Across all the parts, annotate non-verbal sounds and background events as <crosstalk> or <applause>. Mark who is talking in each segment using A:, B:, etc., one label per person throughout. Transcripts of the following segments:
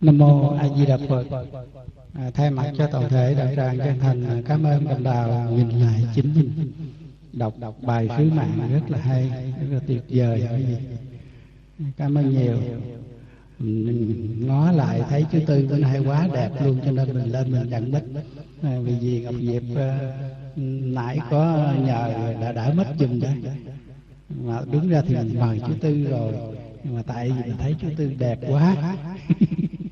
A: Nam mô A Di Đà Phật. À, thay mặt cho toàn thể đạo tràng chân thành à, cảm ơn đồng đào nhìn lại chính mình đọc đọc bài sứ mạng rất là hay rất là tuyệt vời. Cảm ơn nhiều. Ngó lại thấy chú tư bữa nay quá đẹp luôn cho nên mình lên mình nhận mất à, vì gì ngọc diệp uh, à, nãy có nhờ đã đã mất giùm đó. Mà đúng ra thì mình mời chú tư rồi nhưng mà tại vì mình thấy chú tư đẹp quá. <laughs>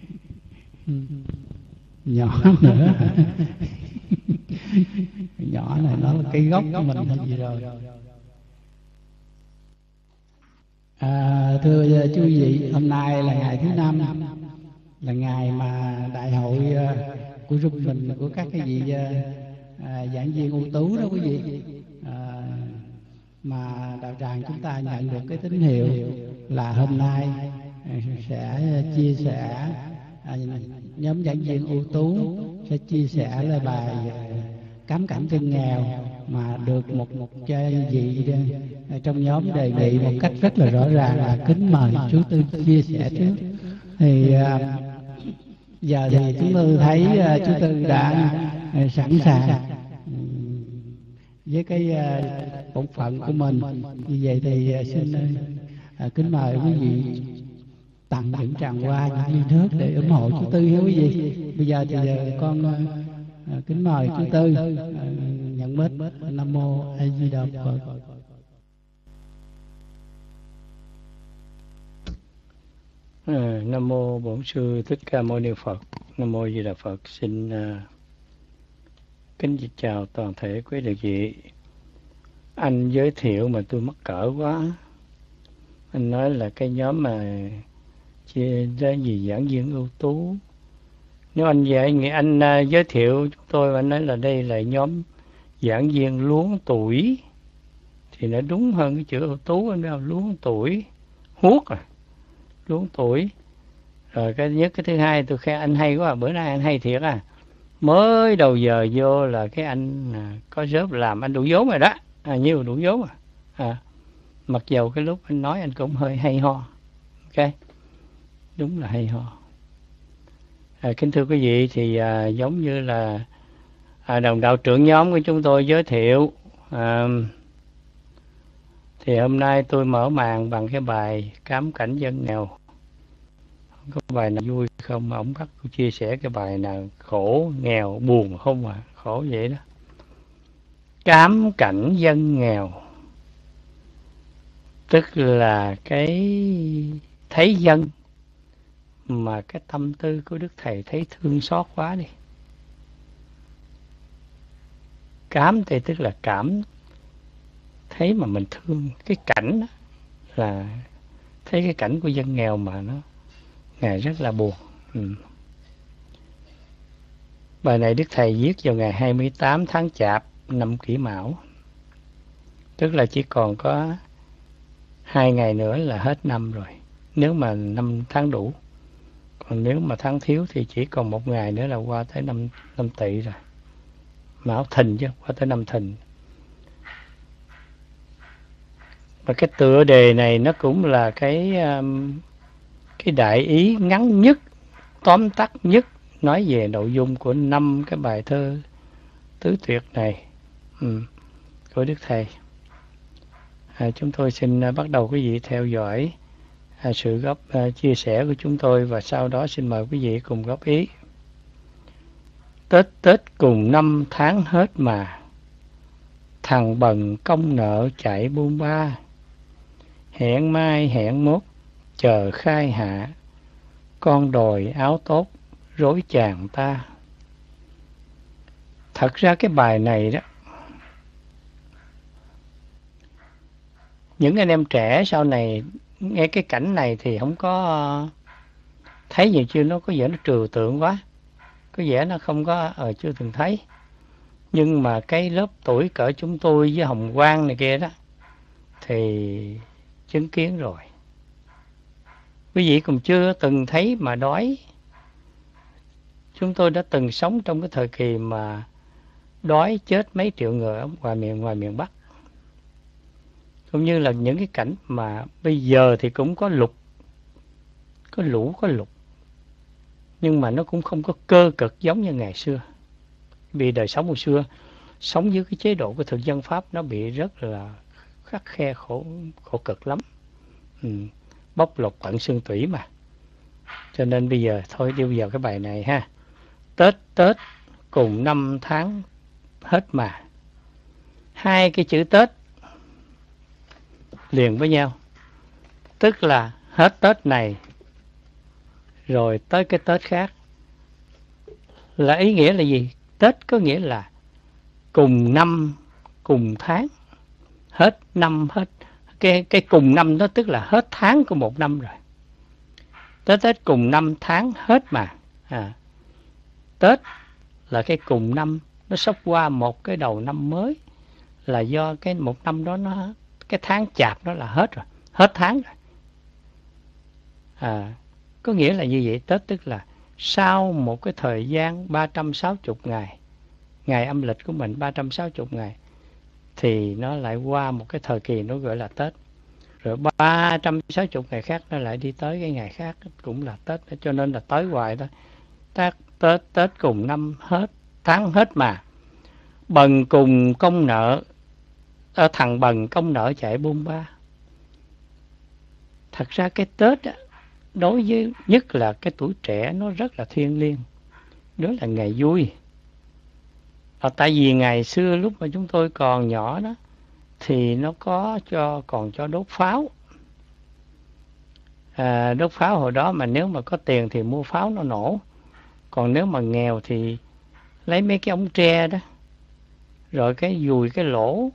A: nhỏ. Nữa nhỏ <laughs> này nó là cái gốc của mình hay gì rồi. À, thưa chú vị hôm nay là ngày thứ năm là ngày mà đại hội uh, của rung mình của các cái vị uh, à, giảng viên ưu tú đó quý vị. À, mà đạo tràng chúng ta nhận được cái tín hiệu là hôm nay sẽ chia sẻ à, nhóm giảng viên ưu tú sẽ chia sẻ lời bài, cám cảnh chân nghèo mà được một một vị trong nhóm đề nghị một cách rất là rõ ràng là kính mời chú tư chia sẻ trước. Thì à, giờ thì chúng tôi thấy à, chú tư đã à, sẵn sàng ừ, với cái bổn phận của mình. Như vậy thì xin kính mời quý vị tặng những tràng hoa những ly nước để ủng hộ chú tư hiểu quý vị bây giờ thì ờ, con ờ, kính mời chú tư ờ, nhận bích nam mô a di đà phật
B: Nam mô Bổn sư Thích Ca Mâu Ni Phật. Nam mô Di Đà Phật. Xin uh, kính chào toàn thể quý đệ vị. Anh giới thiệu mà tôi mắc cỡ quá. Anh nói là cái nhóm mà chia ra gì giảng viên ưu tú. Nếu anh vậy nghĩ anh à, giới thiệu chúng tôi và nói là đây là nhóm giảng viên luống tuổi thì nó đúng hơn cái chữ ưu tú anh nào luống tuổi huốt à luống tuổi. Rồi cái nhất cái thứ hai tôi khen anh hay quá bữa nay anh hay thiệt à. Mới đầu giờ vô là cái anh à, có rớp làm anh đủ vốn rồi đó à, nhiều đủ vốn à. à mặc dầu cái lúc anh nói anh cũng hơi hay ho ok đúng là hay ho. À, kính thưa quý vị thì à, giống như là à, đồng đạo trưởng nhóm của chúng tôi giới thiệu à, thì hôm nay tôi mở màn bằng cái bài cám cảnh dân nghèo. Có bài nào vui không? Mà ông bắt tôi chia sẻ cái bài nào khổ nghèo buồn không à? Khổ vậy đó. Cám cảnh dân nghèo. Tức là cái thấy dân mà cái tâm tư của Đức Thầy thấy thương xót quá đi. Cám thì tức là cảm thấy mà mình thương cái cảnh đó, là thấy cái cảnh của dân nghèo mà nó Ngài rất là buồn. Ừ. Bài này Đức Thầy viết vào ngày 28 tháng Chạp năm Kỷ Mão. Tức là chỉ còn có hai ngày nữa là hết năm rồi. Nếu mà năm tháng đủ còn nếu mà tháng thiếu thì chỉ còn một ngày nữa là qua tới năm năm tỵ rồi. Mão thìn chứ qua tới năm thìn. Và cái tựa đề này nó cũng là cái um, cái đại ý ngắn nhất tóm tắt nhất nói về nội dung của năm cái bài thơ tứ tuyệt này. Ừ, của đức thầy. À, chúng tôi xin à, bắt đầu quý vị theo dõi. À, sự góp à, chia sẻ của chúng tôi và sau đó xin mời quý vị cùng góp ý. Tết Tết cùng năm tháng hết mà, thằng bần công nợ chạy buôn ba, hẹn mai hẹn mốt, chờ khai hạ, con đòi áo tốt, rối chàng ta. Thật ra cái bài này đó, những anh em trẻ sau này nghe cái cảnh này thì không có thấy gì chưa nó có vẻ nó trừu tượng quá. Có vẻ nó không có ở ờ, chưa từng thấy. Nhưng mà cái lớp tuổi cỡ chúng tôi với hồng quang này kia đó thì chứng kiến rồi. Quý vị còn chưa từng thấy mà đói. Chúng tôi đã từng sống trong cái thời kỳ mà đói chết mấy triệu người ở ngoài miền ngoài miền bắc cũng như là những cái cảnh mà bây giờ thì cũng có lục, có lũ, có lục. Nhưng mà nó cũng không có cơ cực giống như ngày xưa. Vì đời sống hồi xưa, sống dưới cái chế độ của thực dân pháp nó bị rất là khắc khe khổ khổ cực lắm. Ừ. bóc lột tận xương tủy mà. Cho nên bây giờ thôi, đi vào cái bài này ha. Tết tết cùng năm tháng hết mà. Hai cái chữ tết liền với nhau. Tức là hết tết này rồi tới cái tết khác. Là ý nghĩa là gì? Tết có nghĩa là cùng năm cùng tháng. Hết năm hết cái cái cùng năm đó tức là hết tháng của một năm rồi. Tết Tết cùng năm tháng hết mà. À, Tết là cái cùng năm nó sắp qua một cái đầu năm mới là do cái một năm đó nó cái tháng chạp đó là hết rồi hết tháng rồi. À, có nghĩa là như vậy Tết tức là sau một cái thời gian 360 ngày ngày âm lịch của mình 360 ngày thì nó lại qua một cái thời kỳ nó gọi là Tết. Rồi 360 ngày khác nó lại đi tới cái ngày khác cũng là Tết cho nên là tới hoài đó Tết, Tết, Tết cùng năm hết tháng hết mà. Bần cùng công nợ à, thằng bần công nợ chạy bôn ba. Thật ra cái Tết đó, đối với nhất là cái tuổi trẻ nó rất là thiêng liêng đó là ngày vui. À, tại vì ngày xưa lúc mà chúng tôi còn nhỏ đó thì nó có cho còn cho đốt pháo. À, đốt pháo hồi đó mà nếu mà có tiền thì mua pháo nó nổ. Còn nếu mà nghèo thì lấy mấy cái ống tre đó rồi cái dùi cái lỗ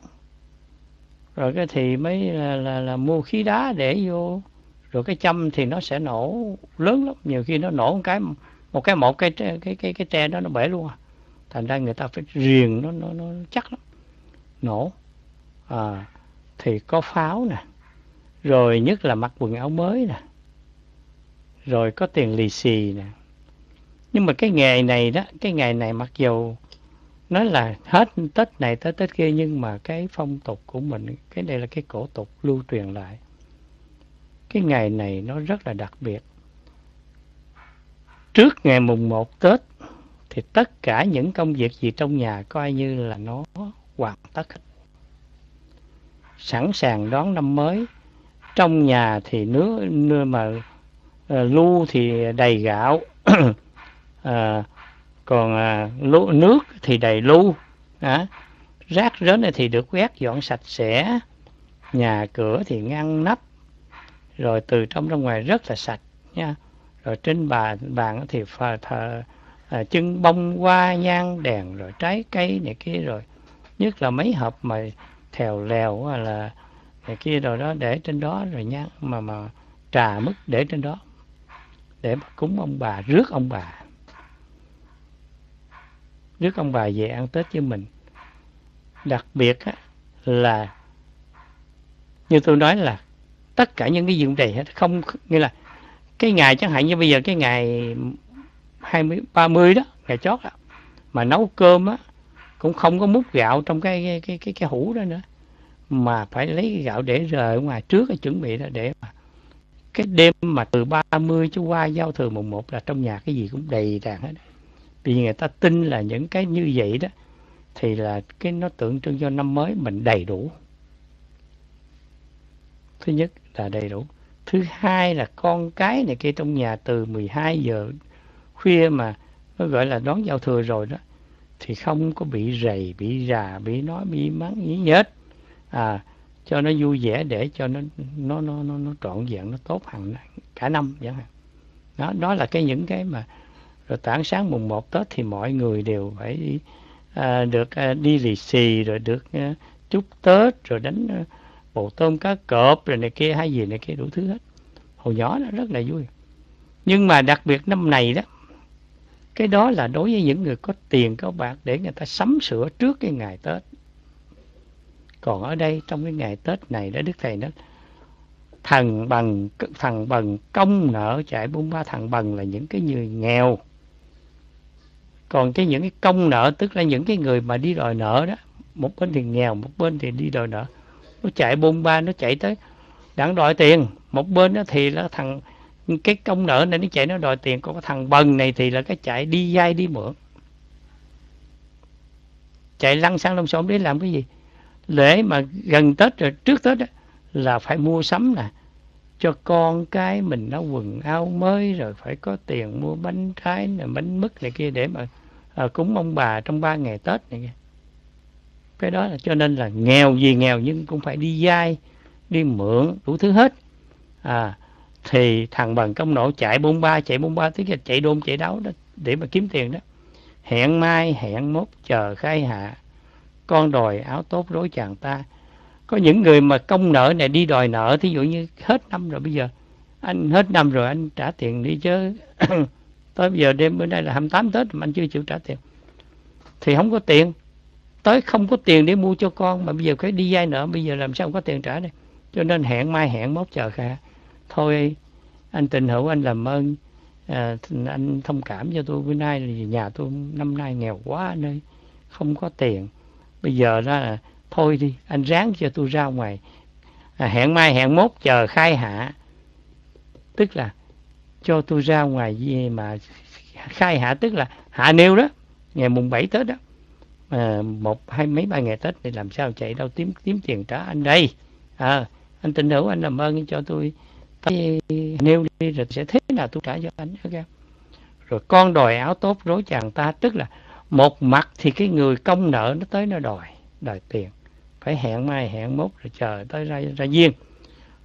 B: rồi cái thì mới là, là, là mua khí đá để vô. Rồi cái châm thì nó sẽ nổ lớn lắm nhiều khi nó nổ một cái một cái một cái cái cái cái, cái tre đó nó bể luôn à. Thành ra người ta phải riềng nó nó nó chắc lắm. Nổ. À, thì có pháo nè. Rồi nhất là mặc quần áo mới nè. Rồi có tiền lì xì nè. Nhưng mà cái nghề này đó cái nghề này mặc dù nói là hết tết này tới tết kia nhưng mà cái phong tục của mình cái đây là cái cổ tục lưu truyền lại. Cái ngày này nó rất là đặc biệt. Trước ngày mùng một tết thì tất cả những công việc gì trong nhà coi như là nó hoàn tất sẵn sàng đón năm mới. Trong nhà thì nước, nước mà uh, lu thì đầy gạo. À, <coughs> còn à, lũ, nước thì đầy lu à, rác rến này thì được quét dọn sạch sẽ. Nhà cửa thì ngăn nắp. Rồi từ trong ra ngoài rất là sạch nha. Rồi trên bàn bàn thì phà thờ à, chân bông hoa nhang đèn rồi trái cây này kia rồi. Nhất là mấy hộp mà thèo lèo là này kia rồi đó để trên đó rồi nhang mà mà trà mứt để trên đó. Để mà cúng ông bà rước ông bà rước ông bà về ăn tết với mình. Đặc biệt á, là như tôi nói là tất cả những cái dụng đầy hết không nghĩa là cái ngày chẳng hạn như bây giờ cái ngày 20 30 đó, ngày chót đó, mà nấu cơm á cũng không có múc gạo trong cái cái cái cái, cái hũ đó nữa. Mà phải lấy cái gạo để rời ngoài trước để chuẩn bị đó để mà cái đêm mà từ 30 cho qua giao thừa mùng 1 là trong nhà cái gì cũng đầy đàn hết vì người ta tin là những cái như vậy đó thì là cái nó tượng trưng cho năm mới mình đầy đủ. Thứ nhất là đầy đủ. Thứ hai là con cái này kia trong nhà từ 12 giờ khuya mà nó gọi là đón giao thừa rồi đó thì không có bị rầy bị rà bị nói bị mắng gì hết à cho nó vui vẻ để cho nó nó nó nó, nó trọn vẹn nó tốt hẳn cả năm chẳng hạn. Đó đó là cái những cái mà rồi tảng sáng mùng 1 Tết thì mọi người đều phải à, được à, đi lì xì rồi được à, chúc Tết rồi đánh à, bộ tôm cá cọp rồi này kia hay gì này kia đủ thứ hết. Hồi nhỏ nó rất là vui. Nhưng mà đặc biệt năm này đó cái đó là đối với những người có tiền có bạc để người ta sắm sửa trước cái ngày Tết. Còn ở đây trong cái ngày Tết này đó Đức Thầy nói thằng bằng thằng bằng công nợ chạy buôn ba thằng bằng là những cái người nghèo còn cái những cái công nợ tức là những cái người mà đi đòi nợ đó một bên thì nghèo một bên thì đi đòi nợ. Nó chạy bôn ba nó chạy tới đặng đòi tiền. Một bên đó thì là thằng cái công nợ này nó chạy nó đòi tiền. Còn cái thằng bần này thì là cái chạy đi dai đi mượn. Chạy lăn sang lông xóm để làm cái gì? Lễ mà gần tết rồi trước tết đó, là phải mua sắm nè. Cho con cái mình nó quần áo mới rồi phải có tiền mua bánh trái này bánh mứt này kia để mà à, cúng ông bà trong ba ngày tết này cái đó là cho nên là nghèo gì nghèo nhưng cũng phải đi dai đi mượn đủ thứ hết. À thì thằng bằng công nổ chạy bôn ba chạy bôn ba tức là chạy đôn chạy đấu đó để mà kiếm tiền đó. Hẹn mai hẹn mốt chờ khai hạ. Con đòi áo tốt rối chàng ta. Có những người mà công nợ này đi đòi nợ thí dụ như hết năm rồi bây giờ anh hết năm rồi anh trả tiền đi chứ. <clears throat> tới bây giờ đêm bữa nay là 28 Tết mà anh chưa chịu trả tiền. Thì không có tiền. Tới không có tiền để mua cho con mà bây giờ phải đi vay nợ bây giờ làm sao không có tiền trả đây? Cho nên hẹn mai hẹn mốt chờ kha. Thôi anh tình hữu anh làm ơn à, anh thông cảm cho tôi. Bữa nay là nhà tôi năm nay nghèo quá anh ơi không có tiền. Bây giờ đó là thôi đi anh ráng cho tôi ra ngoài. À, hẹn mai hẹn mốt chờ khai hạ. Tức là cho tôi ra ngoài gì mà khai hạ tức là hạ nêu đó ngày mùng 7 Tết đó. À, một hai mấy ba ngày Tết thì làm sao chạy đâu kiếm kiếm tiền trả anh đây. À, anh tin hữu anh làm ơn cho tôi. Nêu đi rồi sẽ thế nào tôi trả cho anh okay? rồi con đòi áo tốt rối chàng ta tức là một mặt thì cái người công nợ nó tới nó đòi đòi tiền. Phải hẹn mai hẹn mốt rồi chờ tới ra ra duyên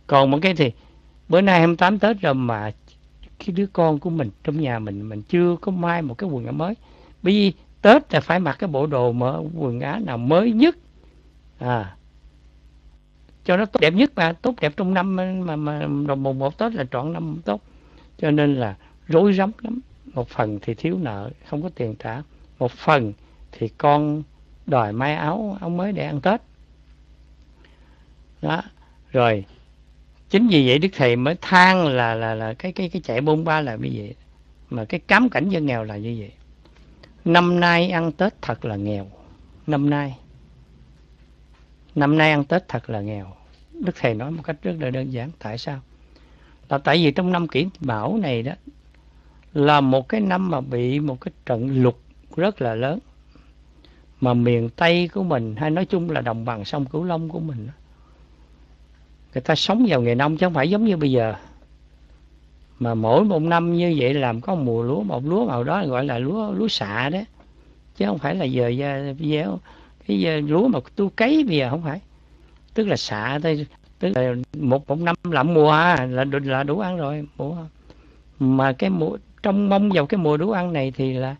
B: còn một cái thì bữa nay 28 Tết rồi mà cái đứa con của mình trong nhà mình mình chưa có mai một cái quần áo mới. Bởi vì Tết là phải mặc cái bộ đồ mở quần áo nào mới nhất. À cho nó tốt đẹp nhất mà, tốt đẹp trong năm mà mà một một Tết là trọn năm tốt. Cho nên là rối rắm lắm. Một phần thì thiếu nợ, không có tiền trả. Một phần thì con đòi may áo áo mới để ăn Tết. Đó, rồi chính vì vậy đức thầy mới than là là là cái cái cái chạy bôn ba là như vậy. Mà cái cám cảnh dân nghèo là như vậy. Năm nay ăn tết thật là nghèo. Năm nay. Năm nay ăn tết thật là nghèo. Đức thầy nói một cách rất là đơn giản. Tại sao? Là tại vì trong năm kỷ mão này đó, là một cái năm mà bị một cái trận lụt rất là lớn. Mà miền tây của mình, hay nói chung là đồng bằng sông cửu long của mình người ta sống vào nghề nông chứ không phải giống như bây giờ. Mà mỗi một năm như vậy làm có mùa lúa, một lúa màu đó gọi là lúa lúa xạ đó. Chứ không phải là giờ gieo cái giờ lúa mà tu cấy bây giờ không phải. Tức là xạ thôi. Tức là một một năm làm mùa à, là là đủ ăn rồi, mùa. Mà cái mùa trong mong vào cái mùa đủ ăn này thì là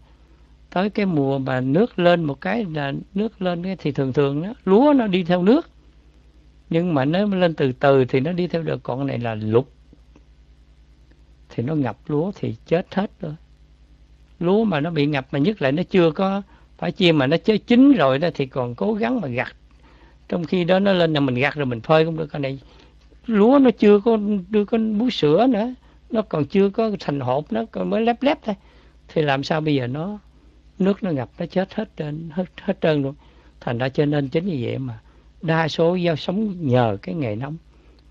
B: tới cái mùa mà nước lên một cái là nước lên cái thì thường thường đó lúa nó đi theo nước nhưng mà nếu lên từ từ thì nó đi theo được. Còn này là lục. Thì nó ngập lúa thì chết hết rồi. Lúa mà nó bị ngập mà nhất lại nó chưa có, phải chia mà nó chơi chín rồi đó thì còn cố gắng mà gặt. Trong khi đó nó lên là mình gặt rồi mình phơi cũng được. Cái này lúa nó chưa có, đưa có bú sữa nữa. Nó còn chưa có thành hộp nó, còn mới lép lép thôi. Thì làm sao bây giờ nó, nước nó ngập, nó chết hết trên, hết hết trơn luôn. Thành ra cho nên chính như vậy mà đa số do sống nhờ cái nghề nông.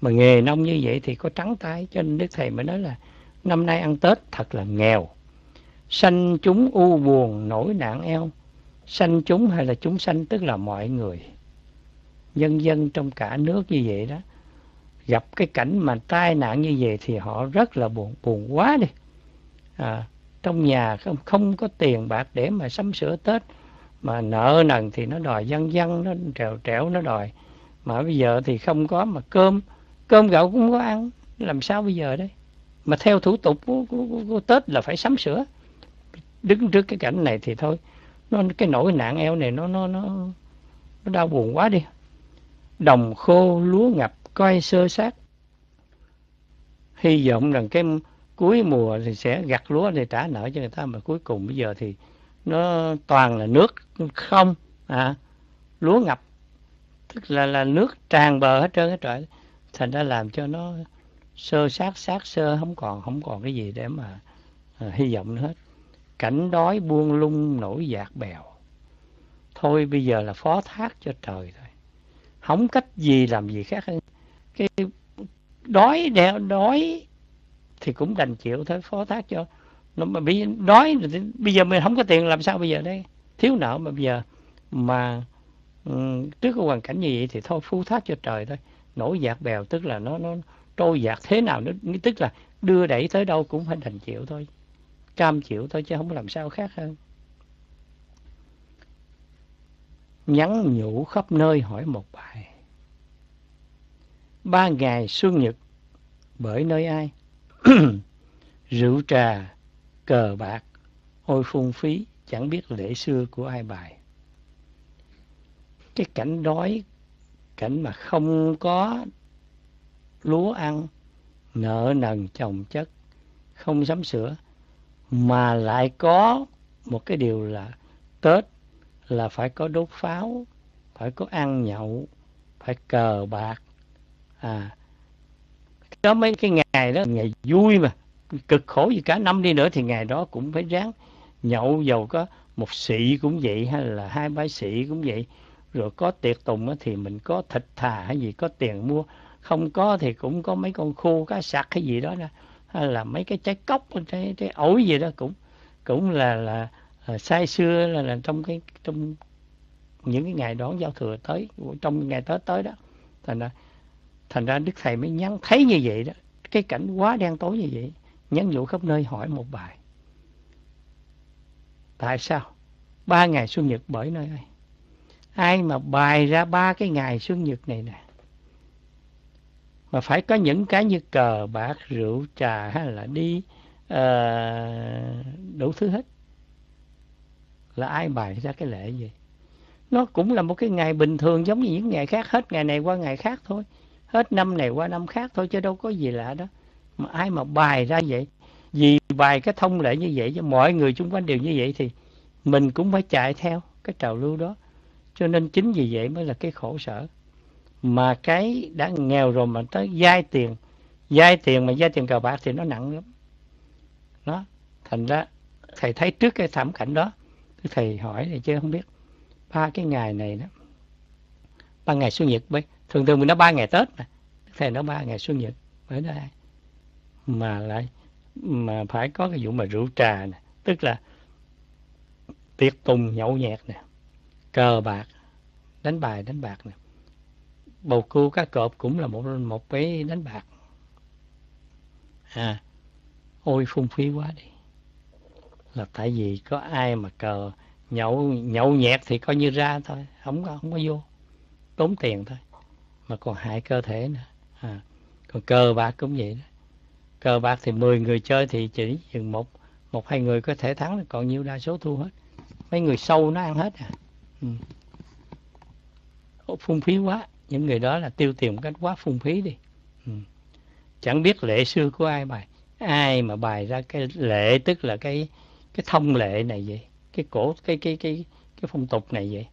B: Mà nghề nông như vậy thì có trắng tay cho nên đức thầy mới nói là năm nay ăn tết thật là nghèo. Sanh chúng u buồn nỗi nạn eo. Sanh chúng hay là chúng sanh tức là mọi người. Nhân dân trong cả nước như vậy đó. Gặp cái cảnh mà tai nạn như vậy thì họ rất là buồn buồn quá đi. À, trong nhà không không có tiền bạc để mà sắm sửa tết mà nợ nần thì nó đòi dân dân nó trèo trẻo nó đòi. Mà bây giờ thì không có mà cơm cơm gạo cũng có ăn. Làm sao bây giờ đây? Mà theo thủ tục của, của, của, của Tết là phải sắm sửa. Đứng trước cái cảnh này thì thôi. Nó cái nỗi nạn eo này nó nó nó nó đau buồn quá đi. Đồng khô lúa ngập coi sơ sát. Hy vọng rằng cái cuối mùa thì sẽ gặt lúa để trả nợ cho người ta mà cuối cùng bây giờ thì nó toàn là nước không à lúa ngập. Tức là là nước tràn bờ hết trơn hết trọi thành ra làm cho nó sơ sát sát sơ không còn không còn cái gì để mà à, hy vọng nữa hết. Cảnh đói buông lung nổi dạt bèo. Thôi bây giờ là phó thác cho trời thôi. Không cách gì làm gì khác hơn. Cái đói đeo đói thì cũng đành chịu thôi phó thác cho nó mà bị đói bây giờ mình không có tiền làm sao bây giờ đây? Thiếu nợ mà bây giờ mà um, trước cái hoàn cảnh như vậy thì thôi phu thác cho trời thôi. Nổi dạt bèo tức là nó nó trôi dạt thế nào nó tức là đưa đẩy tới đâu cũng phải thành chịu thôi. Cam chịu thôi chứ không làm sao khác hơn. Nhắn nhủ khắp nơi hỏi một bài. Ba ngày xuân nhật bởi nơi ai? <clears throat> Rượu trà cờ bạc ôi phung phí chẳng biết lễ xưa của ai bài cái cảnh đói cảnh mà không có lúa ăn nợ nần chồng chất không sắm sửa mà lại có một cái điều là Tết là phải có đốt pháo, phải có ăn nhậu, phải cờ bạc. À, đó mấy cái ngày đó ngày vui mà, cực khổ gì cả năm đi nữa thì ngày đó cũng phải ráng nhậu dầu có một sĩ cũng vậy hay là hai ba sĩ cũng vậy. Rồi có tiệc tùng thì mình có thịt thà hay gì có tiền mua, không có thì cũng có mấy con khô cá sặc hay gì đó nè hay là mấy cái trái cốc trái, trái ổi gì đó cũng cũng là là, là sai xưa là, là trong cái trong những cái ngày đón giao thừa tới trong ngày tới tới đó. Thành ra thành ra đức thầy mới nhắn thấy như vậy đó. Cái cảnh quá đen tối như vậy nhắn nhủ khắp nơi hỏi một bài. Tại sao? Ba ngày xuân nhật bởi nơi ai ai mà bài ra ba cái ngày xuân nhật này nè? Mà phải có những cái như cờ bạc rượu trà hay là đi uh, đủ thứ hết. Là ai bài ra cái lễ gì nó cũng là một cái ngày bình thường giống như những ngày khác hết ngày này qua ngày khác thôi. Hết năm này qua năm khác thôi chứ đâu có gì lạ đó mà ai mà bài ra vậy? Vì bài cái thông lệ như vậy, cho mọi người xung quanh đều như vậy thì mình cũng phải chạy theo cái trào lưu đó. Cho nên chính vì vậy mới là cái khổ sở. Mà cái đã nghèo rồi mà tới dai tiền dai tiền mà dai tiền cờ bạc thì nó nặng lắm. Đó, thành ra thầy thấy trước cái thảm cảnh đó thầy hỏi thì chứ không biết. Ba cái ngày này đó, ba ngày xuân nhật với, thường thường mình nói ba ngày tết mà, thầy nói ba ngày xuân nhật bởi ai mà lại mà phải có cái vụ mà rượu trà nè tức là tiệc tùng nhậu nhẹt nè cờ bạc đánh bài đánh bạc nè. Bầu cua cá cọp cũng là một một cái đánh bạc. À ôi phung phí quá đi. Là tại vì có ai mà cờ nhậu nhậu nhẹt thì coi như ra thôi không có không có vô tốn tiền thôi. Mà còn hại cơ thể nữa. À, còn cờ bạc cũng vậy đó cờ bạc thì 10 người chơi thì chỉ chừng một một, hai người có thể thắng còn nhiều đa số thua hết. Mấy người sâu nó ăn hết à. Ừ. phung phí quá, những người đó là tiêu tiền một cách quá phung phí đi. Ừ. chẳng biết lệ xưa của ai bài, ai mà bài ra cái lệ, tức là cái cái thông lệ này vậy? Cái cổ, cái cái cái cái phong tục này vậy?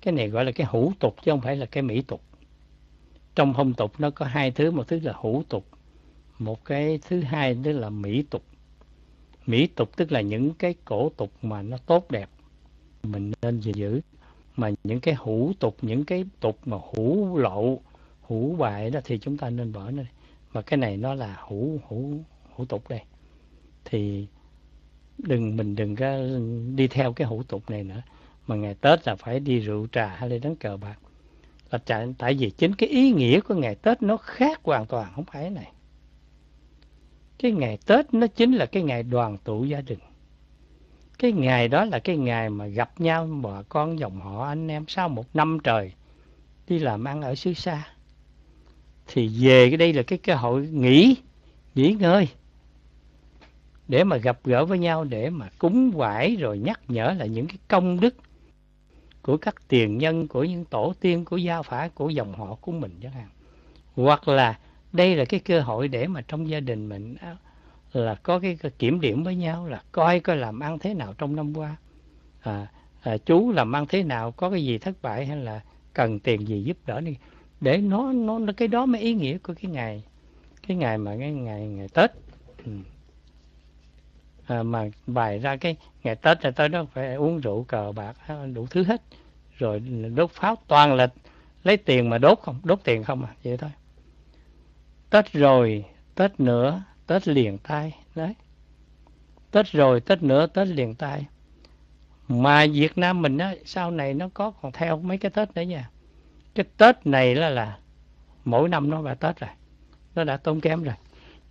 B: Cái này gọi là cái hữu tục chứ không phải là cái mỹ tục. Trong phong tục nó có hai thứ, một thứ là hữu tục một cái thứ hai tức là mỹ tục. Mỹ tục tức là những cái cổ tục mà nó tốt đẹp. Mình nên gìn giữ. Mà những cái hủ tục những cái tục mà hủ lộ hủ bại đó thì chúng ta nên bỏ nó mà cái này nó là hủ hủ hủ tục đây. Thì đừng mình đừng có đi theo cái hủ tục này nữa. Mà ngày Tết là phải đi rượu trà hay đi đánh cờ bạc. Là tại, tại vì chính cái ý nghĩa của ngày Tết nó khác hoàn toàn không phải này cái ngày Tết nó chính là cái ngày đoàn tụ gia đình. Cái ngày đó là cái ngày mà gặp nhau bà con dòng họ anh em sau một năm trời đi làm ăn ở xứ xa. Thì về cái đây là cái cơ hội nghỉ nghỉ ngơi để mà gặp gỡ với nhau, để mà cúng quải rồi nhắc nhở là những cái công đức của các tiền nhân, của những tổ tiên, của gia phả, của dòng họ của mình chẳng hạn. Hoặc là đây là cái cơ hội để mà trong gia đình mình là có cái kiểm điểm với nhau là coi coi làm ăn thế nào trong năm qua. À, à, chú làm ăn thế nào có cái gì thất bại hay là cần tiền gì giúp đỡ đi. Để nó nó cái đó mới ý nghĩa của cái ngày cái ngày mà cái ngày ngày Tết. Ừ. à, mà bài ra cái ngày Tết là tới đó phải uống rượu cờ bạc à, đủ thứ hết. Rồi đốt pháo toàn là lấy tiền mà đốt không đốt tiền không à vậy thôi. Tết rồi Tết nữa tết liền tay. Đấy. Tết rồi tết nữa tết liền tay. Mà Việt Nam mình á sau này nó có còn theo mấy cái tết nữa nha. Cái tết này là là mỗi năm nó là tết rồi. Nó đã tốn kém rồi.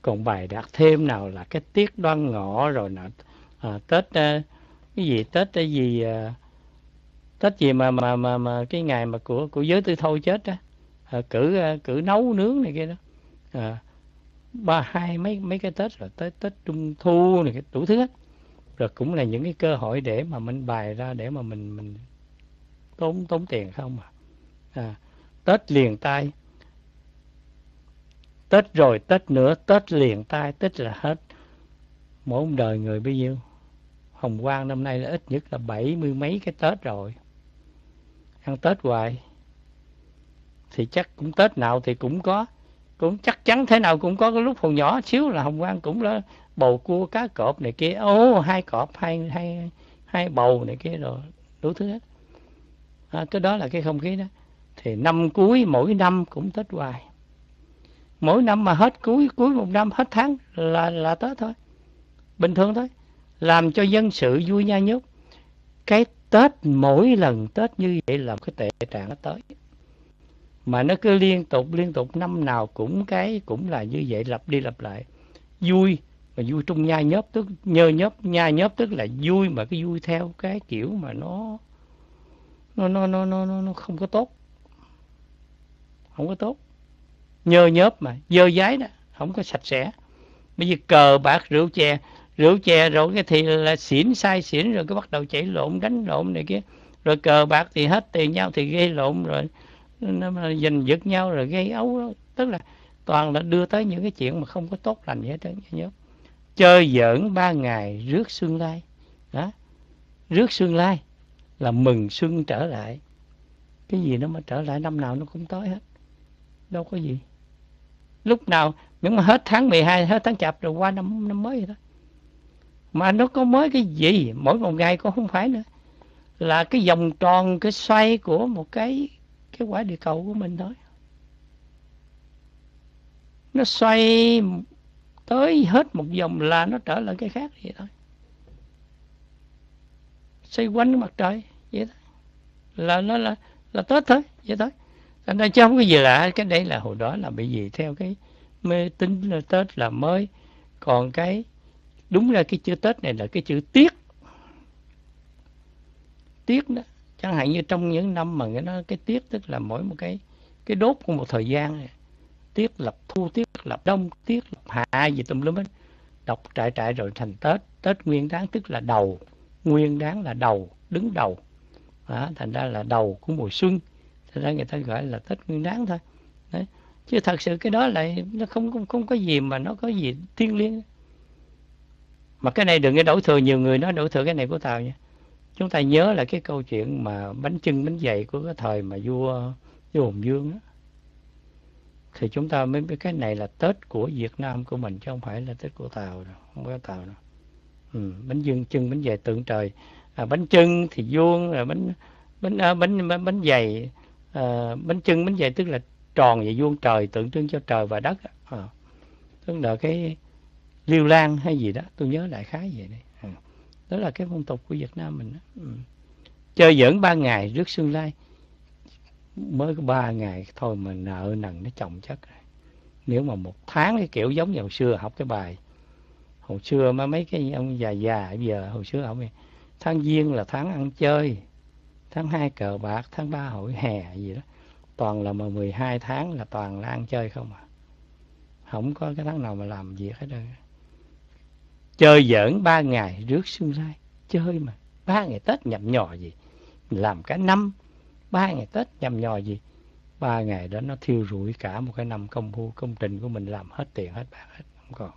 B: Còn bài đặt thêm nào là cái tiết đoan ngọ rồi nọ. À, tết à, cái gì tết cái gì à, tết gì mà mà mà mà cái ngày mà của của giới tư thôi chết á. À, cử à, cử nấu nướng này kia đó à, ba hai mấy mấy cái tết rồi tết tết trung thu này cái đủ thứ hết. Rồi cũng là những cái cơ hội để mà mình bài ra để mà mình mình tốn tốn tiền không à, à, tết liền tay. Tết rồi tết nữa tết liền tay tết là hết. Mỗi một đời người bao nhiêu. Hồng quang năm nay là ít nhất là bảy mươi mấy cái tết rồi. Ăn tết hoài. Thì chắc cũng tết nào thì cũng có cũng chắc chắn thế nào cũng có cái lúc hồi nhỏ xíu là hồng quang cũng là bầu cua cá cọp này kia. Ô hai cọp hai hai hai bầu này kia rồi đủ thứ hết. À, cái đó là cái không khí đó. Thì năm cuối mỗi năm cũng tết hoài. Mỗi năm mà hết cuối cuối một năm hết tháng là là tết thôi. Bình thường thôi. Làm cho dân sự vui nha nhúc cái tết mỗi lần tết như vậy là cái tệ trạng nó tới mà nó cứ liên tục liên tục, năm nào cũng cái, cũng là như vậy, lặp đi lặp lại. Vui, mà vui trung nhai nhớp, tức nhơ nhớp, nhai nhớp, tức là vui mà cái vui theo cái kiểu mà nó nó nó nó nó nó không có tốt. Không có tốt. Nhơ nhớp mà, dơ dái đó, không có sạch sẽ. Bây giờ cờ bạc rượu chè rượu chè rồi cái thì là xỉn, sai xỉn rồi cái bắt đầu chảy lộn, đánh lộn này kia. Rồi cờ bạc thì hết tiền nhau thì gây lộn rồi nó giành giật nhau rồi gây ấu tức là toàn là đưa tới những cái chuyện mà không có tốt lành gì hết nhớ chơi giỡn ba ngày rước xương lai. Đó. Rước xương lai là mừng xuân trở lại. Cái gì nó mà trở lại năm nào nó cũng tới hết. Đâu có gì. Lúc nào miễn mà hết tháng 12 hết tháng chạp rồi qua năm năm mới rồi đó. Mà nó có mới cái gì? Mỗi một ngày cũng không phải nữa. Là cái vòng tròn, cái xoay của một cái cái quả địa cầu của mình thôi. Nó xoay tới hết một vòng là nó trở lại cái khác vậy thôi. Xoay quanh mặt trời vậy thôi. Là nó là là tết thôi, vậy thôi. Thành ra chứ không có gì lạ, cái đây là hồi đó là bị gì theo cái mê tín là tết là mới. Còn cái, đúng ra cái chữ tết này là cái chữ tiết. Tiết đó chẳng hạn như trong những năm mà nó cái tiết tức là mỗi một cái cái đốt của một thời gian này. tiết lập thu tiết lập đông tiết lập hạ gì tùm lum hết. Đọc trại trại rồi thành tết. Tết nguyên đáng tức là đầu. Nguyên đáng là đầu đứng đầu. À, thành ra là đầu của mùa xuân. Thành ra người ta gọi là tết nguyên đáng thôi. Đấy. Chứ thật sự cái đó lại nó không không không có gì mà nó có gì thiêng liêng. Mà cái này đừng có đổ thừa nhiều người nói đổ thừa cái này của tao nha chúng ta nhớ là cái câu chuyện mà bánh trưng bánh dày của cái thời mà vua vua hùng vương đó. thì chúng ta mới biết cái này là tết của việt nam của mình chứ không phải là tết của tàu đâu không có tàu đâu ừ, bánh dương trưng bánh dày tượng trời à, bánh trưng thì vuông rồi bánh bánh à, bánh bánh, bánh dày à, bánh trưng bánh dày tức là tròn và vuông trời tượng trưng cho trời và đất à, tức là cái liêu lan hay gì đó tôi nhớ lại khá vậy đấy đó là cái phong tục của Việt Nam mình. Ừ. chơi giỡn ba ngày rước xương lai. Mới có ba ngày thôi mà nợ nần nó chồng chất rồi. Nếu mà một tháng cái kiểu giống như hồi xưa học cái bài, hồi xưa mà mấy cái ông già già, bây giờ hồi xưa ông tháng giêng là tháng ăn chơi, tháng hai cờ bạc, tháng ba hội hè gì đó. Toàn là mà 12 tháng là toàn là ăn chơi không à. Không có cái tháng nào mà làm việc hết đâu chơi giỡn ba ngày rước xuân lai. Chơi mà, ba ngày tết nhầm nhò gì? Làm cả năm, ba ngày tết nhầm nhò gì? Ba ngày đó nó thiêu rụi cả một cái năm công phu, công trình của mình làm hết tiền hết bạc hết, không còn.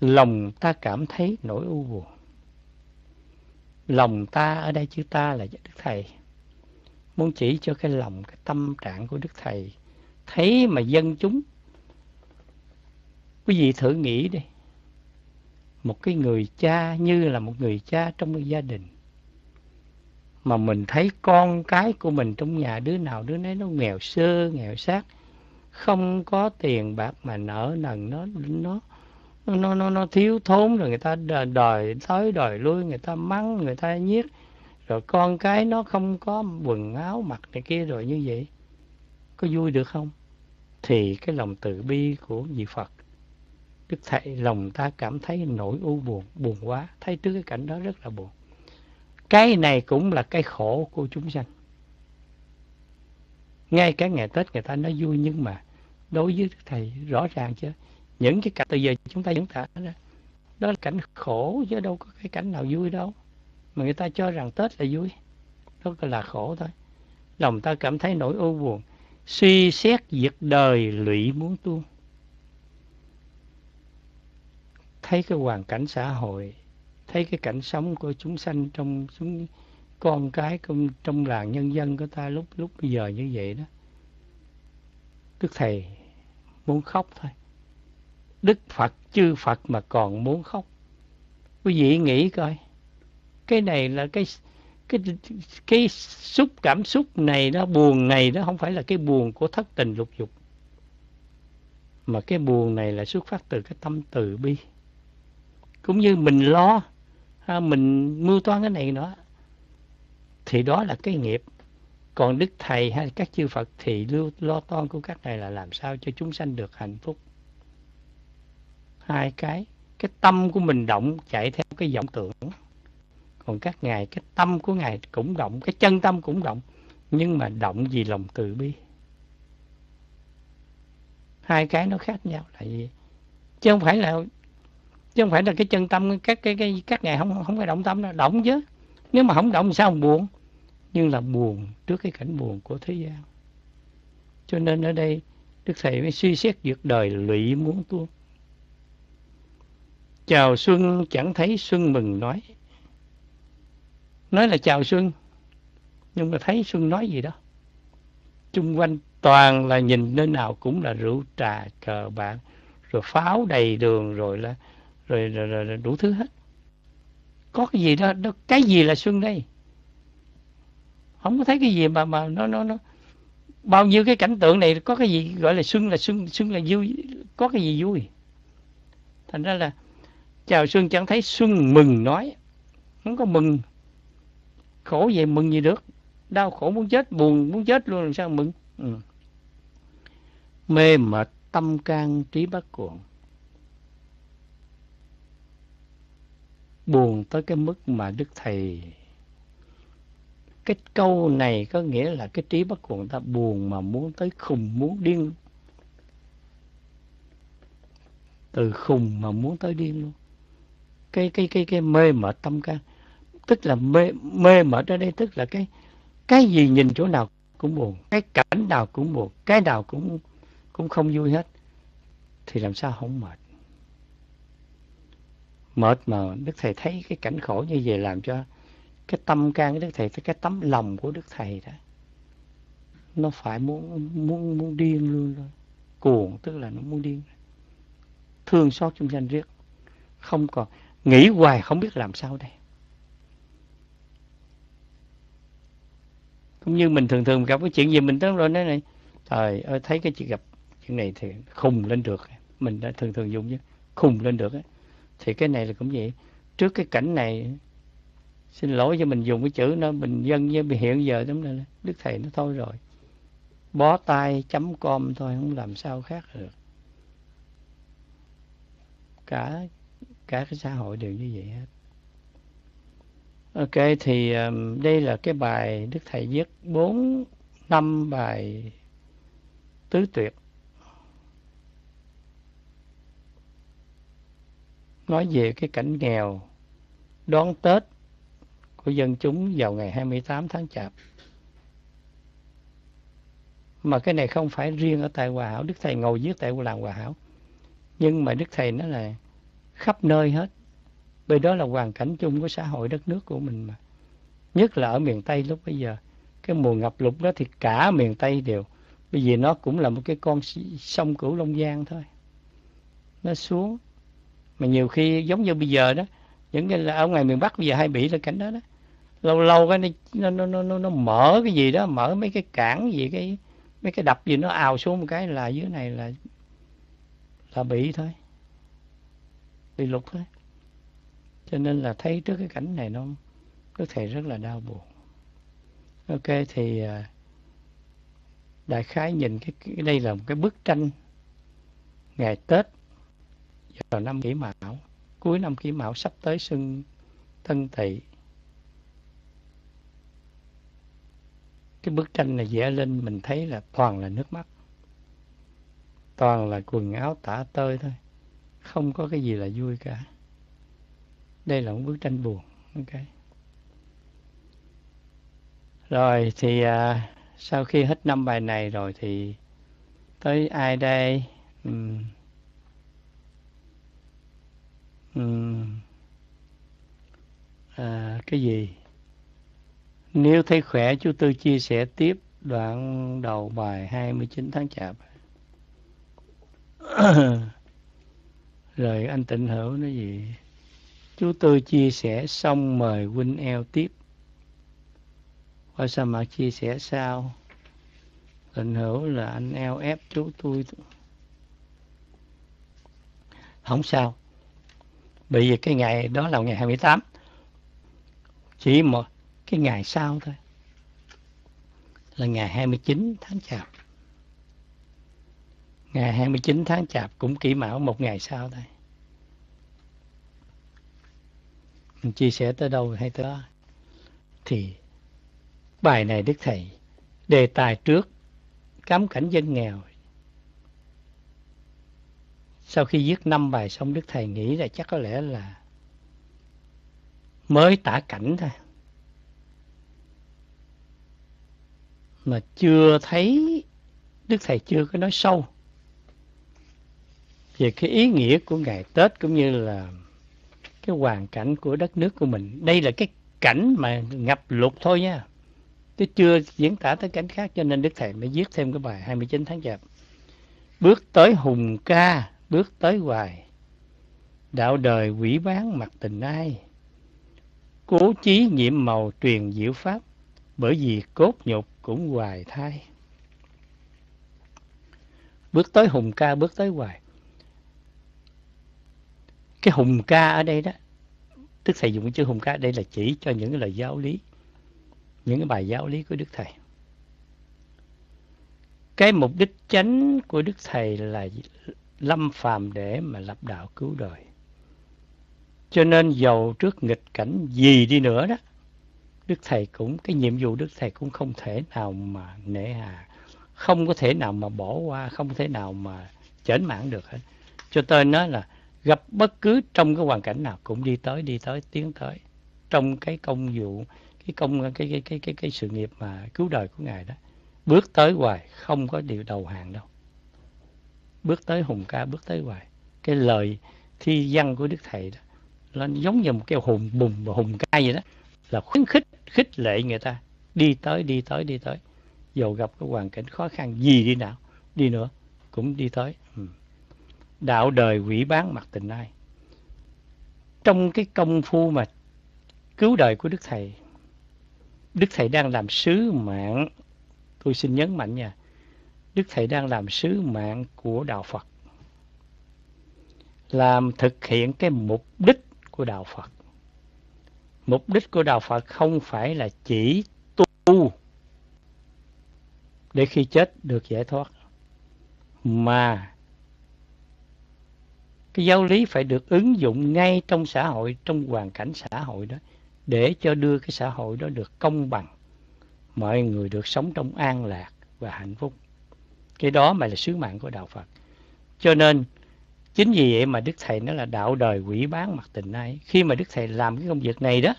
B: Lòng ta cảm thấy nỗi u buồn. Lòng ta ở đây chữ ta là đức thầy. Muốn chỉ cho cái lòng, cái tâm trạng của đức thầy. Thấy mà dân chúng, quý vị thử nghĩ đi một cái người cha như là một người cha trong cái gia đình. Mà mình thấy con cái của mình trong nhà đứa nào đứa nấy nó nghèo sơ, nghèo sát, không có tiền bạc mà nợ nần nó nó nó nó nó thiếu thốn rồi người ta đòi tới đòi lui, người ta mắng, người ta nhiếc rồi con cái nó không có quần áo mặc này kia rồi như vậy, có vui được không? Thì cái lòng từ bi của vị Phật Đức Thầy lòng ta cảm thấy nỗi u buồn buồn quá thấy trước cái cảnh đó rất là buồn. Cái này cũng là cái khổ của chúng sanh. Ngay cả ngày Tết người ta nói vui nhưng mà đối với Đức Thầy rõ ràng chứ. Những cái cảnh từ giờ chúng ta diễn tả đó, đó là cảnh khổ chứ đâu có cái cảnh nào vui đâu. Mà người ta cho rằng Tết là vui đó là khổ thôi. Lòng ta cảm thấy nỗi u buồn suy xét việc đời lụy muốn tuôn thấy cái hoàn cảnh xã hội thấy cái cảnh sống của chúng sanh trong chúng con cái trong, trong làng nhân dân của ta lúc lúc bây giờ như vậy đó. Đức thầy muốn khóc thôi. Đức phật chư phật mà còn muốn khóc. Quý vị nghĩ coi. Cái này là cái cái cái xúc cảm xúc này đó buồn này đó không phải là cái buồn của thất tình lục dục. Mà cái buồn này là xuất phát từ cái tâm từ bi cũng như mình lo mình mưu toan cái này nữa, thì đó là cái nghiệp. Còn đức thầy hay các chư phật thì lưu lo toan của các này là làm sao cho chúng sanh được hạnh phúc. Hai cái cái tâm của mình động chạy theo cái vọng tưởng. Còn các ngài, cái tâm của ngài cũng động, cái chân tâm cũng động, nhưng mà động vì lòng từ bi. Hai cái nó khác nhau là gì? Chứ không phải là chứ không phải là cái chân tâm các cái, cái các ngài không không phải động tâm đâu. Động chứ. Nếu mà không động sao buồn? Nhưng là buồn trước cái cảnh buồn của thế gian. Cho nên ở đây đức thầy mới suy xét việc đời lụy muốn tuôn chào xuân chẳng thấy xuân mừng nói. Nói là chào xuân nhưng mà thấy xuân nói gì đó? Chung quanh toàn là nhìn nơi nào cũng là rượu trà cờ bạc rồi pháo đầy đường rồi là rồi, rồi, rồi, rồi đủ thứ hết. Có cái gì đó, đó cái gì là xuân đây? Không có thấy cái gì mà mà nó nó nó bao nhiêu cái cảnh tượng này có cái gì gọi là xuân là xuân xuân là vui có cái gì vui? Thành ra là chào xuân chẳng thấy xuân mừng nói không có mừng. Khổ vậy mừng gì được? Đau khổ muốn chết buồn muốn chết luôn làm sao mừng? Ừ. mê mệt tâm can trí bất cuộn buồn tới cái mức mà đức thầy. Cái câu này có nghĩa là cái trí bất cuộn ta buồn mà muốn tới khùng, muốn điên. Từ khùng mà muốn tới điên luôn. Cái cái cái cái mê mệt tâm can tức là mê mê mệt ở đây tức là cái cái gì nhìn chỗ nào cũng buồn, cái cảnh nào cũng buồn, cái nào cũng cũng không vui hết. Thì làm sao không mệt? Mệt mà đức thầy thấy cái cảnh khổ như vậy làm cho cái tâm can của đức thầy cái tấm lòng của đức thầy đó, nó phải muốn muốn muốn điên luôn rồi cuồng, tức là nó muốn điên. Thương xót trong danh riết. Không còn, nghĩ hoài không biết làm sao đây. Cũng như mình thường thường gặp cái chuyện gì mình tới rồi nói này, trời ơi, thấy cái chuyện gặp chuyện này thì khùng lên được. Mình đã thường thường dùng chứ, khùng lên được ấy thì cái này là cũng vậy. Trước cái cảnh này xin lỗi cho mình dùng cái chữ nó bình dân với hiện giờ đúng là đức thầy nó thôi rồi. Bó tay chấm com thôi không làm sao khác được. Cả cả cái xã hội đều như vậy hết. Ok thì um, đây là cái bài Đức Thầy viết bốn năm bài tứ tuyệt. Nói về cái cảnh nghèo đón Tết của dân chúng vào ngày 28 tháng Chạp. Mà cái này không phải riêng ở tại Hòa Hảo, Đức Thầy ngồi viết tại làng Hòa Hảo. Nhưng mà Đức Thầy nó là khắp nơi hết bởi đó là hoàn cảnh chung của xã hội đất nước của mình mà. Nhất là ở miền Tây lúc bây giờ. Cái mùa ngập lụt đó thì cả miền Tây đều. Bởi vì nó cũng là một cái con sông Cửu Long Giang thôi. Nó xuống. Mà nhiều khi giống như bây giờ đó. Những cái là ở ngoài miền Bắc bây giờ hay bị là cảnh đó đó. Lâu lâu cái nó, nó, nó, nó, nó mở cái gì đó. Mở mấy cái cảng gì cái mấy cái đập gì nó ào xuống một cái là dưới này là là bị thôi bị lục thôi cho nên là thấy trước cái cảnh này nó có thể rất là đau buồn ok thì à, đại khái nhìn cái, cái đây là một cái bức tranh ngày tết vào năm kỷ mão cuối năm kỷ mão sắp tới xuân tân tỵ. Cái bức tranh này vẽ lên mình thấy là toàn là nước mắt. Toàn là quần áo tả tơi thôi không có cái gì là vui cả. Đây là một bức tranh buồn ok. Rồi thì à, sau khi hết năm bài này rồi thì tới ai đây? Uhm. Uhm. À, cái gì? Nếu thấy khỏe chú Tư chia sẻ tiếp đoạn đầu bài 29 tháng chạp. <coughs> Rồi anh tịnh hữu nói gì? Chú Tư chia sẻ xong mời huynh eo tiếp. Qua sao mà chia sẻ sao? Tịnh hữu là anh eo ép chú tôi không sao bởi vì cái ngày đó là ngày 28 chỉ một cái ngày sau thôi. Là ngày 29 tháng chạp. Ngày 29 tháng chạp cũng kỷ mão một ngày sau thôi. Mình chia sẻ tới đâu hay tới đó. Thì bài này đức thầy đề tài trước cám cảnh dân nghèo sau khi viết năm bài xong, đức thầy nghĩ là chắc có lẽ là mới tả cảnh thôi. Mà chưa thấy, đức thầy chưa có nói sâu về cái ý nghĩa của ngày tết cũng như là cái hoàn cảnh của đất nước của mình. Đây là cái cảnh mà ngập lụt thôi nha. Chứ chưa diễn tả tới cảnh khác, cho nên đức thầy mới viết thêm cái bài 29 tháng chạp. Bước tới hùng ca bước tới hoài. Đạo đời quỷ bán mặt tình ai? Cố chí nhiệm màu truyền diệu pháp, bởi vì cốt nhục cũng hoài thai. Bước tới hùng ca, bước tới hoài. Cái hùng ca ở đây đó, Đức Thầy dùng cái chữ hùng ca, đây là chỉ cho những cái lời giáo lý, những cái bài giáo lý của Đức Thầy. Cái mục đích chánh của Đức Thầy là lâm phàm để mà lập đạo cứu đời cho nên dầu trước nghịch cảnh gì đi nữa đó Đức Thầy cũng, cái nhiệm vụ Đức Thầy cũng không thể nào mà nể hà, không có thể nào mà bỏ qua, không thể nào mà chểnh mãn được hết. Cho nên nói là gặp bất cứ trong cái hoàn cảnh nào cũng đi tới, đi tới, tiến tới. Trong cái công vụ, cái công cái cái cái cái, cái sự nghiệp mà cứu đời của Ngài đó. Bước tới hoài, không có điều đầu hàng đâu. Bước tới hùng ca, bước tới hoài. Cái lời thi văn của Đức Thầy đó, nó giống như một cái hùng bùng và hùng ca vậy đó. Là khuyến khích khích lệ người ta đi tới đi tới đi tới dù gặp cái hoàn cảnh khó khăn gì đi nào đi nữa cũng đi tới ừ. đạo đời quỷ bán mặt tình ai trong cái công phu mà cứu đời của đức thầy đức thầy đang làm sứ mạng tôi xin nhấn mạnh nha đức thầy đang làm sứ mạng của đạo phật làm thực hiện cái mục đích của đạo phật Mục đích của Đạo Phật không phải là chỉ tu để khi chết được giải thoát. Mà cái giáo lý phải được ứng dụng ngay trong xã hội, trong hoàn cảnh xã hội đó để cho đưa cái xã hội đó được công bằng. Mọi người được sống trong an lạc và hạnh phúc. Cái đó mà là sứ mạng của Đạo Phật. Cho nên Chính vì vậy mà Đức Thầy nó là đạo đời quỷ bán mặt tình ai. Khi mà Đức Thầy làm cái công việc này đó,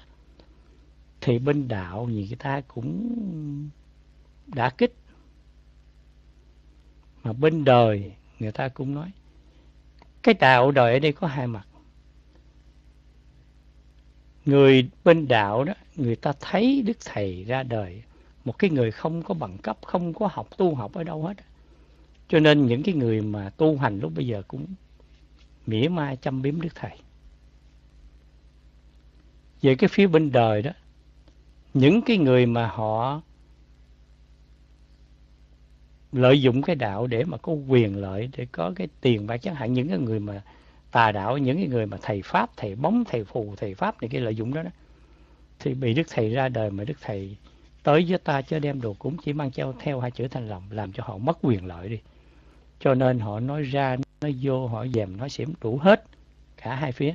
B: thì bên đạo gì người ta cũng đã kích. Mà bên đời người ta cũng nói, cái đạo đời ở đây có hai mặt. Người bên đạo đó, người ta thấy Đức Thầy ra đời, một cái người không có bằng cấp, không có học tu học ở đâu hết. Cho nên những cái người mà tu hành lúc bây giờ cũng mỉa mai chăm biếm Đức Thầy. Về cái phía bên đời đó, những cái người mà họ lợi dụng cái đạo để mà có quyền lợi để có cái tiền bạc chẳng hạn những cái người mà tà đạo những cái người mà thầy pháp thầy bóng thầy phù thầy pháp này cái lợi dụng đó đó thì bị đức thầy ra đời mà đức thầy tới với ta chứ đem đồ cúng chỉ mang theo theo hai chữ thanh lòng làm cho họ mất quyền lợi đi cho nên họ nói ra, nói vô, họ dèm, nói xỉm, đủ hết cả hai phía.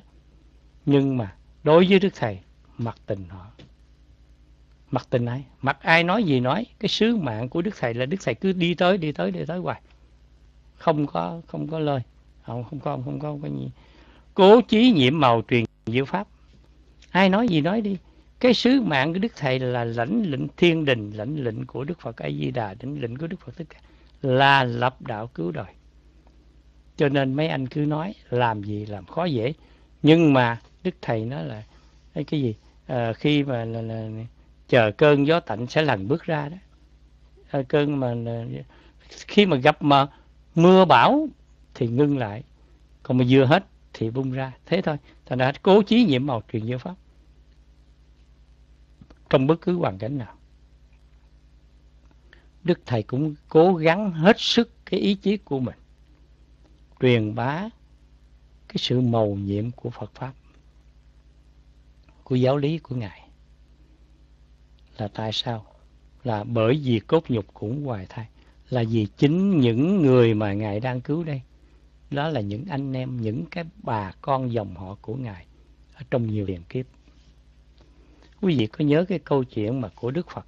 B: Nhưng mà đối với đức thầy, mặc tình họ. Mặc tình ai? Mặc ai nói gì nói, cái sứ mạng của đức thầy là đức thầy cứ đi tới đi tới đi tới hoài. Không có không có lời. Không không có không có cái gì. Cố chí nhiệm màu truyền diệu pháp. Ai nói gì nói đi. Cái sứ mạng của đức thầy là lãnh lệnh thiên đình, lãnh lệnh của đức phật a di đà, lãnh lệnh của đức phật tất cả là lập đạo cứu đời. Cho nên mấy anh cứ nói làm gì làm khó dễ. Nhưng mà đức thầy nói là cái cái gì? À, khi mà là, là, chờ cơn gió tạnh sẽ lần bước ra đó. À, cơn mà là, khi mà gặp mà mưa bão thì ngưng lại còn mà vừa hết thì bung ra. Thế thôi thành ra cố chí nhiệm màu truyền giáo pháp trong bất cứ hoàn cảnh nào đức thầy cũng cố gắng hết sức cái ý chí của mình, truyền bá cái sự mầu nhiệm của Phật pháp, của giáo lý của ngài. Là tại sao? Là bởi vì cốt nhục cũng hoài thai, là vì chính những người mà ngài đang cứu đây, đó là những anh em, những cái bà con dòng họ của ngài ở trong nhiều liền kiếp. Quý vị có nhớ cái câu chuyện mà của đức phật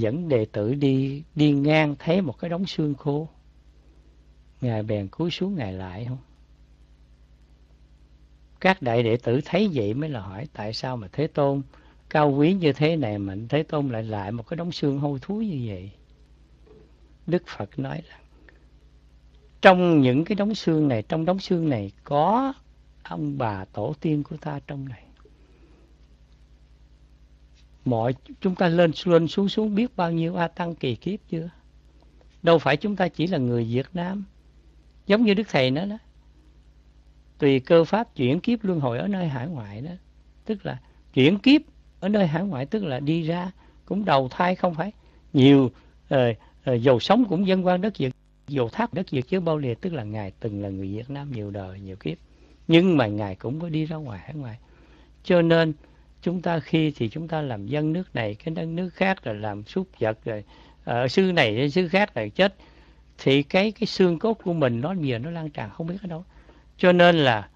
B: dẫn đệ tử đi đi ngang thấy một cái đống xương khô. Ngài bèn cúi xuống ngài lại không? Các đại đệ tử thấy vậy mới là hỏi, tại sao mà thế tôn cao quý như thế này mà thế tôn lại lại một cái đống xương hôi thối như vậy? Đức phật nói là trong những cái đống xương này, trong đống xương này có ông bà tổ tiên của ta trong này mọi chúng ta lên lên xuống xuống biết bao nhiêu a tăng kỳ kiếp chưa? Đâu phải chúng ta chỉ là người Việt Nam. Giống như đức thầy nói đó. Tùy cơ pháp chuyển kiếp luân hồi ở nơi hải ngoại đó. Tức là chuyển kiếp ở nơi hải ngoại tức là đi ra cũng đầu thai không phải. Nhiều uh, uh, dầu sống cũng dân quan đất Việt dầu tháp đất Việt chứ bao lìa tức là ngài từng là người Việt Nam nhiều đời nhiều kiếp. Nhưng mà ngài cũng có đi ra ngoài hải ngoại. Cho nên chúng ta khi thì chúng ta làm dân nước này, cái đất nước khác rồi làm súc vật rồi ở xứ sư này sư khác rồi chết, thì cái cái xương cốt của mình nó giờ nó lan tràn không biết ở đâu. Cho nên là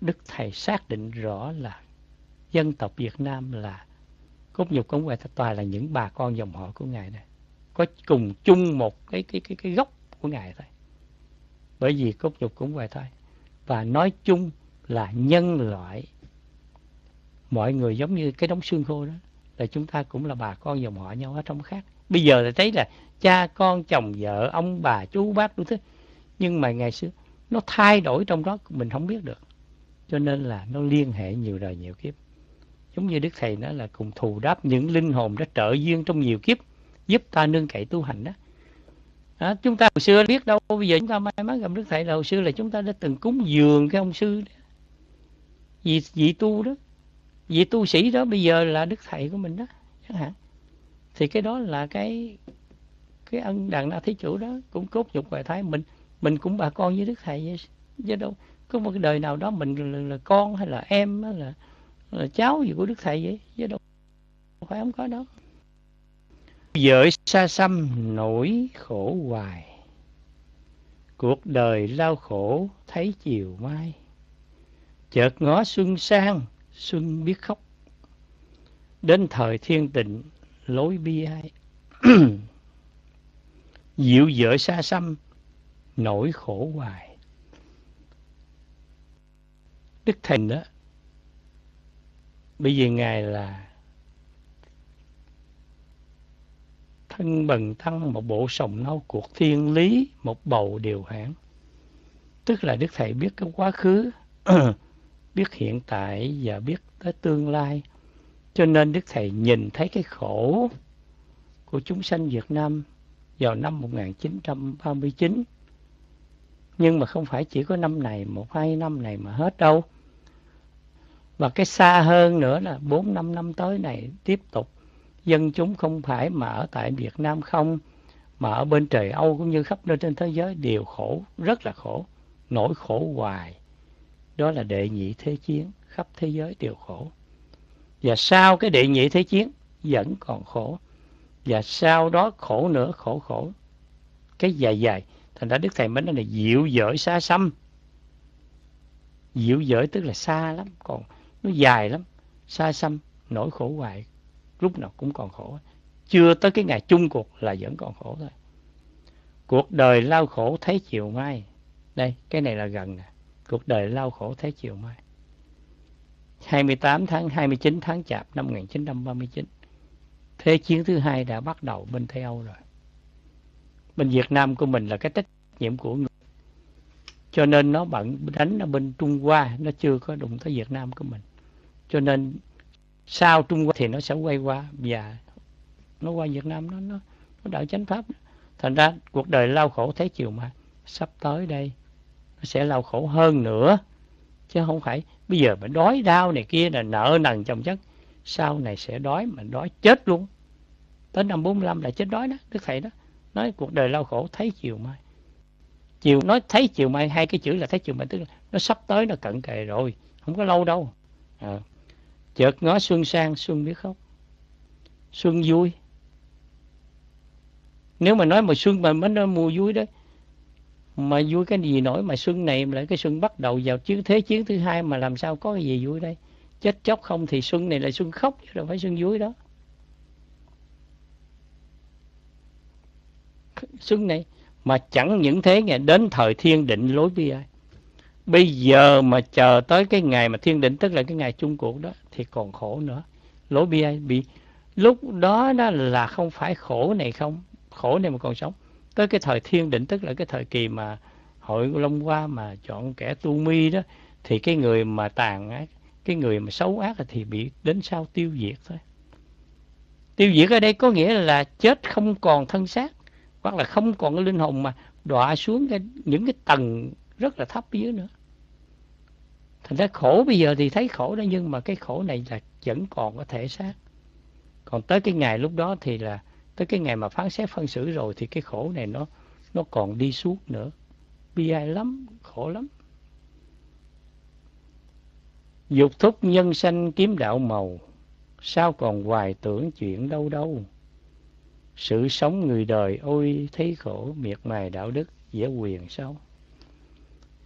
B: đức thầy xác định rõ là dân tộc Việt Nam là cốt nhục cống hoài toàn là những bà con dòng họ của ngài này, có cùng chung một cái cái cái cái gốc của ngài thôi. Bởi vì cốt nhục cũng vậy thôi. Và nói chung là nhân loại mọi người giống như cái đống xương khô đó là chúng ta cũng là bà con dòng họ nhau ở trong khác. Bây giờ thì thấy là cha con chồng vợ ông bà chú bác đủ thứ. Nhưng mà ngày xưa nó thay đổi trong đó mình không biết được. Cho nên là nó liên hệ nhiều đời nhiều kiếp. Giống như đức thầy nói là cùng thù đáp những linh hồn đã trợ duyên trong nhiều kiếp giúp ta nương cậy tu hành đó. À, chúng ta hồi xưa biết đâu bây giờ chúng ta may mắn gặp đức thầy là hồi xưa là chúng ta đã từng cúng dường cái ông sư đó. vị vị tu đó vị tu sĩ đó bây giờ là đức thầy của mình đó chẳng hạn. Thì cái đó là cái cái ân đàn na thí chủ đó cũng cốt nhục bài thái. Mình mình cũng bà con với đức thầy với đâu có một cái đời nào đó mình là, là con hay là em hay là, là cháu gì của đức thầy vậy? Chứ đâu phải không có đó vợ xa xăm nỗi khổ hoài cuộc đời lao khổ thấy chiều mai. Chợt ngó xuân sang xuân biết khóc. Đến thời thiên tịnh, lối bi ai? <clears throat> Dịu vợ xa xăm, nỗi khổ hoài. Đức thành đó, bây giờ ngài là thân bần tăng một bộ sòng nâu cuộc thiên lý, một bầu điều hãn tức là đức thầy biết cái quá khứ. <clears throat> biết hiện tại và biết tới tương lai. Cho nên đức thầy nhìn thấy cái khổ của chúng sanh Việt Nam vào năm 1939 nhưng mà không phải chỉ có năm này một hai năm này mà hết đâu. Và cái xa hơn nữa là bốn năm năm tới này tiếp tục dân chúng không phải mà ở tại Việt Nam không, mà ở bên trời Âu cũng như khắp nơi trên thế giới đều khổ, rất là khổ, nỗi khổ hoài. Đó là đệ nhị thế chiến, khắp thế giới đều khổ. Và sau cái đệ nhị thế chiến vẫn còn khổ. Và sau đó khổ nữa, khổ khổ. Cái dài dài. Thành ra Đức Thầy mới nói là dịu dở xa xăm. Dịu dở tức là xa lắm, còn nó dài lắm, xa xăm, nỗi khổ hoài, lúc nào cũng còn khổ. Chưa tới cái ngày chung cuộc là vẫn còn khổ thôi. Cuộc đời lao khổ thấy chiều mai. Đây, cái này là gần nè. Cuộc đời lao khổ thế chiều mai. 28 tháng 29 tháng Chạp năm 1939. Thế chiến thứ hai đã bắt đầu bên Tây Âu rồi. Bên Việt Nam của mình là cái trách nhiệm của người. Cho nên nó bận đánh ở bên Trung Hoa, nó chưa có đụng tới Việt Nam của mình. Cho nên sau Trung Hoa thì nó sẽ quay qua và nó qua Việt Nam nó nó nó đạo chánh pháp. Thành ra cuộc đời lao khổ thế chiều mai sắp tới đây sẽ lao khổ hơn nữa. Chứ không phải, bây giờ mà đói đau này kia là nợ nần chồng chất. Sau này sẽ đói mà đói chết luôn. Tới năm 45 là chết đói đó, đức thầy đó. Nói cuộc đời lao khổ, thấy chiều mai. Chiều, nói thấy chiều mai, hai cái chữ là thấy chiều mai, tức là nó sắp tới, nó cận kề rồi. Không có lâu đâu. À. chợt ngó xuân sang, xuân biết khóc xuân vui. Nếu mà nói mà xuân mà mới nói mùa vui đó mà vui cái gì nổi mà xuân này lại cái xuân bắt đầu vào chiến thế chiến thứ hai mà làm sao có cái gì vui đây? Chết chóc không thì xuân này là xuân khóc, chứ đâu phải xuân vui đó. Xuân này mà chẳng những thế ngày đến thời thiên định lối bi ai. Bây giờ mà chờ tới cái ngày mà thiên định, tức là cái ngày chung cuộc đó, thì còn khổ nữa. Lối bi ai bị, lúc đó đó là không phải khổ này không, khổ này mà còn sống tới cái thời thiên định tức là cái thời kỳ mà hội long hoa mà chọn kẻ tu mi đó thì cái người mà tàn ác cái người mà xấu ác thì bị đến sau tiêu diệt thôi. Tiêu diệt ở đây có nghĩa là chết không còn thân xác hoặc là không còn cái linh hồn mà đọa xuống cái, những cái tầng rất là thấp dưới nữa. Thành ra khổ bây giờ thì thấy khổ đó nhưng mà cái khổ này là vẫn còn có thể xác. Còn tới cái ngày lúc đó thì là tới cái ngày mà phán xét phân xử rồi thì cái khổ này nó nó còn đi suốt nữa. Bi ai lắm, khổ lắm. Dục thúc nhân sanh kiếm đạo màu, sao còn hoài tưởng chuyện đâu đâu. Sự sống người đời, ôi, thấy khổ, miệt mài đạo đức, dễ quyền sao?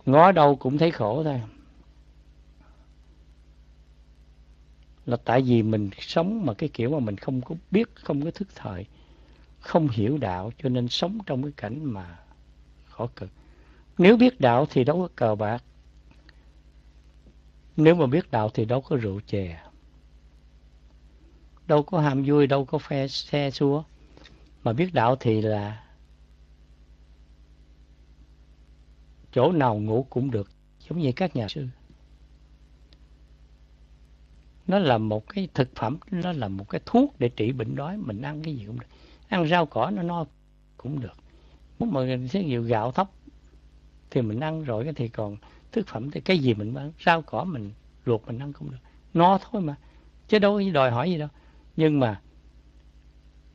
B: Ngó đâu cũng thấy khổ thôi. Là tại vì mình sống mà cái kiểu mà mình không có biết, không có thức thời không hiểu đạo cho nên sống trong cái cảnh mà khó cực. Nếu biết đạo thì đâu có cờ bạc. Nếu mà biết đạo thì đâu có rượu chè. Đâu có ham vui, đâu có phe xe xua. Mà biết đạo thì là chỗ nào ngủ cũng được, giống như các nhà sư. Nó là một cái thực phẩm, nó là một cái thuốc để trị bệnh đói, mình ăn cái gì cũng được ăn rau cỏ nó no cũng được. Muốn mà sẽ nhiều gạo thóc thì mình ăn rồi cái thì còn thức phẩm thì cái gì mình ăn? Rau cỏ mình luộc mình ăn cũng được. No thôi mà. Chứ đâu có đòi hỏi gì đâu. Nhưng mà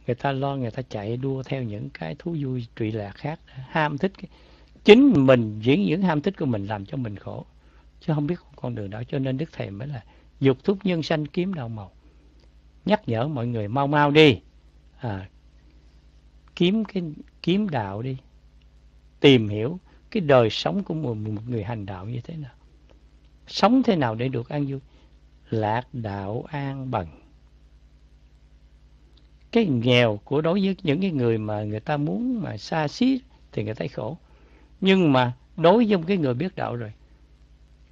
B: người ta lo người ta chạy đua theo những cái thú vui trụy lạc khác ham thích cái chính mình diễn những ham thích của mình làm cho mình khổ. Chứ không biết con đường đó. Cho nên đức thầy mới là dục thúc nhân sanh kiếm đạo màu. Nhắc nhở mọi người mau mau đi. À, kiếm cái kiếm đạo đi. Tìm hiểu cái đời sống của một, một người hành đạo như thế nào. Sống thế nào để được an vui? Lạc đạo an bằng. Cái nghèo của đối với những cái người mà người ta muốn mà xa xí thì người ta khổ. Nhưng mà đối với một cái người biết đạo rồi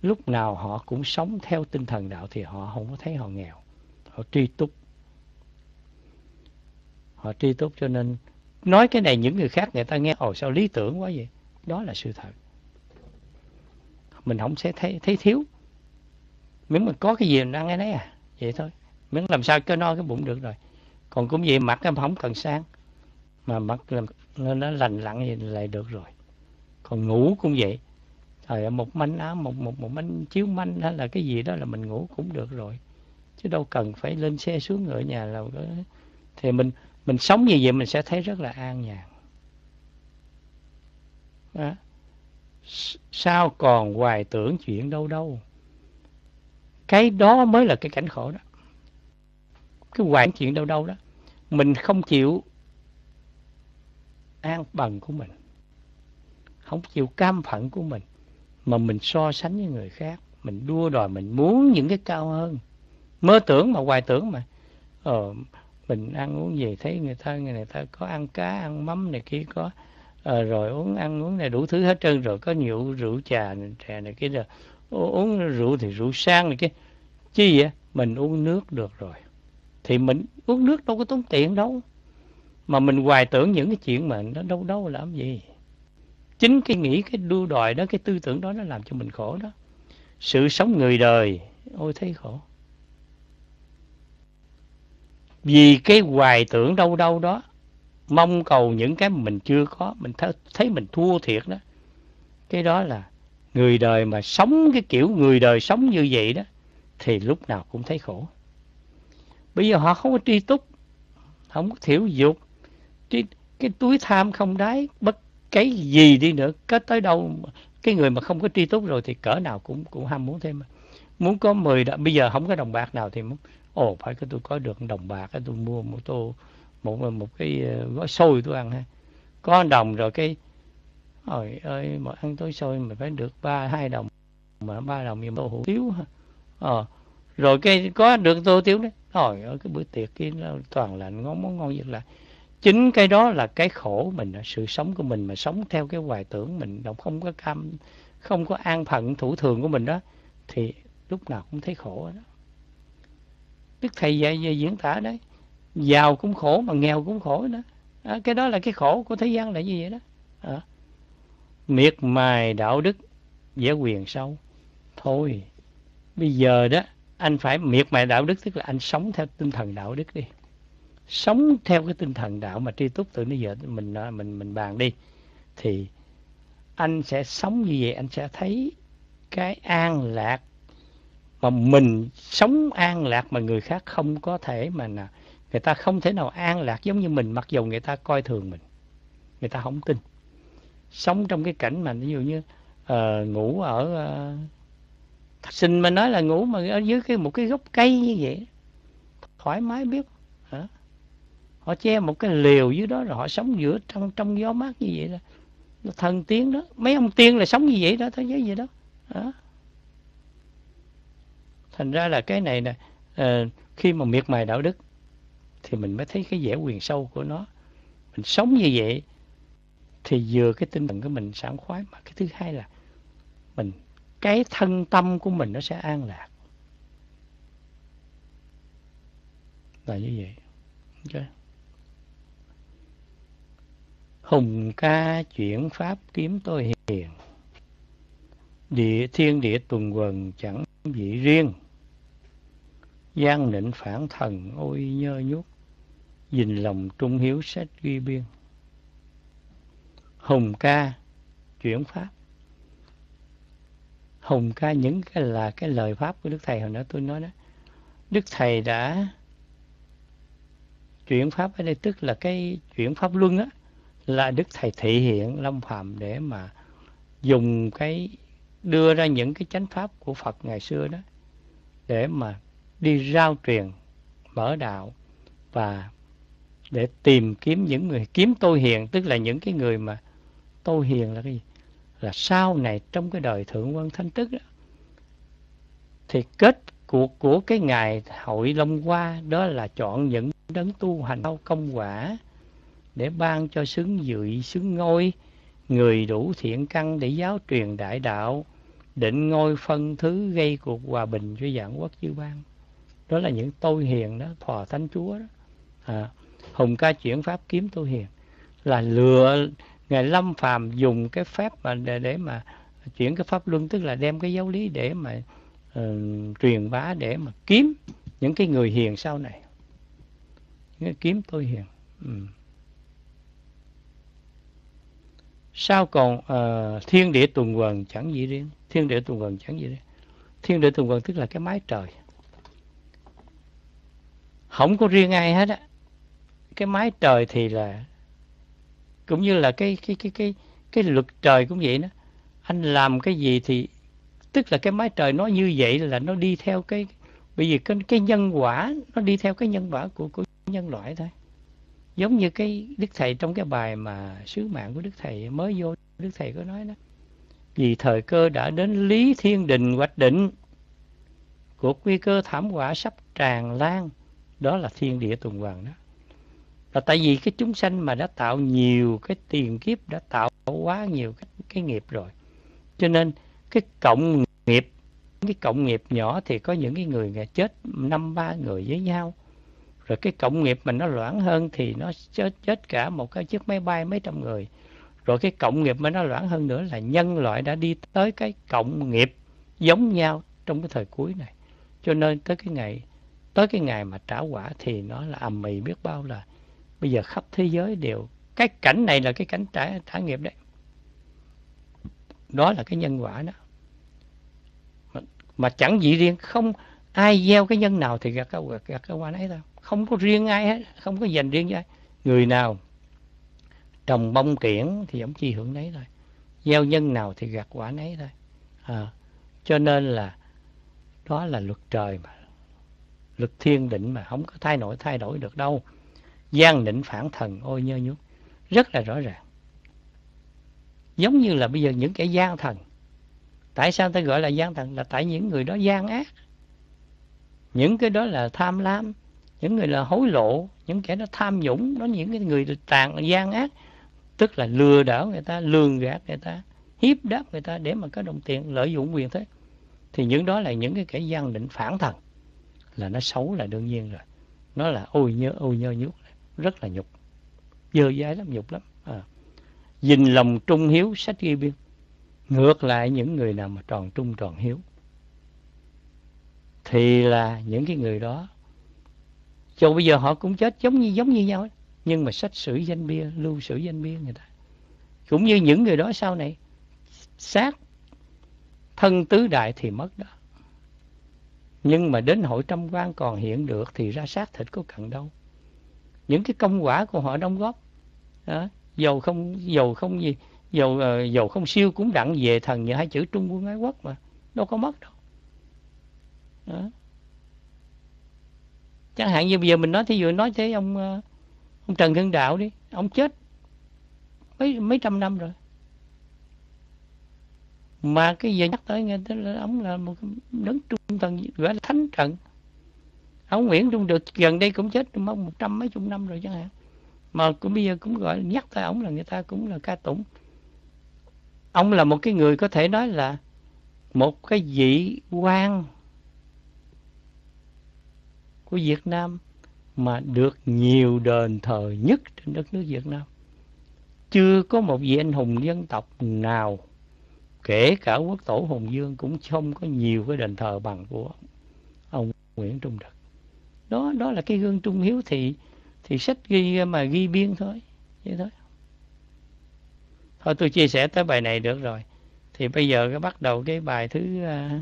B: lúc nào họ cũng sống theo tinh thần đạo thì họ không có thấy họ nghèo. Họ tri túc. Họ tri túc cho nên nói cái này những người khác người ta nghe, ồ, sao lý tưởng quá vậy? Đó là sự thật. Mình không sẽ thấy thấy thiếu. Miếng mình có cái gì mình ăn cái đấy à vậy thôi. Miếng làm sao cho no cái bụng được rồi. Còn cũng vậy mặc em không cần sang. Mà mặc làm, nó lành lặn gì lại được rồi. Còn ngủ cũng vậy. Thời một manh áo, một một một manh chiếu manh hay là cái gì đó là mình ngủ cũng được rồi. Chứ đâu cần phải lên xe xuống ở nhà là ờ. thì mình mình sống như vậy mình sẽ thấy rất là an nhàn. Đó. sao còn hoài tưởng chuyện đâu đâu. Cái đó mới là cái cảnh khổ đó. Cái hoài chuyện đâu đâu đó. Mình không chịu an bằng của mình. Không chịu cam phận của mình. Mà mình so sánh với người khác. Mình đua đòi mình muốn những cái cao hơn. Mơ tưởng mà hoài tưởng mà. Ờ, mình ăn uống gì thấy người ta người ta có ăn cá ăn mắm này kia có à, rồi uống ăn uống này đủ thứ hết trơn rồi có nhiều rượu trà này, trà này kia rồi. Uống rượu thì rượu sang này kia. Chi vậy mình uống nước được rồi. Thì mình uống nước đâu có tốn tiền đâu. Mà mình hoài tưởng những cái chuyện mà nó đâu đâu làm gì. Chính cái nghĩ cái đua đòi đó cái tư tưởng đó nó làm cho mình khổ đó. Sự sống người đời ôi thấy khổ vì cái hoài tưởng đâu đâu đó mong cầu những cái mình chưa có mình thấy, thấy mình thua thiệt đó. Cái đó là người đời mà sống cái kiểu người đời sống như vậy đó thì lúc nào cũng thấy khổ. Bây giờ họ không có tri túc không có thiểu dục cái, cái túi tham không đáy bất cái gì đi nữa có tới đâu cái người mà không có tri túc rồi thì cỡ nào cũng cũng ham muốn thêm. Muốn có 10 bây giờ không có đồng bạc nào thì muốn ồ, phải, cái tôi có được đồng bạc, cái tôi mua một tô, một một cái ờ, gói xôi tôi ăn ha. Có đồng rồi cái ôi ơi, mà ăn tối xôi mà phải được ba, hai đồng, mà ba đồng như tô hủ tiếu ha. Ờ rồi cái có được tô tiếu đấy. Rồi ơi, cái bữa tiệc kia nó toàn là ngon món ngon vậy là chính cái đó là cái khổ mình, sự sống của mình mà sống theo cái hoài tưởng mình không có cam, không có an phận thủ thường của mình đó, thì lúc nào cũng thấy khổ đó đức thầy dạy về diễn tả đấy. Giàu cũng khổ mà nghèo cũng khổ đó à, cái đó là cái khổ của thế gian là như vậy đó. À. miệt mài đạo đức dễ quyền sâu thôi bây giờ đó anh phải miệt mài đạo đức tức là anh sống theo tinh thần đạo đức đi. Sống theo cái tinh thần đạo mà tri túc từ nãy giờ mình mình mình bàn đi thì anh sẽ sống như vậy anh sẽ thấy cái an lạc mà mình sống an lạc mà người khác không có thể mà nè người ta không thể nào an lạc giống như mình mặc dù người ta coi thường mình. Người ta không tin. Sống trong cái cảnh mà ví dụ như uh, ngủ ở ờ, uh, sinh mà nói là ngủ mà ở dưới cái một cái gốc cây như vậy thoải mái biết hả? Họ che một cái liều dưới đó rồi họ sống giữa trong trong gió mát như vậy đó. Thần tiên đó. Mấy ông tiên là sống như vậy đó thế giới gì đó đó thành ra là cái này nè à, khi mà miệt mài đạo đức thì mình mới thấy cái vẻ quyền sâu của nó. Mình sống như vậy thì vừa cái tinh thần của mình sảng khoái mà cái thứ hai là mình cái thân tâm của mình nó sẽ an lạc. Là như vậy. Okay. hùng ca chuyển pháp kiếm tôi hiền. Địa thiên địa tuần quần chẳng vị riêng gian nịnh phản thần, ôi nhơ nhút dình lòng trung hiếu sách ghi biên. Hùng ca chuyển pháp. Hùng ca những cái là cái lời pháp của đức thầy, hồi nãy tôi nói đó. Đức thầy đã chuyển pháp ở đây, tức là cái chuyển pháp luân á, là đức thầy thị hiện lâm phạm để mà dùng cái, đưa ra những cái chánh pháp của phật ngày xưa đó, để mà đi rao truyền mở đạo và để tìm kiếm những người kiếm tôi hiền tức là những cái người mà tôi hiền là cái gì? Là sau này trong cái đời thượng quân thanh tức đó, thì kết cuộc của cái ngày hội long hoa đó là chọn những đấng tu hành công quả để ban cho xứng dự xứng ngôi người đủ thiện căn để giáo truyền đại đạo định ngôi phân thứ gây cuộc hòa bình cho dạng quốc chư bang đó là những tôi hiền đó thọ thánh chúa đó. À, hùng ca chuyển pháp kiếm tôi hiền. Là lừa ngài lâm phàm dùng cái phép mà để, để mà chuyển cái pháp luân tức là đem cái giáo lý để mà uh, truyền bá để mà kiếm những cái người hiền sau này. Kiếm tôi hiền. Ừ. sao còn uh, thiên địa tuần quần chẳng gì riêng? Thiên địa tuần quần chẳng gì riêng. Thiên địa tuần quần tức là cái mái trời không có riêng ai hết á. Cái mái trời thì là cũng như là cái cái cái cái cái luật trời cũng vậy đó. Anh làm cái gì thì tức là cái mái trời nó như vậy là nó đi theo cái bởi vì cái, cái nhân quả nó đi theo cái nhân quả của của nhân loại thôi. Giống như cái đức thầy trong cái bài mà sứ mạng của đức thầy mới vô đức thầy có nói đó. Vì thời cơ đã đến lý thiên đình hoạch định cuộc nguy cơ thảm họa sắp tràn lan đó là thiên địa tuần hoàn đó. Là tại vì cái chúng sanh mà đã tạo nhiều cái tiền kiếp đã tạo quá nhiều cái, cái nghiệp rồi. Cho nên cái cộng nghiệp cái cộng nghiệp nhỏ thì có những cái người chết năm ba người với nhau. Rồi cái cộng nghiệp mà nó loãng hơn thì nó chết chết cả một cái chiếc máy bay mấy trăm người. Rồi cái cộng nghiệp mà nó loãng hơn nữa là nhân loại đã đi tới cái cộng nghiệp giống nhau trong cái thời cuối này. Cho nên tới cái ngày tới cái ngày mà trả quả thì nó là ầm ĩ biết bao là bây giờ khắp thế giới đều cái cảnh này là cái cảnh trả trả nghiệp đấy. Đó là cái nhân quả đó. Mà, mà chẳng gì riêng không ai gieo cái nhân nào thì gặt cái gặt, gặt cái quả nấy thôi không có riêng ai hết không có dành riêng cho ai. Người nào trồng bông kiển thì ông chi hưởng nấy thôi. Gieo nhân nào thì gặt quả nấy thôi. À, cho nên là đó là luật trời mà lực thiên định mà không có thay đổi thay đổi được đâu. Gian định phản thần, ôi nhơ nhút rất là rõ ràng. Giống như là bây giờ những kẻ gian thần. Tại sao ta gọi là gian thần? Là tại những người đó gian ác. Những cái đó là tham lam, những người là hối lộ, những kẻ đó tham nhũng, đó những cái người tàn gian ác. Tức là lừa đảo người ta, lường gạt người ta, hiếp đáp người ta để mà có đồng tiền, lợi dụng quyền thế. Thì những đó là những cái kẻ gian định phản thần là nó xấu là đương nhiên rồi. Nó là ôi nhớ ôi nhớ nhút, rất là nhục. Dơ dái lắm, nhục lắm. À. dình lòng trung hiếu, sách ghi biên. Ngược lại những người nào mà tròn trung, tròn hiếu. Thì là những cái người đó cho bây giờ họ cũng chết giống như giống như nhau nhưng mà sách sử danh bia, lưu sử danh bia người ta. Cũng như những người đó sau này, xác thân tứ đại thì mất đó nhưng mà đến hội trăm quan còn hiện được thì ra xác thịt có cần đâu những cái công quả của họ đóng góp, đó. dầu không dầu không gì, dầu ờ, dầu không siêu cũng đặng về thần như hai chữ trung quân ái quốc mà, đâu có mất đâu đó. chẳng hạn như bây giờ mình nói, thí dụ nói thế ông ờ, ông Trần Hưng Đạo đi, ông chết mấy mấy trăm năm rồi mà cái giờ nhắc tới nghe tới là ông là một đấng trung thần gọi là thánh trận ông Nguyễn Trung được gần đây cũng chết một trăm mấy chục năm rồi chẳng hạn. Mà cũng bây giờ cũng gọi nhắc tới ông là người ta cũng là ca tụng. Ông là một cái người có thể nói là một cái vị quan của Việt Nam mà được nhiều đền thờ nhất trên đất nước Việt Nam. Chưa có một vị anh hùng dân tộc nào, kể cả quốc tổ Hùng Dương cũng không có nhiều cái đền thờ bằng của ông Nguyễn Trung Trực. Đó đó là cái gương trung hiếu thì thì sách ghi mà ghi biên thôi, vậy thôi. Thôi tôi chia sẻ tới bài này được rồi. Thì bây giờ cái bắt đầu cái bài thứ uh,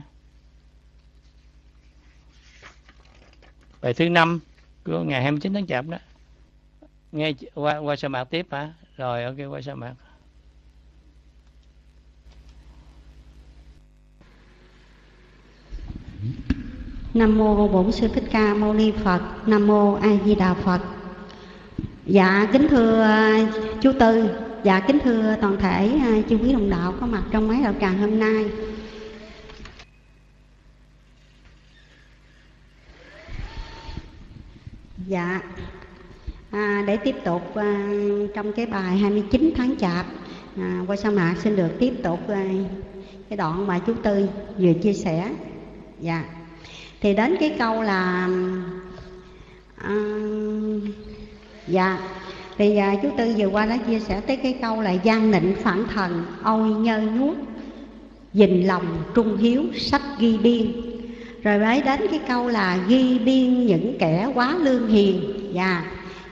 B: bài thứ năm của ngày 29 tháng chạp đó nghe qua qua sa mạc tiếp hả rồi ok qua sa mạc
C: Nam mô Bổn Sư Thích Ca Mâu Ni Phật. Nam mô A Di Đà Phật. Dạ kính thưa à, chú Tư, dạ kính thưa toàn thể à, chư quý đồng đạo có mặt trong máy đạo tràng hôm nay. Dạ, à, để tiếp tục à, trong cái bài 29 tháng chạp à, qua sa mạc xin được tiếp tục à, cái đoạn mà chú Tư vừa chia sẻ. Dạ, thì đến cái câu là à, dạ. Thì à, chú Tư vừa qua đã chia sẻ tới cái câu là gian nịnh phản thần ôi nhơ nhuốc dình lòng trung hiếu sách ghi biên. Rồi mới đến cái câu là ghi biên những kẻ quá lương hiền. Và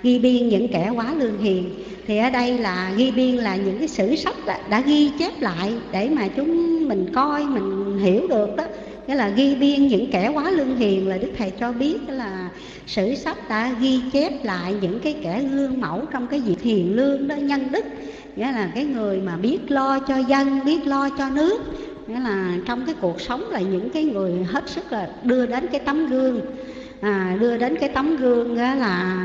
C: ghi biên những kẻ quá lương hiền. Thì ở đây là ghi biên là những cái sử sách đã, đã ghi chép lại để mà chúng mình coi mình hiểu được đó nghĩa là ghi biên những kẻ quá lương hiền là đức thầy cho biết là sử sách đã ghi chép lại những cái kẻ gương mẫu trong cái việc hiền lương đó nhân đức. Nghĩa là cái người mà biết lo cho dân, biết lo cho nước. Nghĩa là trong cái cuộc sống là những cái người hết sức là đưa đến cái tấm gương à, đưa đến cái tấm gương đó là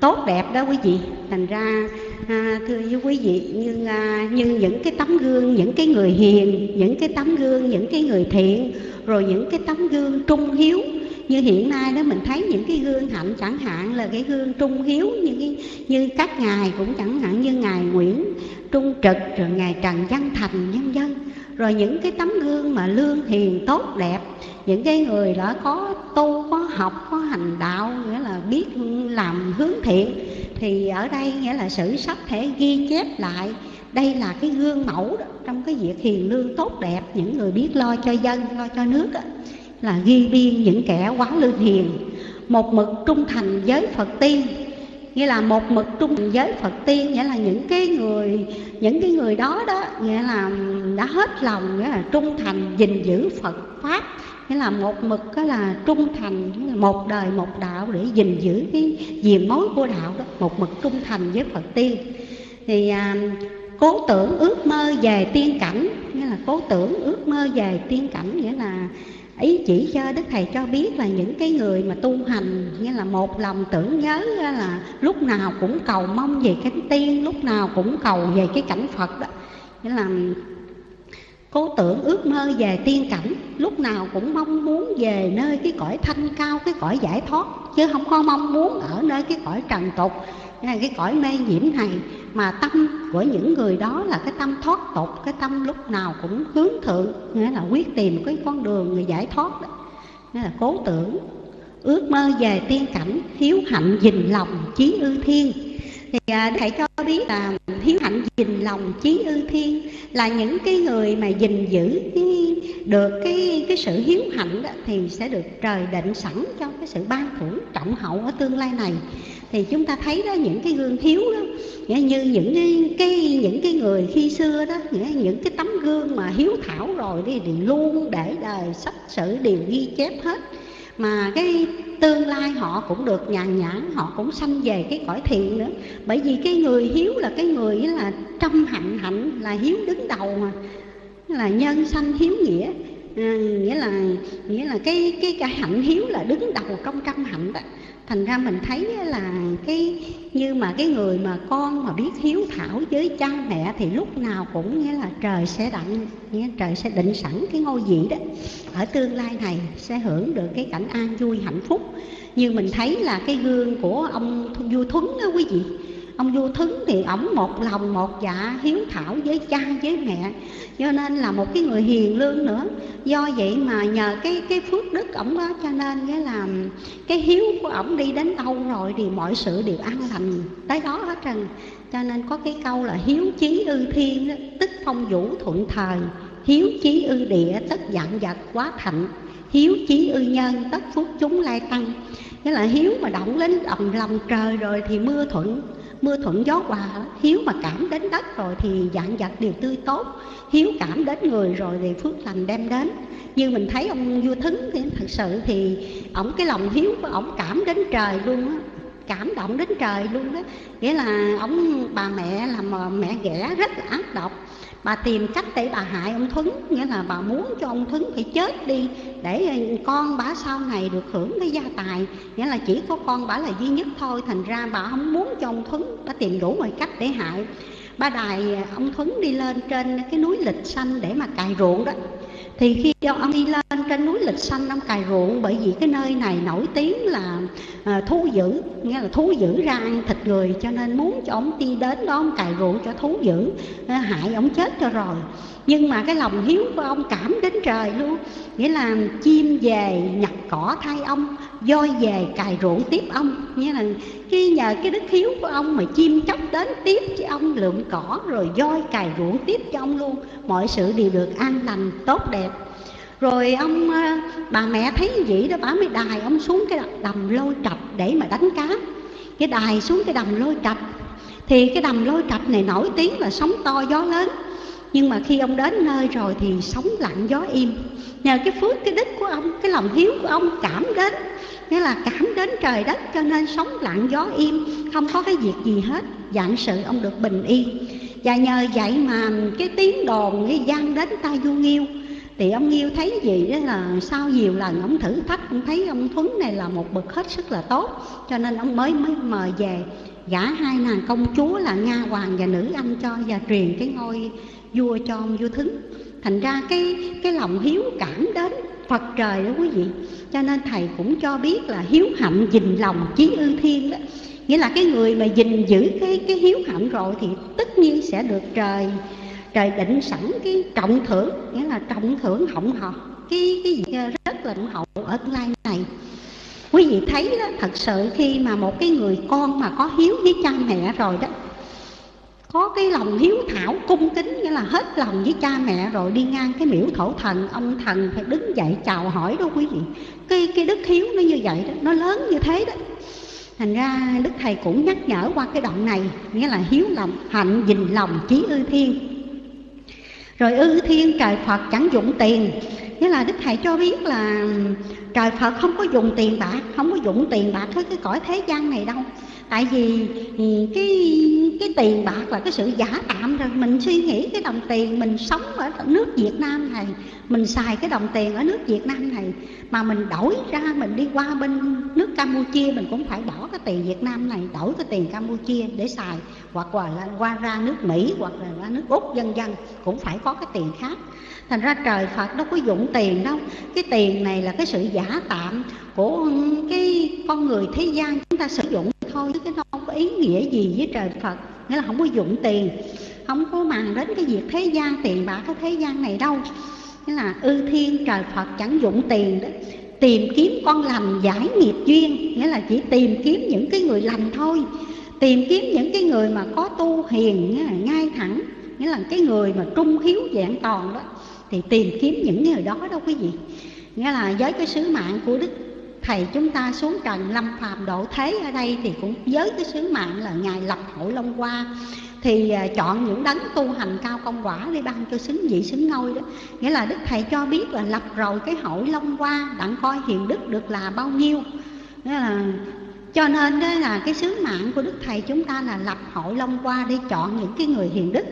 C: tốt đẹp đó quý vị. Thành ra à, thưa với quý vị nhưng à, nhưng những cái tấm gương những cái người hiền những cái tấm gương những cái người thiện rồi những cái tấm gương trung hiếu như hiện nay đó mình thấy những cái gương hạnh chẳng hạn là cái gương trung hiếu như cái, như các ngài cũng chẳng hạn như ngài Nguyễn Trung Trực rồi ngài Trần Văn Thành nhân dân rồi những cái tấm gương mà lương hiền tốt đẹp những cái người đã có tu có học có hành đạo nghĩa là biết làm hướng thiện thì ở đây nghĩa là sử sách thể ghi chép lại. Đây là cái gương mẫu đó, trong cái việc hiền lương tốt đẹp những người biết lo cho dân lo cho nước đó, là ghi biên những kẻ quá lương hiền. Một mực trung thành với phật tiên nghĩa là một mực trung thành với phật tiên nghĩa là những cái người những cái người đó đó nghĩa là đã hết lòng nghĩa là trung thành gìn giữ phật pháp. Nghĩa là một mực đó là trung thành một đời một đạo để gìn giữ cái diện mối của đạo đó một mực trung thành với phật tiên. Thì à, cố tưởng ước mơ về tiên cảnh nghĩa là cố tưởng ước mơ về tiên cảnh nghĩa là ý chỉ cho đức thầy cho biết là những cái người mà tu hành như là một lòng tưởng nhớ là lúc nào cũng cầu mong về cánh tiên, lúc nào cũng cầu về cái cảnh phật đó. Nghĩa là cố tưởng ước mơ về tiên cảnh, lúc nào cũng mong muốn về nơi cái cõi thanh cao, cái cõi giải thoát. Chứ không có mong muốn ở nơi cái cõi trần tục cái cõi mê nhiễm này. Mà tâm của những người đó là cái tâm thoát tục, cái tâm lúc nào cũng hướng thượng. Nghĩa là quyết tìm cái con đường người giải thoát đó. Nghĩa là cố tưởng ước mơ về tiên cảnh, hiếu hạnh, dình lòng, chí ư thiên thì à, thầy cho biết là hiếu hạnh dình lòng chí ư thiên là những cái người mà gìn giữ cái, được cái cái sự hiếu hạnh đó, thì sẽ được trời định sẵn cho cái sự ban thưởng trọng hậu ở tương lai này. Thì chúng ta thấy đó những cái gương hiếu đó nghĩa như những cái, cái những cái người khi xưa đó nghĩa những cái tấm gương mà hiếu thảo rồi đi thì luôn để đời sách sử đều ghi chép hết mà cái tương lai họ cũng được, nhàn nhãn, họ cũng sanh về cái cõi thiện nữa. Bởi vì cái người hiếu là cái người là trong hạnh hạnh, là hiếu đứng đầu mà. Là nhân sanh hiếu nghĩa à, nghĩa là nghĩa là cái cái cái hạnh hiếu là đứng đầu trong trăm hạnh đó. Thành ra mình thấy là cái như mà cái người mà con mà biết hiếu thảo với cha mẹ thì lúc nào cũng nghĩa là trời sẽ đặng nghĩa trời sẽ định sẵn cái ngôi vị đó. Ở tương lai này sẽ hưởng được cái cảnh an vui hạnh phúc. Như mình thấy là cái gương của ông vua thuấn đó quý vị ông vua thứng thì ổng một lòng một dạ hiếu thảo với cha với mẹ. Cho nên là một cái người hiền lương nữa. Do vậy mà nhờ cái cái phước đức ổng đó cho nên cái làm cái hiếu của ổng đi đến đâu rồi thì mọi sự đều an lành. Tới đó hết trơn. Cho nên có cái câu là hiếu chí ư thiên đó, tức phong vũ thuận thời. Hiếu chí ư địa tất dạng vật quá thạnh. Hiếu chí ư nhân tất phước chúng lai tăng. Nghĩa là hiếu mà động đến đồng lòng trời rồi thì mưa thuận mưa thuận gió hòa, hiếu mà cảm đến đất rồi thì dạng vật đều tươi tốt. Hiếu cảm đến người rồi thì phước lành đem đến. Như mình thấy ông vua thính thì thật sự thì ổng, cái lòng hiếu của ổng cảm đến trời luôn á, cảm động đến trời luôn đó nghĩa là ông bà mẹ là mẹ ghẻ rất là ác độc bà tìm cách để bà hại ông thuấn, nghĩa là bà muốn cho ông thuấn phải chết đi, để ờ, con bà sau này được hưởng cái gia tài. Nghĩa là chỉ có con bà là duy nhất thôi, thành ra bà không muốn cho ông thuấn, bà tìm đủ mọi cách để hại. Ba đài ờ, ông thuấn đi lên trên cái núi lịch xanh để mà cài ruộng đó thì khi ông đi lên trên núi lịch xanh ông cài ruộng bởi vì cái nơi này nổi tiếng là à, thú dữ nghĩa là thú dữ ra ăn thịt người cho nên muốn cho ông đi đến đó ông cài ruộng cho thú dữ à, hại ông chết cho rồi. Nhưng mà cái lòng hiếu của ông cảm đến trời luôn nghĩa là chim về nhặt cỏ thay ông voi về cài ruộng tiếp ông. Nghĩa là khi nhờ cái đức hiếu của ông mà chim chóc đến tiếp cho ông, lượm cỏ, rồi voi cài ruộng tiếp cho ông luôn. Mọi sự đều được an lành, tốt đẹp. Rồi ông ờ, bà mẹ thấy như vậy đó, bà mới đài ông xuống cái đầm lôi trạch để mà đánh cá. Cái đài xuống cái đầm lôi trạch. Thì cái đầm lôi trạch này nổi tiếng là sóng to, gió lớn. Nhưng mà khi ông đến nơi rồi thì sóng lặng, gió im. Nhờ cái phước, cái đức của ông, cái lòng hiếu của ông cảm đến nghĩa là cảm đến trời đất cho nên sống lặng, gió im, không có cái việc gì hết. Dạng sự ông được bình yên. Và nhờ vậy mà cái tiếng đồn, cái gian đến tay vua nghiêu. Thì ông nghiêu thấy gì? Đó là sau nhiều lần ông thử thách, ông thấy ông thuấn này là một bậc hết sức là tốt. Cho nên ông mới mới mời về. Gả hai nàng công chúa là nga hoàng và nữ anh cho và truyền cái ngôi vua cho ông vua thứng. Thành ra cái cái lòng hiếu cảm đến phật trời đó quý vị. Cho nên thầy cũng cho biết là hiếu hạnh dình lòng chí ư thiên đó. Nghĩa là cái người mà gìn giữ cái cái hiếu hạnh rồi thì tất nhiên sẽ được trời trời định sẵn cái trọng thưởng. Nghĩa là trọng thưởng họng họ cái cái gì rất là hậu ở tương lai này. Quý vị thấy đó, thật sự khi mà một cái người con mà có hiếu với cha mẹ rồi đó có cái lòng hiếu thảo, cung kính, nghĩa là hết lòng với cha mẹ rồi đi ngang cái miễu thổ thần, ông thần phải đứng dậy chào hỏi đó quý vị. Cái cái đức hiếu nó như vậy đó, nó lớn như thế đó. Thành ra đức thầy cũng nhắc nhở qua cái đoạn này, nghĩa là hiếu lòng, hạnh dình lòng chí ư thiên. Rồi ư thiên trời phật chẳng dụng tiền nghĩa là đức thầy cho biết là, trời phật không có dùng tiền bạc, không có dụng tiền bạc với cái cõi thế gian này đâu. Tại vì ừ, cái cái tiền bạc là cái sự giả tạm rồi. Mình suy nghĩ cái đồng tiền, mình sống ở nước Việt Nam này, mình xài cái đồng tiền ở nước Việt Nam này, mà mình đổi ra, mình đi qua bên nước Campuchia, mình cũng phải bỏ cái tiền Việt Nam này, đổi cái tiền Campuchia để xài. Hoặc là qua ra nước Mỹ, hoặc là ra nước Úc dân dân cũng phải có cái tiền khác thành ra trời phật đâu có dụng tiền đâu. Cái tiền này là cái sự giả tạm của cái con người thế gian. Chúng ta sử dụng thôi, chứ cái nó không có ý nghĩa gì với trời phật. Nghĩa là không có dụng tiền, không có màng đến cái việc thế gian, tiền bạc cái thế gian này đâu. Nghĩa là ư thiên trời phật chẳng dụng tiền đó. Tìm kiếm con lành giải nghiệp duyên, nghĩa là chỉ tìm kiếm những cái người lành thôi. Tìm kiếm những cái người mà có tu hiền, nghĩa là ngay thẳng, nghĩa là cái người mà trung hiếu dạng toàn đó thì tìm kiếm những người đó đâu quý vị. Nghĩa là với cái sứ mạng của đức thầy chúng ta xuống trần lâm phàm độ thế ở đây thì cũng với cái sứ mạng là ngài lập hội long hoa. Thì à, chọn những đấng tu hành cao công quả để ban cho xứng vị xứng ngôi đó. Nghĩa là đức thầy cho biết là lập rồi cái hội long hoa, đặng coi hiền đức được là bao nhiêu. Nghĩa là cho nên đó là cái sứ mạng của đức thầy chúng ta là lập hội long qua để chọn những cái người hiền đức.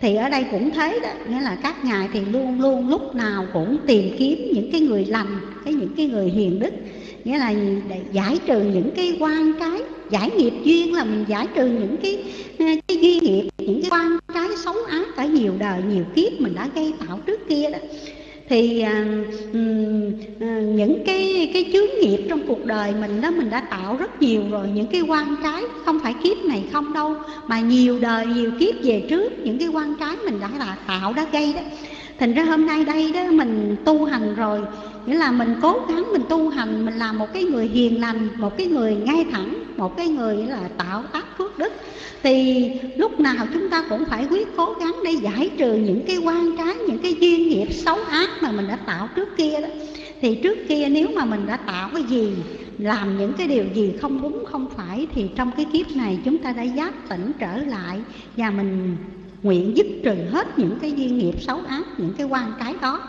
C: Thì ở đây cũng thế đó, nghĩa là các ngài thì luôn luôn lúc nào cũng tìm kiếm những cái người lành, cái những cái người hiền đức. Nghĩa là để giải trừ những cái quan trái, giải nghiệp duyên là mình giải trừ những cái ờ, cái duy nghiệp, những cái quan trái xấu ác ở nhiều đời, nhiều kiếp mình đã gây tạo trước kia đó thì à, à, những cái cái chướng nghiệp trong cuộc đời mình đó mình đã tạo rất nhiều rồi. Những cái quan trái không phải kiếp này không đâu mà nhiều đời nhiều kiếp về trước những cái quan trái mình đã là tạo đã gây đó thành ra hôm nay đây đó, mình tu hành rồi. Nghĩa là mình cố gắng, mình tu hành, mình làm một cái người hiền lành, một cái người ngay thẳng, một cái người là tạo tác phước đức. Thì lúc nào chúng ta cũng phải quyết cố gắng để giải trừ những cái quan trái, những cái duyên nghiệp xấu ác mà mình đã tạo trước kia đó. Thì trước kia nếu mà mình đã tạo cái gì, làm những cái điều gì không đúng, không phải, thì trong cái kiếp này chúng ta đã giác tỉnh trở lại và mình nguyện dứt trừ hết những cái duyên nghiệp xấu ác, những cái quan cái đó.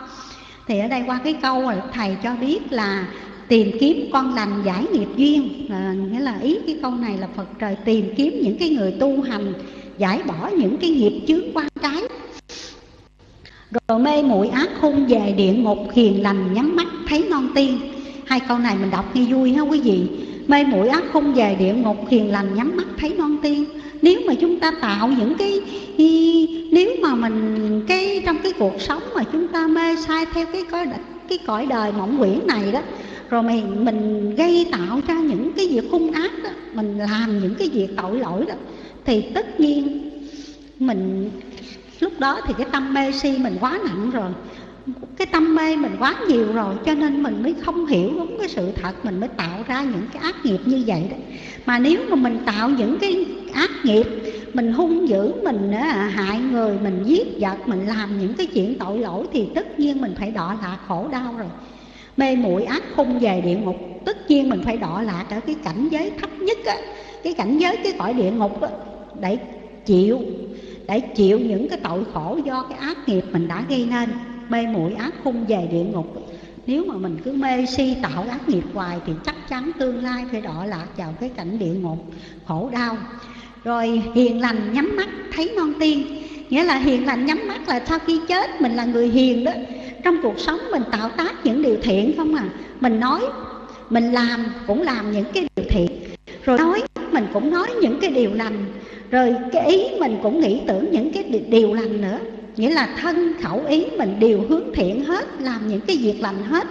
C: Thì ở đây qua cái câu là thầy cho biết là tìm kiếm con lành giải nghiệp duyên. Là nghĩa là ý cái câu này là phật trời tìm kiếm những cái người tu hành, giải bỏ những cái nghiệp chướng quan trái rồi mê muội ác hung về địa ngục hiền lành nhắm mắt thấy non tiên. Hai câu này mình đọc nghe vui ha quý vị. Mê muội ác hung về địa ngục hiền lành nhắm mắt thấy non tiên nếu mà chúng ta tạo những cái nếu mà mình, cái, trong cái cuộc sống mà chúng ta mê sai theo cái cõi cái cõi đời mộng quyển này đó, rồi mình mình gây tạo ra những cái việc hung ác đó, mình làm những cái việc tội lỗi đó, thì tất nhiên mình, lúc đó thì cái tâm mê si mình quá nặng rồi cái tâm mê mình quá nhiều rồi, cho nên mình mới không hiểu đúng cái sự thật. Mình mới tạo ra những cái ác nghiệp như vậy đó. Mà nếu mà mình tạo những cái ác nghiệp, mình hung dữ, mình hại người, mình giết vật mình làm những cái chuyện tội lỗi thì tất nhiên mình phải đọa lạc khổ đau rồi. Mê muội ác hung về địa ngục, tất nhiên mình phải đọa lạc ở cái cảnh giới thấp nhất á, cái cảnh giới, cái cõi địa ngục á, để chịu để chịu những cái tội khổ do cái ác nghiệp mình đã gây nên mê muội ác khung về địa ngục. Nếu mà mình cứ mê si tạo ác nghiệp hoài thì chắc chắn tương lai phải đọa lạc vào cái cảnh địa ngục, khổ đau. Rồi hiền lành nhắm mắt, thấy non tiên. Nghĩa là hiền lành nhắm mắt là sau khi chết mình là người hiền đó. Trong cuộc sống mình tạo tác những điều thiện không à. Mình nói, mình làm cũng làm những cái điều thiện. Rồi nói, mình cũng nói những cái điều lành. Rồi cái ý mình cũng nghĩ tưởng những cái điều lành nữa nghĩa là thân khẩu ý mình đều hướng thiện hết làm những cái việc lành hết.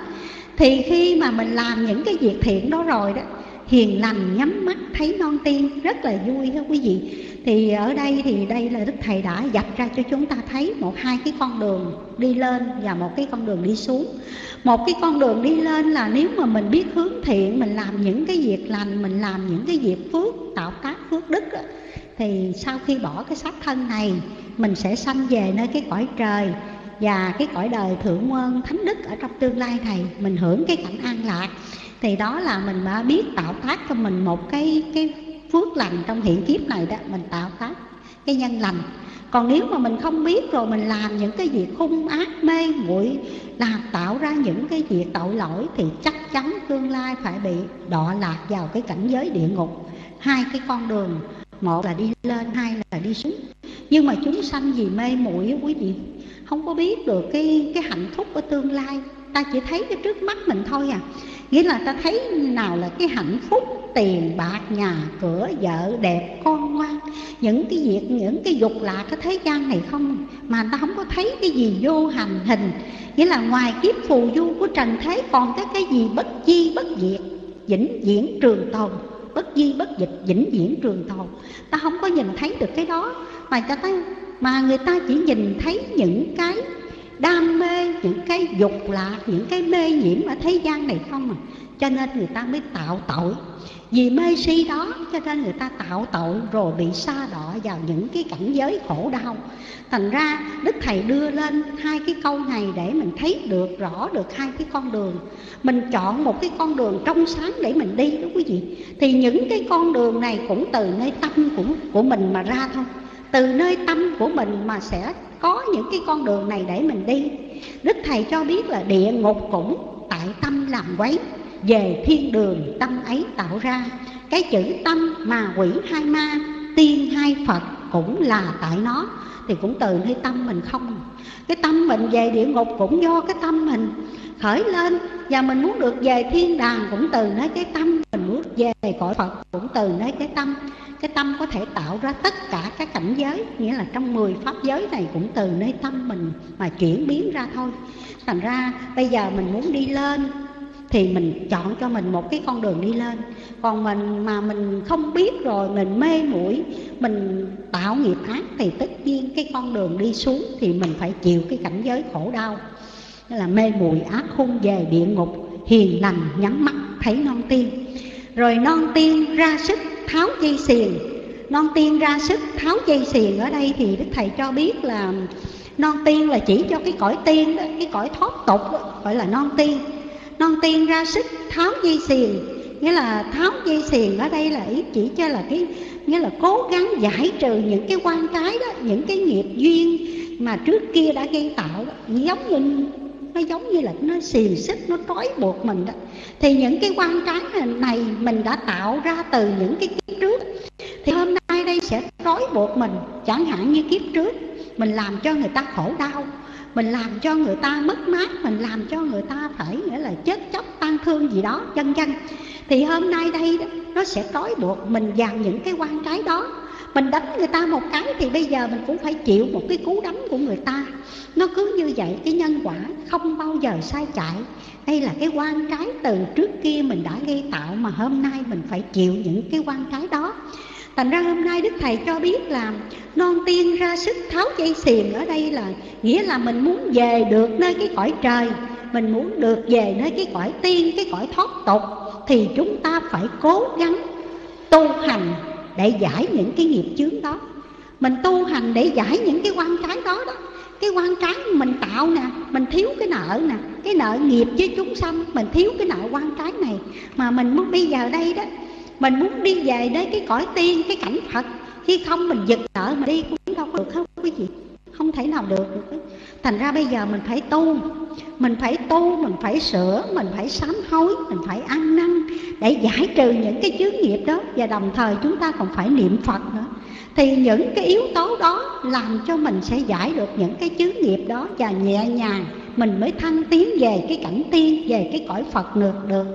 C: Thì khi mà mình làm những cái việc thiện đó rồi đó hiền lành nhắm mắt thấy non tiên rất là vui đó quý vị. Thì ở đây thì đây là đức thầy đã dạch ra cho chúng ta thấy một hai cái con đường đi lên và một cái con đường đi xuống. Một cái con đường đi lên là nếu mà mình biết hướng thiện mình làm những cái việc lành mình làm những cái việc phước tạo tác phước đức đó, thì sau khi bỏ cái xác thân này mình sẽ sanh về nơi cái cõi trời và cái cõi đời thượng quân, thánh đức ở trong tương lai này, mình hưởng cái cảnh an lạc. Thì đó là mình đã biết tạo tác cho mình một cái cái phước lành trong hiện kiếp này đó, mình tạo tác cái nhân lành. Còn nếu mà mình không biết rồi mình làm những cái việc hung ác, mê muội, làm tạo ra những cái việc tội lỗi thì chắc chắn tương lai phải bị đọa lạc vào cái cảnh giới địa ngục, hai cái con đường một là đi lên, hai là đi xuống. Nhưng mà chúng sanh vì mê muội quý vị, không có biết được cái cái hạnh phúc ở tương lai. Ta chỉ thấy cái trước mắt mình thôi à. Nghĩa là ta thấy nào là cái hạnh phúc, tiền, bạc, nhà, cửa, vợ, đẹp, con, ngoan. Những cái việc, những cái dục lạc cái thế gian này không à. mà ta không có thấy cái gì vô hành hình. Nghĩa là ngoài kiếp phù du của trần thế còn cái cái gì bất chi, bất diệt, vĩnh viễn trường tồn bất di bất dịch vĩnh viễn trường tồn. Ta không có nhìn thấy được cái đó, mà ta thấy mà người ta chỉ nhìn thấy những cái đam mê, những cái dục lạc, những cái mê nhiễm ở thế gian này không à cho nên người ta mới tạo tội. Vì mê si đó, cho nên người ta tạo tội rồi bị sa đọa vào những cái cảnh giới khổ đau. Thành ra, đức thầy đưa lên hai cái câu này để mình thấy được, rõ được hai cái con đường. Mình chọn một cái con đường trong sáng để mình đi đó quý vị? Thì những cái con đường này cũng từ nơi tâm của của mình mà ra thôi. Từ nơi tâm của mình mà sẽ có những cái con đường này để mình đi. Đức thầy cho biết là địa ngục cũng tại tâm làm quấy về thiên đường tâm ấy tạo ra, cái chữ tâm mà quỷ hai ma, tiên hai phật cũng là tại nó. Thì cũng từ nơi tâm mình không. Cái tâm mình về địa ngục cũng do cái tâm mình khởi lên, và mình muốn được về thiên đàng cũng từ nơi cái tâm mình muốn về cõi phật cũng từ nơi cái tâm. Cái tâm có thể tạo ra tất cả các cảnh giới, nghĩa là trong 10 pháp giới này cũng từ nơi tâm mình mà chuyển biến ra thôi. Thành ra bây giờ mình muốn đi lên thì mình chọn cho mình một cái con đường đi lên. Còn mình mà mình không biết rồi mình mê muội mình tạo nghiệp ác thì tất nhiên cái con đường đi xuống thì mình phải chịu cái cảnh giới khổ đau. Là mê muội ác hung về địa ngục hiền lành nhắm mắt thấy non tiên. Rồi non tiên ra sức tháo dây xiềng. Non tiên ra sức tháo dây xiềng ở đây thì đức thầy cho biết là non tiên là chỉ cho cái cõi tiên đó, cái cõi thoát tục đó, gọi là non tiên non tiên ra sức, tháo dây xiềng. Nghĩa là tháo dây xiềng ở đây là ý chỉ cho là cái, nghĩa là cố gắng giải trừ những cái quan trái đó, những cái nghiệp duyên mà trước kia đã gây tạo đó. Giống như, nó giống như là nó xiềng xích, nó trói buộc mình đó. Thì những cái quan trái này mình đã tạo ra từ những cái kiếp trước, thì hôm nay đây sẽ trói buộc mình. Chẳng hạn như kiếp trước, mình làm cho người ta khổ đau mình làm cho người ta mất mát, mình làm cho người ta phải nghĩa là chết chóc tan thương gì đó, chân chân thì hôm nay đây nó sẽ trói buộc mình vào những cái quan trái đó. Mình đánh người ta một cái thì bây giờ mình cũng phải chịu một cái cú đấm của người ta. Nó cứ như vậy, cái nhân quả không bao giờ sai chạy đây là cái quan trái từ trước kia mình đã gây tạo mà hôm nay mình phải chịu những cái quan trái đó thành ra hôm nay đức thầy cho biết là non tiên ra sức tháo dây xiềng ở đây là nghĩa là mình muốn về được nơi cái cõi trời, mình muốn được về nơi cái cõi tiên, cái cõi thoát tục, thì chúng ta phải cố gắng tu hành để giải những cái nghiệp chướng đó. Mình tu hành để giải những cái quan trái đó đó. Cái quan trái mình tạo nè, mình thiếu cái nợ nè, cái nợ nghiệp với chúng sanh, mình thiếu cái nợ quan trái này. Mà mình muốn bây giờ đây đó mình muốn đi về đến cái cõi tiên, cái cảnh phật. Khi không mình giật nợ mà đi cũng đâu có được, không quý vị không thể nào được. Được thành ra bây giờ mình phải tu. Mình phải tu, mình phải sửa, mình phải sám hối, mình phải ăn năn để giải trừ những cái chướng nghiệp đó. Và đồng thời chúng ta còn phải niệm phật nữa. Thì những cái yếu tố đó làm cho mình sẽ giải được những cái chướng nghiệp đó và nhẹ nhàng mình mới thăng tiến về cái cảnh tiên, về cái cõi phật được được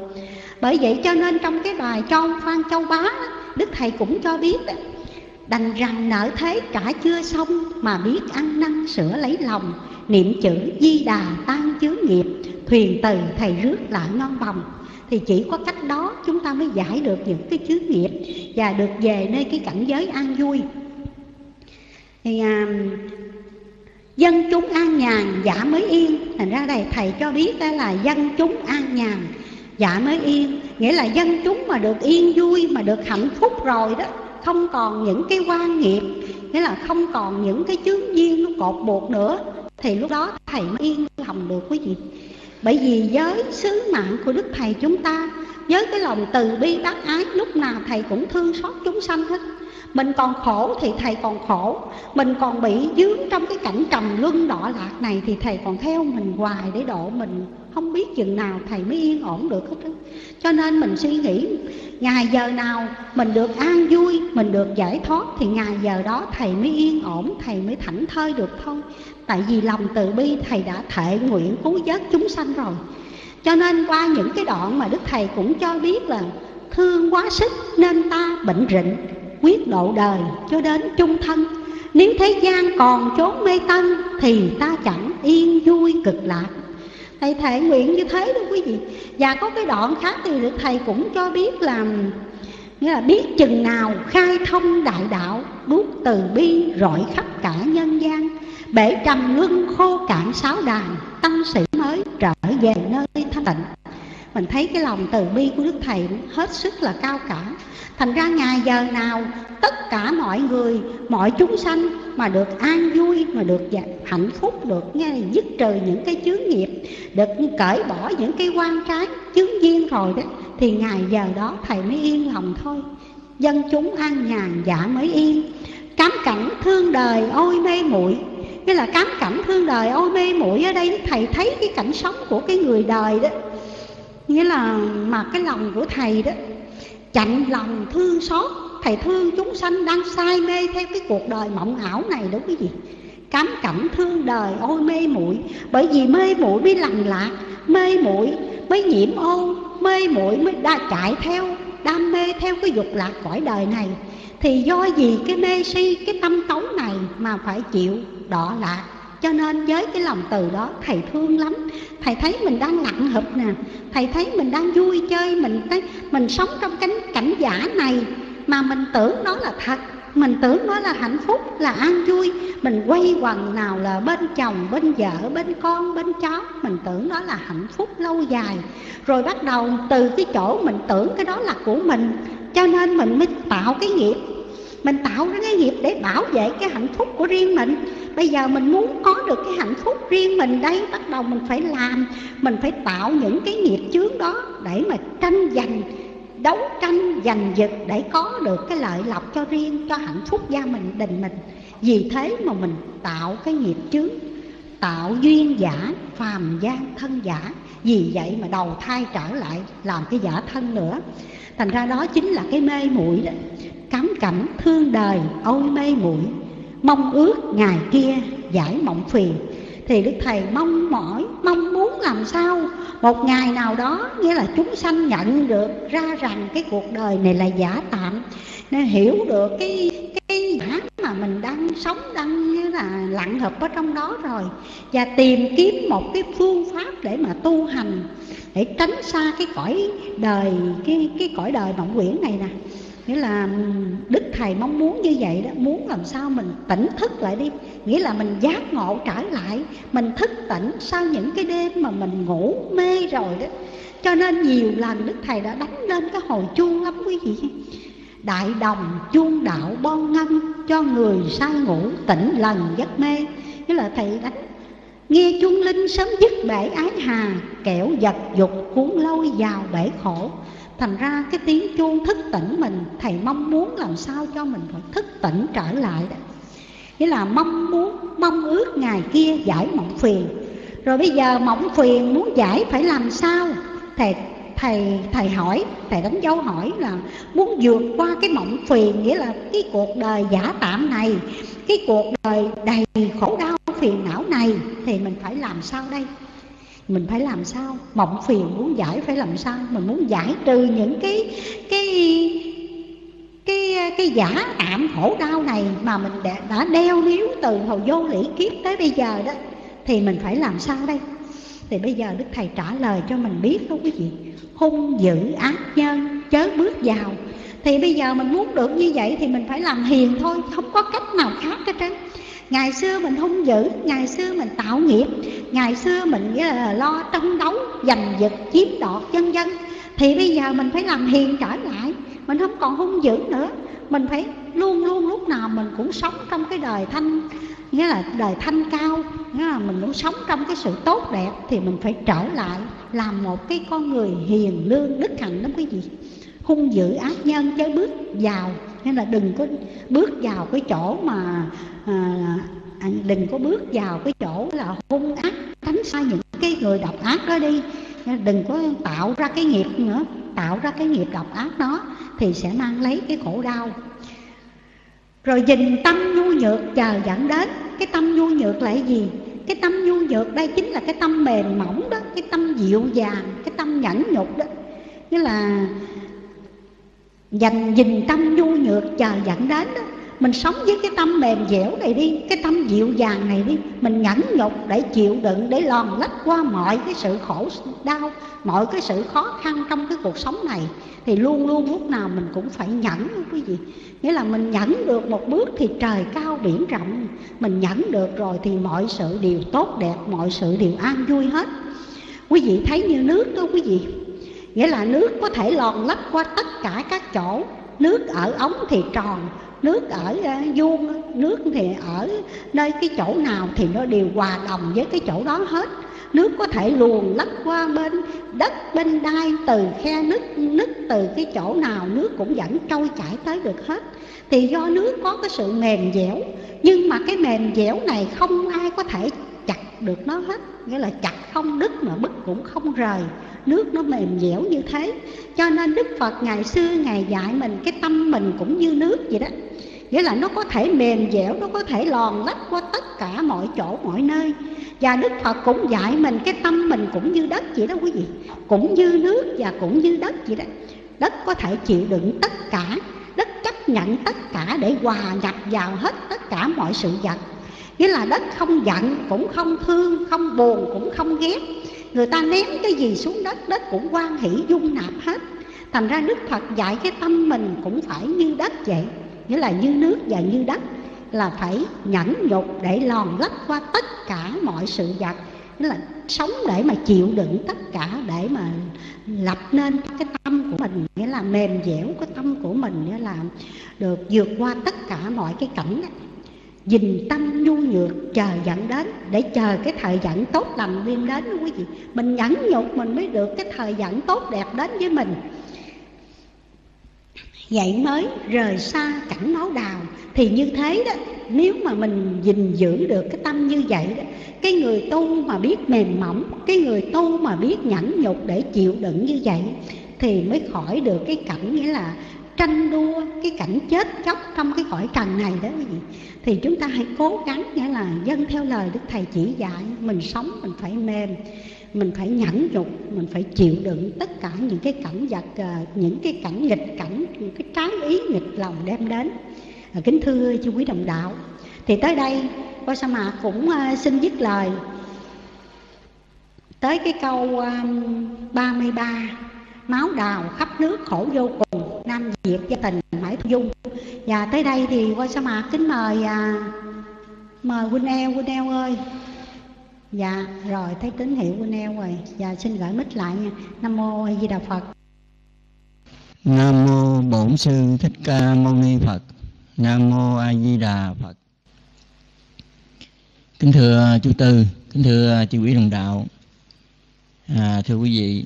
C: bởi vậy cho nên trong cái bài châu phan châu bá đức thầy cũng cho biết đành rằng nợ thế cả chưa xong mà biết ăn năn sửa lấy lòng niệm chữ di đà tan chướng nghiệp thuyền từ thầy rước lại ngon bồng. Thì chỉ có cách đó chúng ta mới giải được những cái chướng nghiệp và được về nơi cái cảnh giới an vui. Thì à, dân chúng an nhàn giả mới yên. Thành ra đây thầy cho biết đó là dân chúng an nhàn dạ mới yên. Nghĩa là dân chúng mà được yên vui, mà được hạnh phúc rồi đó, không còn những cái quan nghiệp. Nghĩa là không còn những cái chướng duyên nó cột buộc nữa. Thì lúc đó thầy mới yên lòng được quý vị. Bởi vì với sứ mạng của đức thầy chúng ta, với cái lòng từ bi bác ái, lúc nào thầy cũng thương xót chúng sanh hết. Mình còn khổ thì thầy còn khổ. Mình còn bị dướng trong cái cảnh trầm luân đọa lạc này thì thầy còn theo mình hoài để độ mình không biết chừng nào thầy mới yên ổn được hết đó. cho nên mình suy nghĩ, ngày giờ nào mình được an vui, mình được giải thoát thì ngày giờ đó thầy mới yên ổn, thầy mới thảnh thơi được thôi. Tại vì lòng từ bi thầy đã thệ nguyện cứu vớt chúng sanh rồi. Cho nên qua những cái đoạn mà đức thầy cũng cho biết là thương quá sức nên ta bệnh rịnh, quyết độ đời cho đến chung thân. Nếu thế gian còn chốn mê tân thì ta chẳng yên vui cực lạc thầy thể nguyện như thế đó quý vị. Và có cái đoạn khác thì được thầy cũng cho biết là, nghĩa là biết chừng nào khai thông đại đạo đuốc từ bi rọi khắp cả nhân gian, bể trầm luân khô cạn sáu đàn, tăng sĩ mới trở về nơi thanh tịnh. Mình thấy cái lòng từ bi của đức thầy hết sức là cao cả. Thành ra ngày giờ nào, tất cả mọi người, mọi chúng sanh mà được an vui, mà được hạnh phúc, được nghe dứt trừ những cái chướng nghiệp, được cởi bỏ những cái quan trái chướng duyên rồi đó, thì ngày giờ đó thầy mới yên lòng thôi. Dân chúng an nhàn dạ mới yên. Cám cảnh thương đời, ôi mê muội. Nghĩa là cám cảnh thương đời, ôi mê muội ở đây, thầy thấy cái cảnh sống của cái người đời đó. Nghĩa là mà cái lòng của thầy đó, chạnh lòng thương xót thầy thương chúng sanh đang say mê theo cái cuộc đời mộng ảo này đúng cái gì cám cảnh thương đời, ôi mê muội. Bởi vì mê muội mới lầm lạc, mê muội mới nhiễm ô, mê muội mới đa chạy theo, đam mê theo cái dục lạc cõi đời này. Thì do gì cái mê si, cái tâm tấu này mà phải chịu đọa lạc. Cho nên với cái lòng từ đó, thầy thương lắm. Thầy thấy mình đang lặng hụp nè. Thầy thấy mình đang vui chơi, mình thấy, mình sống trong cánh cảnh giả này mà mình tưởng nó là thật, mình tưởng nó là hạnh phúc, là an vui. Mình quay quần nào là bên chồng, bên vợ, bên con, bên cháu, mình tưởng nó là hạnh phúc lâu dài. Rồi bắt đầu từ cái chỗ mình tưởng cái đó là của mình, cho nên mình mới tạo cái nghiệp. Mình tạo ra cái nghiệp để bảo vệ cái hạnh phúc của riêng mình. Bây giờ mình muốn có được cái hạnh phúc riêng mình đây, bắt đầu mình phải làm, mình phải tạo những cái nghiệp chướng đó để mà tranh giành đấu tranh giành giật để có được cái lợi lộc cho riêng, cho hạnh phúc gia mình, đình mình. Vì thế mà mình tạo cái nghiệp chướng tạo duyên giả, phàm gian thân giả. Vì vậy mà đầu thai trở lại làm cái giả thân nữa. Thành ra đó chính là cái mê muội đó. Cám cảnh thương đời ôi mê muội. Mong ước ngày kia giải mộng phiền thì đức thầy mong mỏi, mong muốn làm sao một ngày nào đó, nghĩa là chúng sanh nhận được ra rằng cái cuộc đời này là giả tạm nên hiểu được cái cái giả mà mình đang sống, đang như là lặng hợp ở trong đó rồi, và tìm kiếm một cái phương pháp để mà tu hành, để tránh xa cái cõi đời, cái cái cõi đời mộng quyển này nè nghĩa là đức thầy mong muốn như vậy đó. Muốn làm sao mình tỉnh thức lại đi. Nghĩa là mình giác ngộ trở lại. Mình thức tỉnh sau những cái đêm mà mình ngủ mê rồi đó. Cho nên nhiều lần đức thầy đã đánh lên cái hồi chuông lắm quý vị. Đại đồng chuông đạo bon ngâm cho người say ngủ tỉnh lần giấc mê. Nghĩa là thầy đánh, nghe chuông linh sớm dứt bể ái hà, kẻo giật dục cuốn lôi vào bể khổ thành ra cái tiếng chuông thức tỉnh mình, thầy mong muốn làm sao cho mình phải thức tỉnh trở lại đó. Nghĩa là mong muốn, mong ước ngày kia giải mộng phiền. Rồi bây giờ mộng phiền muốn giải phải làm sao? Thầy thầy thầy hỏi, thầy đánh dấu hỏi là muốn vượt qua cái mộng phiền, nghĩa là cái cuộc đời giả tạm này, cái cuộc đời đầy khổ đau phiền não này, thì mình phải làm sao đây? Mình phải làm sao? Mộng phiền muốn giải phải làm sao? Mình muốn giải trừ những cái cái cái cái giả ảm khổ đau này mà mình đã, đã đeo níu từ hồi vô lý kiếp tới bây giờ đó. Thì mình phải làm sao đây? Thì bây giờ đức thầy trả lời cho mình biết đó quý vị. Hung dữ ác nhân chớ bước vào. Thì bây giờ mình muốn được như vậy thì mình phải làm hiền thôi không có cách nào khác hết trơn ngày xưa mình hung dữ, ngày xưa mình tạo nghiệp, ngày xưa mình là lo tranh đấu, giành giật, chiếm đoạt, vân vân. Thì bây giờ mình phải làm hiền trở lại, mình không còn hung dữ nữa. Mình phải luôn luôn lúc nào mình cũng sống trong cái đời thanh, nghĩa là đời thanh cao, nghĩa là mình muốn sống trong cái sự tốt đẹp thì mình phải trở lại, làm một cái con người hiền lương đức hạnh. Lắm quý vị hung dữ ác nhân chớ bước vào nên là đừng có bước vào cái chỗ mà à, à, đừng có bước vào cái chỗ là hung ác tránh xa những cái người độc ác đó đi. Đừng có tạo ra cái nghiệp nữa tạo ra cái nghiệp độc ác đó thì sẽ mang lấy cái khổ đau. Rồi dình tâm nhu nhược chờ dẫn đến. Cái tâm nhu nhược là gì? Cái tâm nhu nhược đây chính là cái tâm mềm mỏng đó cái tâm dịu dàng cái tâm nhẫn nhục đó. Nghĩa là dành dình tâm nhu nhược chờ dẫn đến đó. Mình sống với cái tâm mềm dẻo này đi, cái tâm dịu dàng này đi. Mình nhẫn nhục để chịu đựng, để lòn lách qua mọi cái sự khổ, đau, mọi cái sự khó khăn trong cái cuộc sống này. Thì luôn luôn lúc nào mình cũng phải nhẫn, quý vị. Nghĩa là mình nhẫn được một bước thì trời cao biển rộng. Mình nhẫn được rồi thì mọi sự đều tốt đẹp, mọi sự đều an vui hết. Quý vị thấy như nước đó, quý vị nghĩa là nước có thể lòn lách qua tất cả các chỗ. Nước ở ống thì tròn, nước ở ờ, vuông, nước thì ở nơi cái chỗ nào thì nó đều hòa đồng với cái chỗ đó hết. Nước có thể luồn lách qua bên đất, bên đai, từ khe nứt nứt từ cái chỗ nào nước cũng vẫn trôi chảy tới được hết. Thì do nước có cái sự mềm dẻo, nhưng mà cái mềm dẻo này không ai có thể chặt được nó hết. Nghĩa là chặt không đứt mà bứt cũng không rời nước nó mềm dẻo như thế. Cho nên đức phật ngày xưa, ngày dạy mình, cái tâm mình cũng như nước vậy đó. Nghĩa là nó có thể mềm dẻo, nó có thể lòn lách qua tất cả mọi chỗ, mọi nơi. Và đức phật cũng dạy mình cái tâm mình cũng như đất vậy đó quý vị. Cũng như nước và cũng như đất vậy đó. Đất có thể chịu đựng tất cả. Đất chấp nhận tất cả để hòa nhập vào hết tất cả mọi sự vật. Nghĩa là đất không giận cũng không thương, không buồn cũng không ghét người ta ném cái gì xuống đất đất cũng quan hỷ, dung nạp hết. Thành ra đức phật dạy cái tâm mình cũng phải như đất vậy. Nghĩa là như nước và như đất, là phải nhẫn nhục để lòn lách qua tất cả mọi sự vật. Nghĩa là sống để mà chịu đựng tất cả, để mà lập nên cái tâm của mình. Nghĩa là mềm dẻo cái tâm của mình, nghĩa là được vượt qua tất cả mọi cái cảnh dình tâm nhu nhược, chờ dẫn đến, để chờ cái thời dẫn tốt lành viên đến quý vị. Mình nhẫn nhục mình mới được cái thời dẫn tốt đẹp đến với mình. Vậy mới rời xa cảnh máu đào. Thì như thế đó, nếu mà mình gìn giữ được cái tâm như vậy đó, cái người tu mà biết mềm mỏng, cái người tu mà biết nhẫn nhục để chịu đựng như vậy, thì mới khỏi được cái cảnh nghĩa là tranh đua cái cảnh chết chóc trong cái cõi trần này đó quý vị. Thì chúng ta hãy cố gắng nghĩa là dân theo lời đức thầy chỉ dạy mình sống mình phải mềm mình phải nhẫn nhục mình phải chịu đựng tất cả những cái cảnh vật ờ, những cái cảnh nghịch cảnh những cái trái ý nghịch lòng đem đến. Ờ, kính thưa chư quý đồng đạo thì tới đây cô sa mạc cũng ờ, xin dứt lời. Tới cái câu uh, 33 máu đào khắp nước khổ vô cùng nam diệt gia tình mãi dung và tới đây thì qua sa mạc kính mời à, mời huynh eo huynh eo ơi Dạ, rồi thấy tín hiệu huynh eo rồi. Dạ, xin gửi mít lại nha. Nam mô A Di Đà Phật.
D: Nam mô Bổn sư Thích Ca Mâu Ni Phật. Nam mô A Di Đà Phật. Kính thưa chú Tư, kính thưa chư quý đồng đạo. À, thưa quý vị,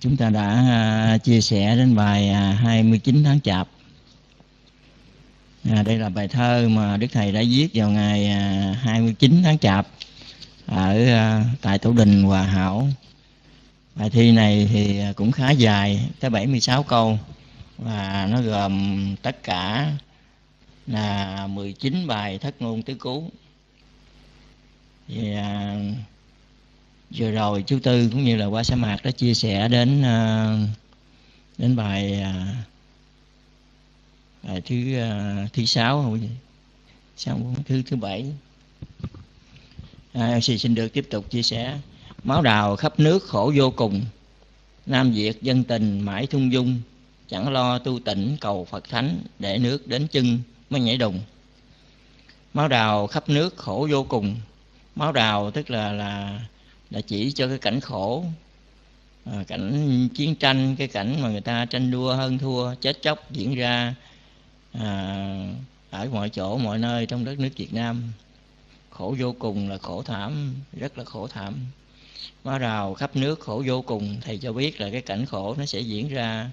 D: chúng ta đã à, chia sẻ đến bài à, 29 tháng chạp. À, đây là bài thơ mà Đức Thầy đã viết vào ngày à, 29 tháng Chạp ở tại Tổ đình Hòa Hảo. Bài thi này thì cũng khá dài, tới 76 câu và nó gồm tất cả là 19 bài thất ngôn tứ cú. Thì à, vừa rồi chú Tư cũng như là qua sa mạc đã chia sẻ đến à, đến bài à, bài thứ à, thứ sáu không vậy? Sáu thứ thứ bảy. À, xin xin được tiếp tục chia sẻ. Máu đào khắp nước khổ vô cùng. Nam việt dân tình mãi thung dung. Chẳng lo tu tỉnh cầu phật thánh để nước đến chân mới nhảy đùng máu đào khắp nước khổ vô cùng. Máu đào tức là là là chỉ cho cái cảnh khổ à, cảnh chiến tranh cái cảnh mà người ta tranh đua hơn thua chết chóc diễn ra à, ở mọi chỗ mọi nơi trong đất nước Việt Nam. Khổ vô cùng là khổ thảm rất là khổ thảm. Má rào khắp nước khổ vô cùng thầy cho biết là cái cảnh khổ nó sẽ diễn ra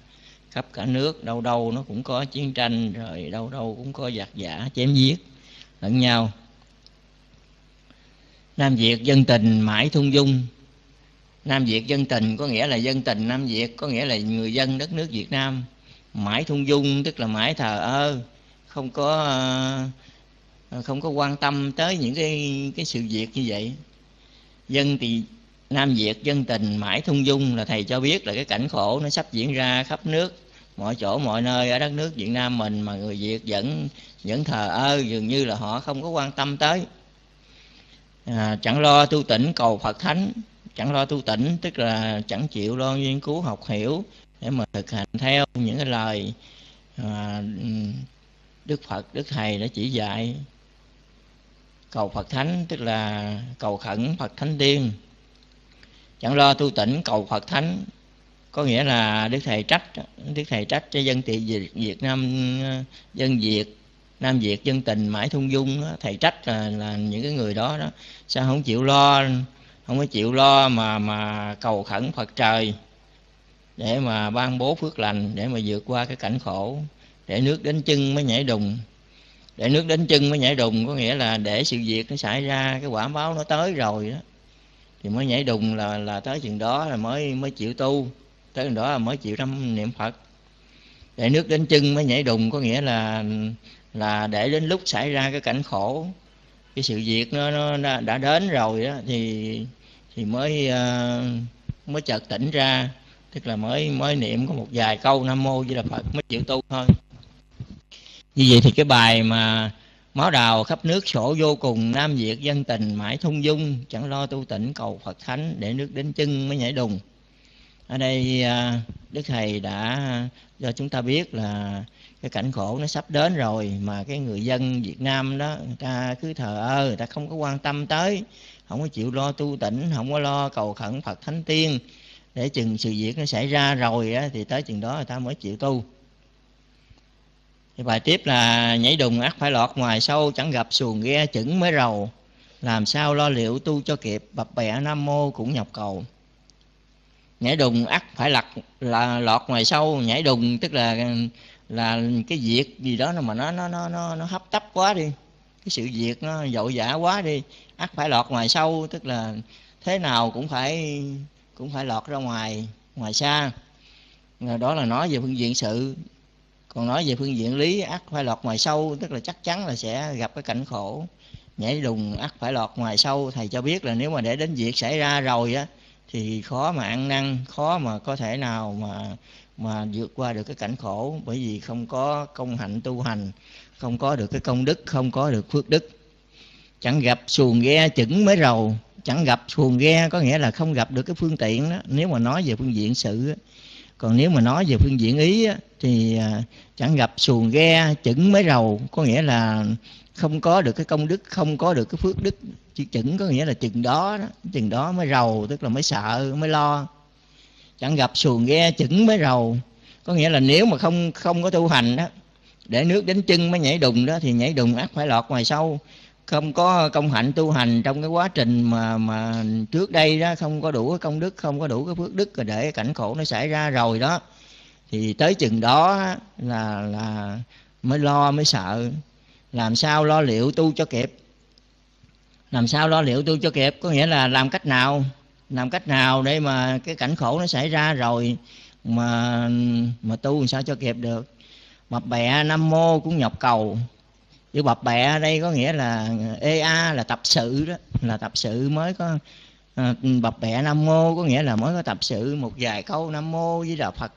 D: khắp cả nước. Đâu đâu nó cũng có chiến tranh rồi đâu đâu cũng có giặc giả chém giết lẫn nhau. Nam Việt dân tình mãi thung dung. Nam Việt dân tình có nghĩa là dân tình, Nam Việt có nghĩa là người dân đất nước Việt Nam. Mãi thung dung, tức là mãi thờ ơ, không có ờ, không có quan tâm tới những cái cái sự việc như vậy. Dân thì, Nam Việt dân tình mãi thung dung là thầy cho biết là cái cảnh khổ nó sắp diễn ra khắp nước, mọi chỗ, mọi nơi ở đất nước Việt Nam mình mà người Việt vẫn vẫn thờ ơ, dường như là họ không có quan tâm tới à, chẳng lo tu tỉnh cầu Phật thánh. Chẳng lo tu tỉnh tức là chẳng chịu lo nghiên cứu học hiểu để mà thực hành theo những cái lời à, Đức Phật Đức Thầy đã chỉ dạy. Cầu Phật thánh tức là cầu khẩn Phật thánh tiên. Chẳng lo tu tỉnh cầu Phật thánh. Có nghĩa là Đức Thầy trách Đức Thầy trách cho dân tị Việt, Việt Nam dân Việt Nam Việt dân tình mãi thung dung đó, thầy trách là, là những cái người đó đó. Sao không chịu lo không có chịu lo mà mà cầu khẩn Phật trời để mà ban bố phước lành để mà vượt qua cái cảnh khổ để nước đến chân mới nhảy đùng. Để nước đến chân mới nhảy đùng có nghĩa là để sự việc nó xảy ra cái quả báo nó tới rồi đó. Thì mới nhảy đùng là là tới chừng đó là mới mới chịu tu. Tới chừng đó là mới chịu năm niệm phật. Để nước đến chân mới nhảy đùng có nghĩa là là để đến lúc xảy ra cái cảnh khổ cái sự việc nó, nó đã đến rồi đó thì thì mới uh, mới chợt tỉnh ra. Tức là mới mới niệm có một vài câu nam mô với là phật mới chịu tu thôi. Như vậy thì cái bài mà máu đào khắp nước sổ vô cùng nam việt dân tình mãi thung dung chẳng lo tu tỉnh cầu phật thánh để nước đến chân mới nhảy đùng. Ở đây ờ, đức thầy đã cho chúng ta biết là cái cảnh khổ nó sắp đến rồi mà cái người dân việt nam đó người ta cứ thờ ơ người ta không có quan tâm tới không có chịu lo tu tỉnh không có lo cầu khẩn phật thánh tiên. Để chừng sự việc nó xảy ra rồi á, thì tới chừng đó người ta mới chịu tu. Thì bài tiếp là nhảy đùng ắt phải lọt ngoài sâu chẳng gặp xuồng ghe chững mới rầu. Làm sao lo liệu tu cho kịp bập bẹ nam mô cũng nhập cầu. Nhảy đùng ắt phải lật là lọt ngoài sâu nhảy đùng tức là là cái việc gì đó mà nó nó nó nó, nó hấp tấp quá đi. Cái sự việc nó dội vã quá đi. Ắt phải lọt ngoài sâu tức là thế nào cũng phải cũng phải lọt ra ngoài ngoài xa. Đó là nói về phương diện sự. Còn nói về phương diện lý ắt phải lọt ngoài sâu tức là chắc chắn là sẽ gặp cái cảnh khổ. Nhảy đùng ắt phải lọt ngoài sâu. Thầy cho biết là nếu mà để đến việc xảy ra rồi á thì khó mà ăn năn khó mà có thể nào mà mà vượt qua được cái cảnh khổ bởi vì không có công hạnh tu hành không có được cái công đức không có được phước đức. Chẳng gặp xuồng ghe chững mới rầu chẳng gặp xuồng ghe có nghĩa là không gặp được cái phương tiện đó. Nếu mà nói về phương diện sự còn nếu mà nói về phương diện ý thì à, chẳng gặp xuồng ghe chững mới rầu có nghĩa là không có được cái công đức không có được cái phước đức chữ chững có nghĩa là chừng đó, đó chừng đó mới rầu tức là mới sợ mới lo chẳng gặp xuồng ghe chững mới rầu. Có nghĩa là nếu mà không không có tu hành đó, để nước đến chân mới nhảy đùng đó, thì nhảy đùng ắt phải lọt ngoài sâu. Không có công hạnh tu hành trong cái quá trình mà mà trước đây đó, không có đủ cái công đức, không có đủ cái phước đức rồi để cái cảnh khổ nó xảy ra rồi đó. Thì tới chừng đó là là mới lo, mới sợ. Làm sao lo liệu tu cho kịp? Làm sao lo liệu tu cho kịp? Có nghĩa là làm cách nào? Làm cách nào để mà cái cảnh khổ nó xảy ra rồi mà mà tu làm sao cho kịp được? Bập bẹ nam mô cũng nhọc cầu. Chữ bập bẹ ở đây có nghĩa là ea là tập sự đó là tập sự mới có à, bập bẹ nam mô có nghĩa là mới có tập sự một vài câu nam mô với đạo phật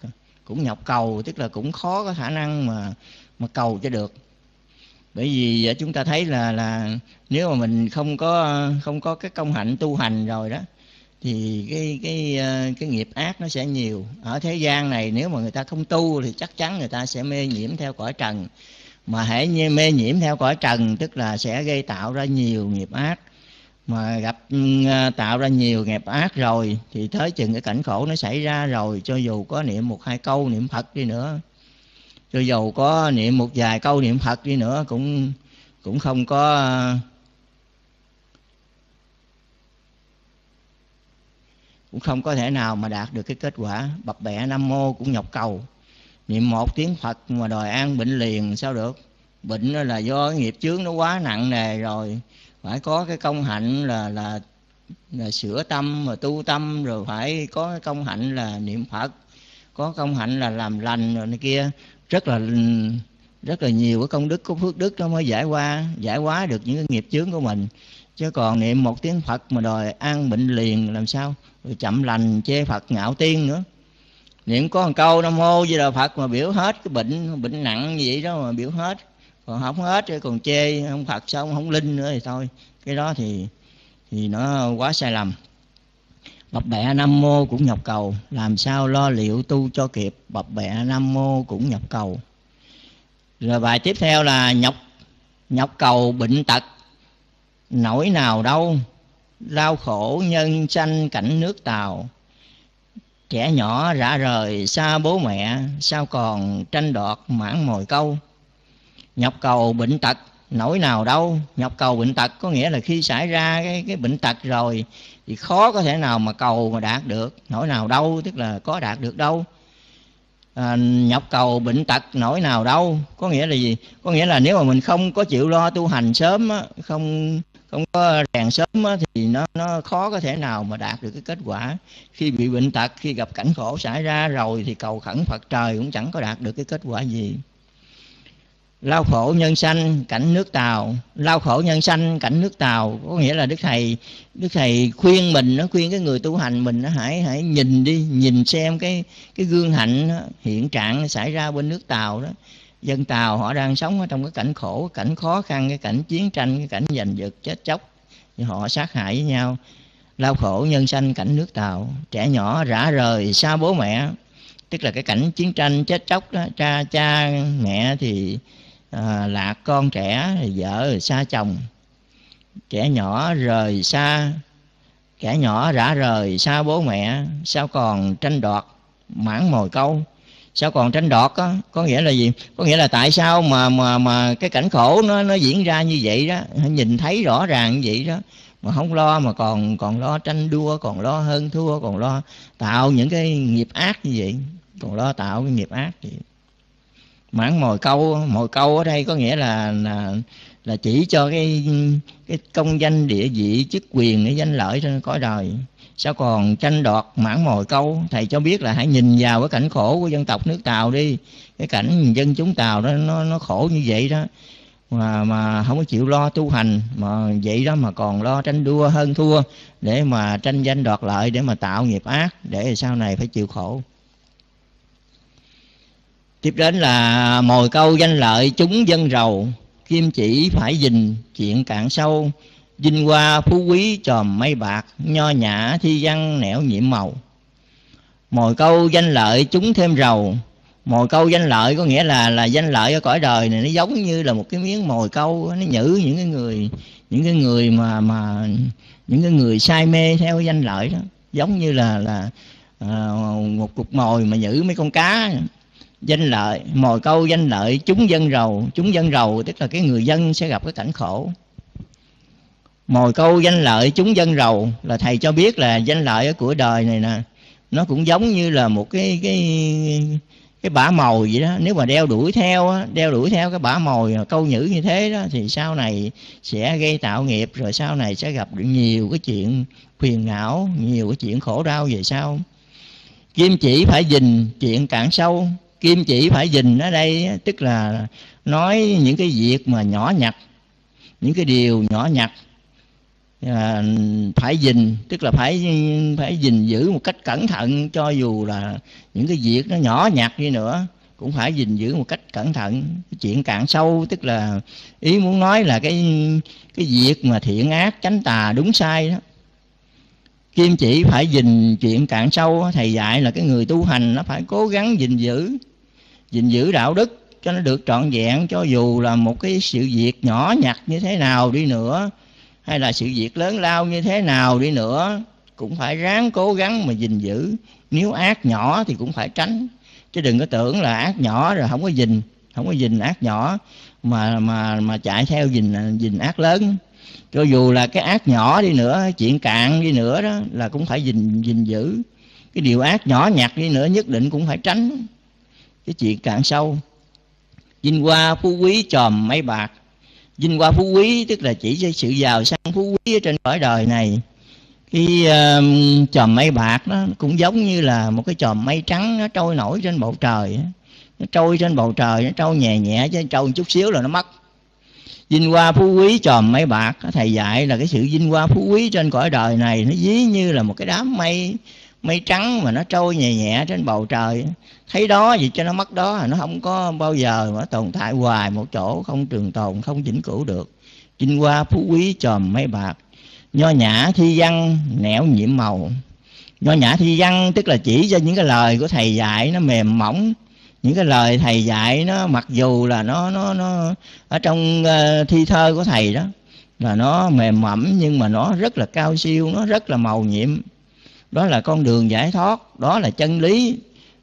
D: cũng nhọc cầu tức là cũng khó có khả năng mà mà cầu cho được. Bởi vì chúng ta thấy là là nếu mà mình không có không có cái công hạnh tu hành rồi đó thì cái cái ờ, cái nghiệp ác nó sẽ nhiều. Ở thế gian này nếu mà người ta không tu thì chắc chắn người ta sẽ mê nhiễm theo cõi trần. Mà hãy như mê nhiễm theo cõi trần tức là sẽ gây tạo ra nhiều nghiệp ác. Mà gặp ờ, tạo ra nhiều nghiệp ác rồi thì tới chừng cái cảnh khổ nó xảy ra rồi, cho dù có niệm một hai câu niệm phật đi nữa, cho dù có niệm một vài câu niệm phật đi nữa cũng cũng không có cũng không có thể nào mà đạt được cái kết quả. Bập bẹ nam mô cũng nhọc cầu. Niệm một tiếng phật mà đòi an bệnh liền sao được? Bệnh là do nghiệp chướng nó quá nặng nề rồi. Phải có cái công hạnh là là là sửa tâm mà tu tâm, rồi phải có cái công hạnh là niệm phật. Có công hạnh là làm lành rồi này kia. Rất là rất là nhiều cái công đức, có phước đức nó mới giải qua, giải hóa được những cái nghiệp chướng của mình chứ còn niệm một tiếng phật mà đòi an bệnh liền làm sao? Rồi chậm lành chê phật ngạo tiên nữa. Niệm có một câu nam mô với đà phật mà biểu hết cái bệnh bệnh nặng như vậy đó mà biểu hết. Còn không hết còn chê, không phật xong không linh nữa thì thôi. Cái đó thì thì nó quá sai lầm. Bập bẹ nam mô cũng nhập cầu. Làm sao lo liệu tu cho kịp? Bập bẹ nam mô cũng nhập cầu. Rồi bài tiếp theo là nhọc nhọc cầu bệnh tật nỗi nào đâu đau khổ nhân sanh cảnh nước tàu. Trẻ nhỏ rã rời xa bố mẹ sao còn tranh đoạt mãn mồi câu? Nhọc cầu bệnh tật nỗi nào đâu nhọc cầu bệnh tật có nghĩa là khi xảy ra cái cái bệnh tật rồi thì khó có thể nào mà cầu mà đạt được. Nỗi nào đâu tức là có đạt được đâu. À, nhọc cầu bệnh tật nỗi nào đâu có nghĩa là gì? Có nghĩa là nếu mà mình không có chịu lo tu hành sớm á, không không có rèn sớm á, thì nó nó khó có thể nào mà đạt được cái kết quả. Khi bị bệnh tật khi gặp cảnh khổ xảy ra rồi thì cầu khẩn phật trời cũng chẳng có đạt được cái kết quả gì. Lao khổ nhân sanh cảnh nước tàu. Lao khổ nhân sanh cảnh nước tàu. Có nghĩa là đức thầy đức thầy khuyên mình nó khuyên cái người tu hành mình nó hãy hãy nhìn đi nhìn xem cái cái gương hạnh đó, hiện trạng xảy ra bên nước tàu đó dân tàu họ đang sống ở trong cái cảnh khổ cảnh khó khăn cái cảnh chiến tranh cái cảnh giành giật chết chóc. Thì họ sát hại với nhau. Lao khổ nhân sanh cảnh nước tàu. Trẻ nhỏ rã rời xa bố mẹ. Tức là cái cảnh chiến tranh chết chóc đó cha cha mẹ thì à, lạc con trẻ vợ xa chồng. Trẻ nhỏ rời xa trẻ nhỏ rã rời xa bố mẹ. Sao còn tranh đoạt mãn mồi câu? Sao còn tranh đoạt á? Có nghĩa là gì? Có nghĩa là tại sao mà mà mà cái cảnh khổ nó nó diễn ra như vậy đó? Nhìn thấy rõ ràng như vậy đó. Mà không lo, mà còn còn lo tranh đua, còn lo hơn thua, còn lo tạo những cái nghiệp ác như vậy. Còn lo tạo cái nghiệp ác gì mãn mồi câu mồi câu ở đây có nghĩa là là là chỉ cho cái cái công danh địa vị, chức quyền cái danh lợi trên cõi đời sao còn tranh đoạt mãn mồi câu? Thầy cho biết là hãy nhìn vào cái cảnh khổ của dân tộc nước tàu đi. Cái cảnh dân chúng tàu đó, nó nó khổ như vậy đó. Mà mà không có chịu lo tu hành, mà vậy đó mà còn lo tranh đua hơn thua, để mà tranh danh đoạt lợi, để mà tạo nghiệp ác, để sau này phải chịu khổ. Tiếp đến là mồi câu danh lợi chúng dân giàu kim chỉ phải dình, chuyện cạn sâu vinh hoa phú quý tròm mây bạc nho nhã thi văn nẻo nhiệm màu. Mồi câu danh lợi chúng thêm rầu. Mồi câu danh lợi có nghĩa là là danh lợi ở cõi đời này nó giống như là một cái miếng mồi câu nó nhử những cái người những cái người mà mà những cái người say mê theo danh lợi đó. Giống như là là à, một cục mồi mà nhử mấy con cá. Danh lợi mồi câu danh lợi chúng dân giàu chúng dân giàu tức là cái người dân sẽ gặp cái cảnh khổ mồi câu danh lợi chúng dân rầu là thầy cho biết là danh lợi ở của đời này nè, nó cũng giống như là một cái cái cái bả mồi vậy đó. Nếu mà đeo đuổi theo đeo đuổi theo cái bả mồi, câu nhữ như thế đó, thì sau này sẽ gây tạo nghiệp, rồi sau này sẽ gặp được nhiều cái chuyện phiền não, nhiều cái chuyện khổ đau về sau. Kim chỉ phải dình chuyện cạn sâu. Kim chỉ phải dình ở đây tức là nói những cái việc mà nhỏ nhặt, những cái điều nhỏ nhặt à, phải dình tức là phải phải gìn giữ một cách cẩn thận cho dù là những cái việc nó nhỏ nhặt đi nữa cũng phải gìn giữ một cách cẩn thận. Cái chuyện cạn sâu tức là ý muốn nói là cái cái việc mà thiện ác tránh tà đúng sai đó. Kim chỉ phải gìn chuyện cạn sâu thầy dạy là cái người tu hành nó phải cố gắng gìn giữ gìn giữ đạo đức cho nó được trọn vẹn cho dù là một cái sự việc nhỏ nhặt như thế nào đi nữa hay là sự việc lớn lao như thế nào đi nữa, cũng phải ráng cố gắng mà gìn giữ. Nếu ác nhỏ thì cũng phải tránh. Chứ đừng có tưởng là ác nhỏ rồi không có gìn, không có gìn ác nhỏ, mà mà mà chạy theo gìn gìn ác lớn. Cho dù là cái ác nhỏ đi nữa chuyện cạn đi nữa đó, là cũng phải gìn gìn giữ. Cái điều ác nhỏ nhặt đi nữa nhất định cũng phải tránh. Cái chuyện cạn sâu. Vinh hoa phú quý tròm mấy bạc vinh hoa phú quý tức là chỉ cho sự giàu sang phú quý ở trên cõi đời này. Cái uh, chòm mây bạc nó cũng giống như là một cái chòm mây trắng nó trôi nổi trên bầu trời nó trôi trên bầu trời nó trôi nhẹ nhẹ chứ trôi một chút xíu là nó mất. Vinh hoa phú quý chòm mây bạc thầy dạy là cái sự vinh hoa phú quý trên cõi đời này nó ví như là một cái đám mây mây trắng mà nó trôi nhẹ nhẹ trên bầu trời. Thấy đó gì cho nó mất đó à, nó không có bao giờ mà tồn tại hoài một chỗ không trường tồn không vĩnh cửu được. Chinh hoa phú quý chòm mấy bạc. Nho nhã thi văn nẻo nhiễm màu. Nho nhã thi văn tức là chỉ cho những cái lời của thầy dạy nó mềm mỏng. Những cái lời thầy dạy nó mặc dù là nó nó nó ở trong uh, thi thơ của thầy đó là nó mềm mỏng nhưng mà nó rất là cao siêu nó rất là màu nhiệm đó là con đường giải thoát, đó là chân lý.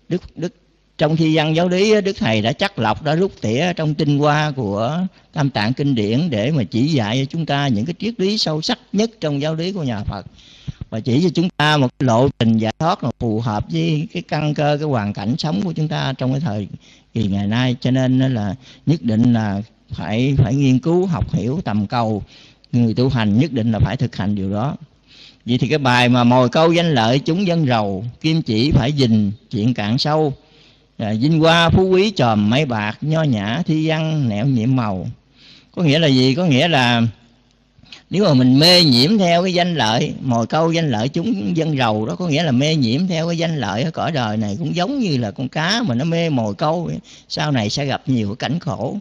D: Đức đức, trong khi văn giáo lý đức thầy đã chắc lọc, đã rút tỉa trong tinh hoa của tam tạng kinh điển để mà chỉ dạy cho chúng ta những cái triết lý sâu sắc nhất trong giáo lý của nhà phật. Và chỉ cho chúng ta một cái lộ trình giải thoát mà phù hợp với cái căn cơ, cái hoàn cảnh sống của chúng ta trong cái thời kỳ ngày nay. Cho nên là nhất định là phải phải nghiên cứu, học hiểu, tầm cầu. Người tu hành nhất định là phải thực hành điều đó vậy thì cái bài mà mồi câu danh lợi chúng dân giàu kim chỉ phải dình chuyện cạn sâu. À, vinh hoa phú quý tròm mấy bạc nho nhã thi văn nẻo nhiễm màu. Có nghĩa là gì? Có nghĩa là nếu mà mình mê nhiễm theo cái danh lợi mồi câu danh lợi chúng dân giàu đó có nghĩa là mê nhiễm theo cái danh lợi ở cõi đời này cũng giống như là con cá mà nó mê mồi câu. Sau này sẽ gặp nhiều cảnh khổ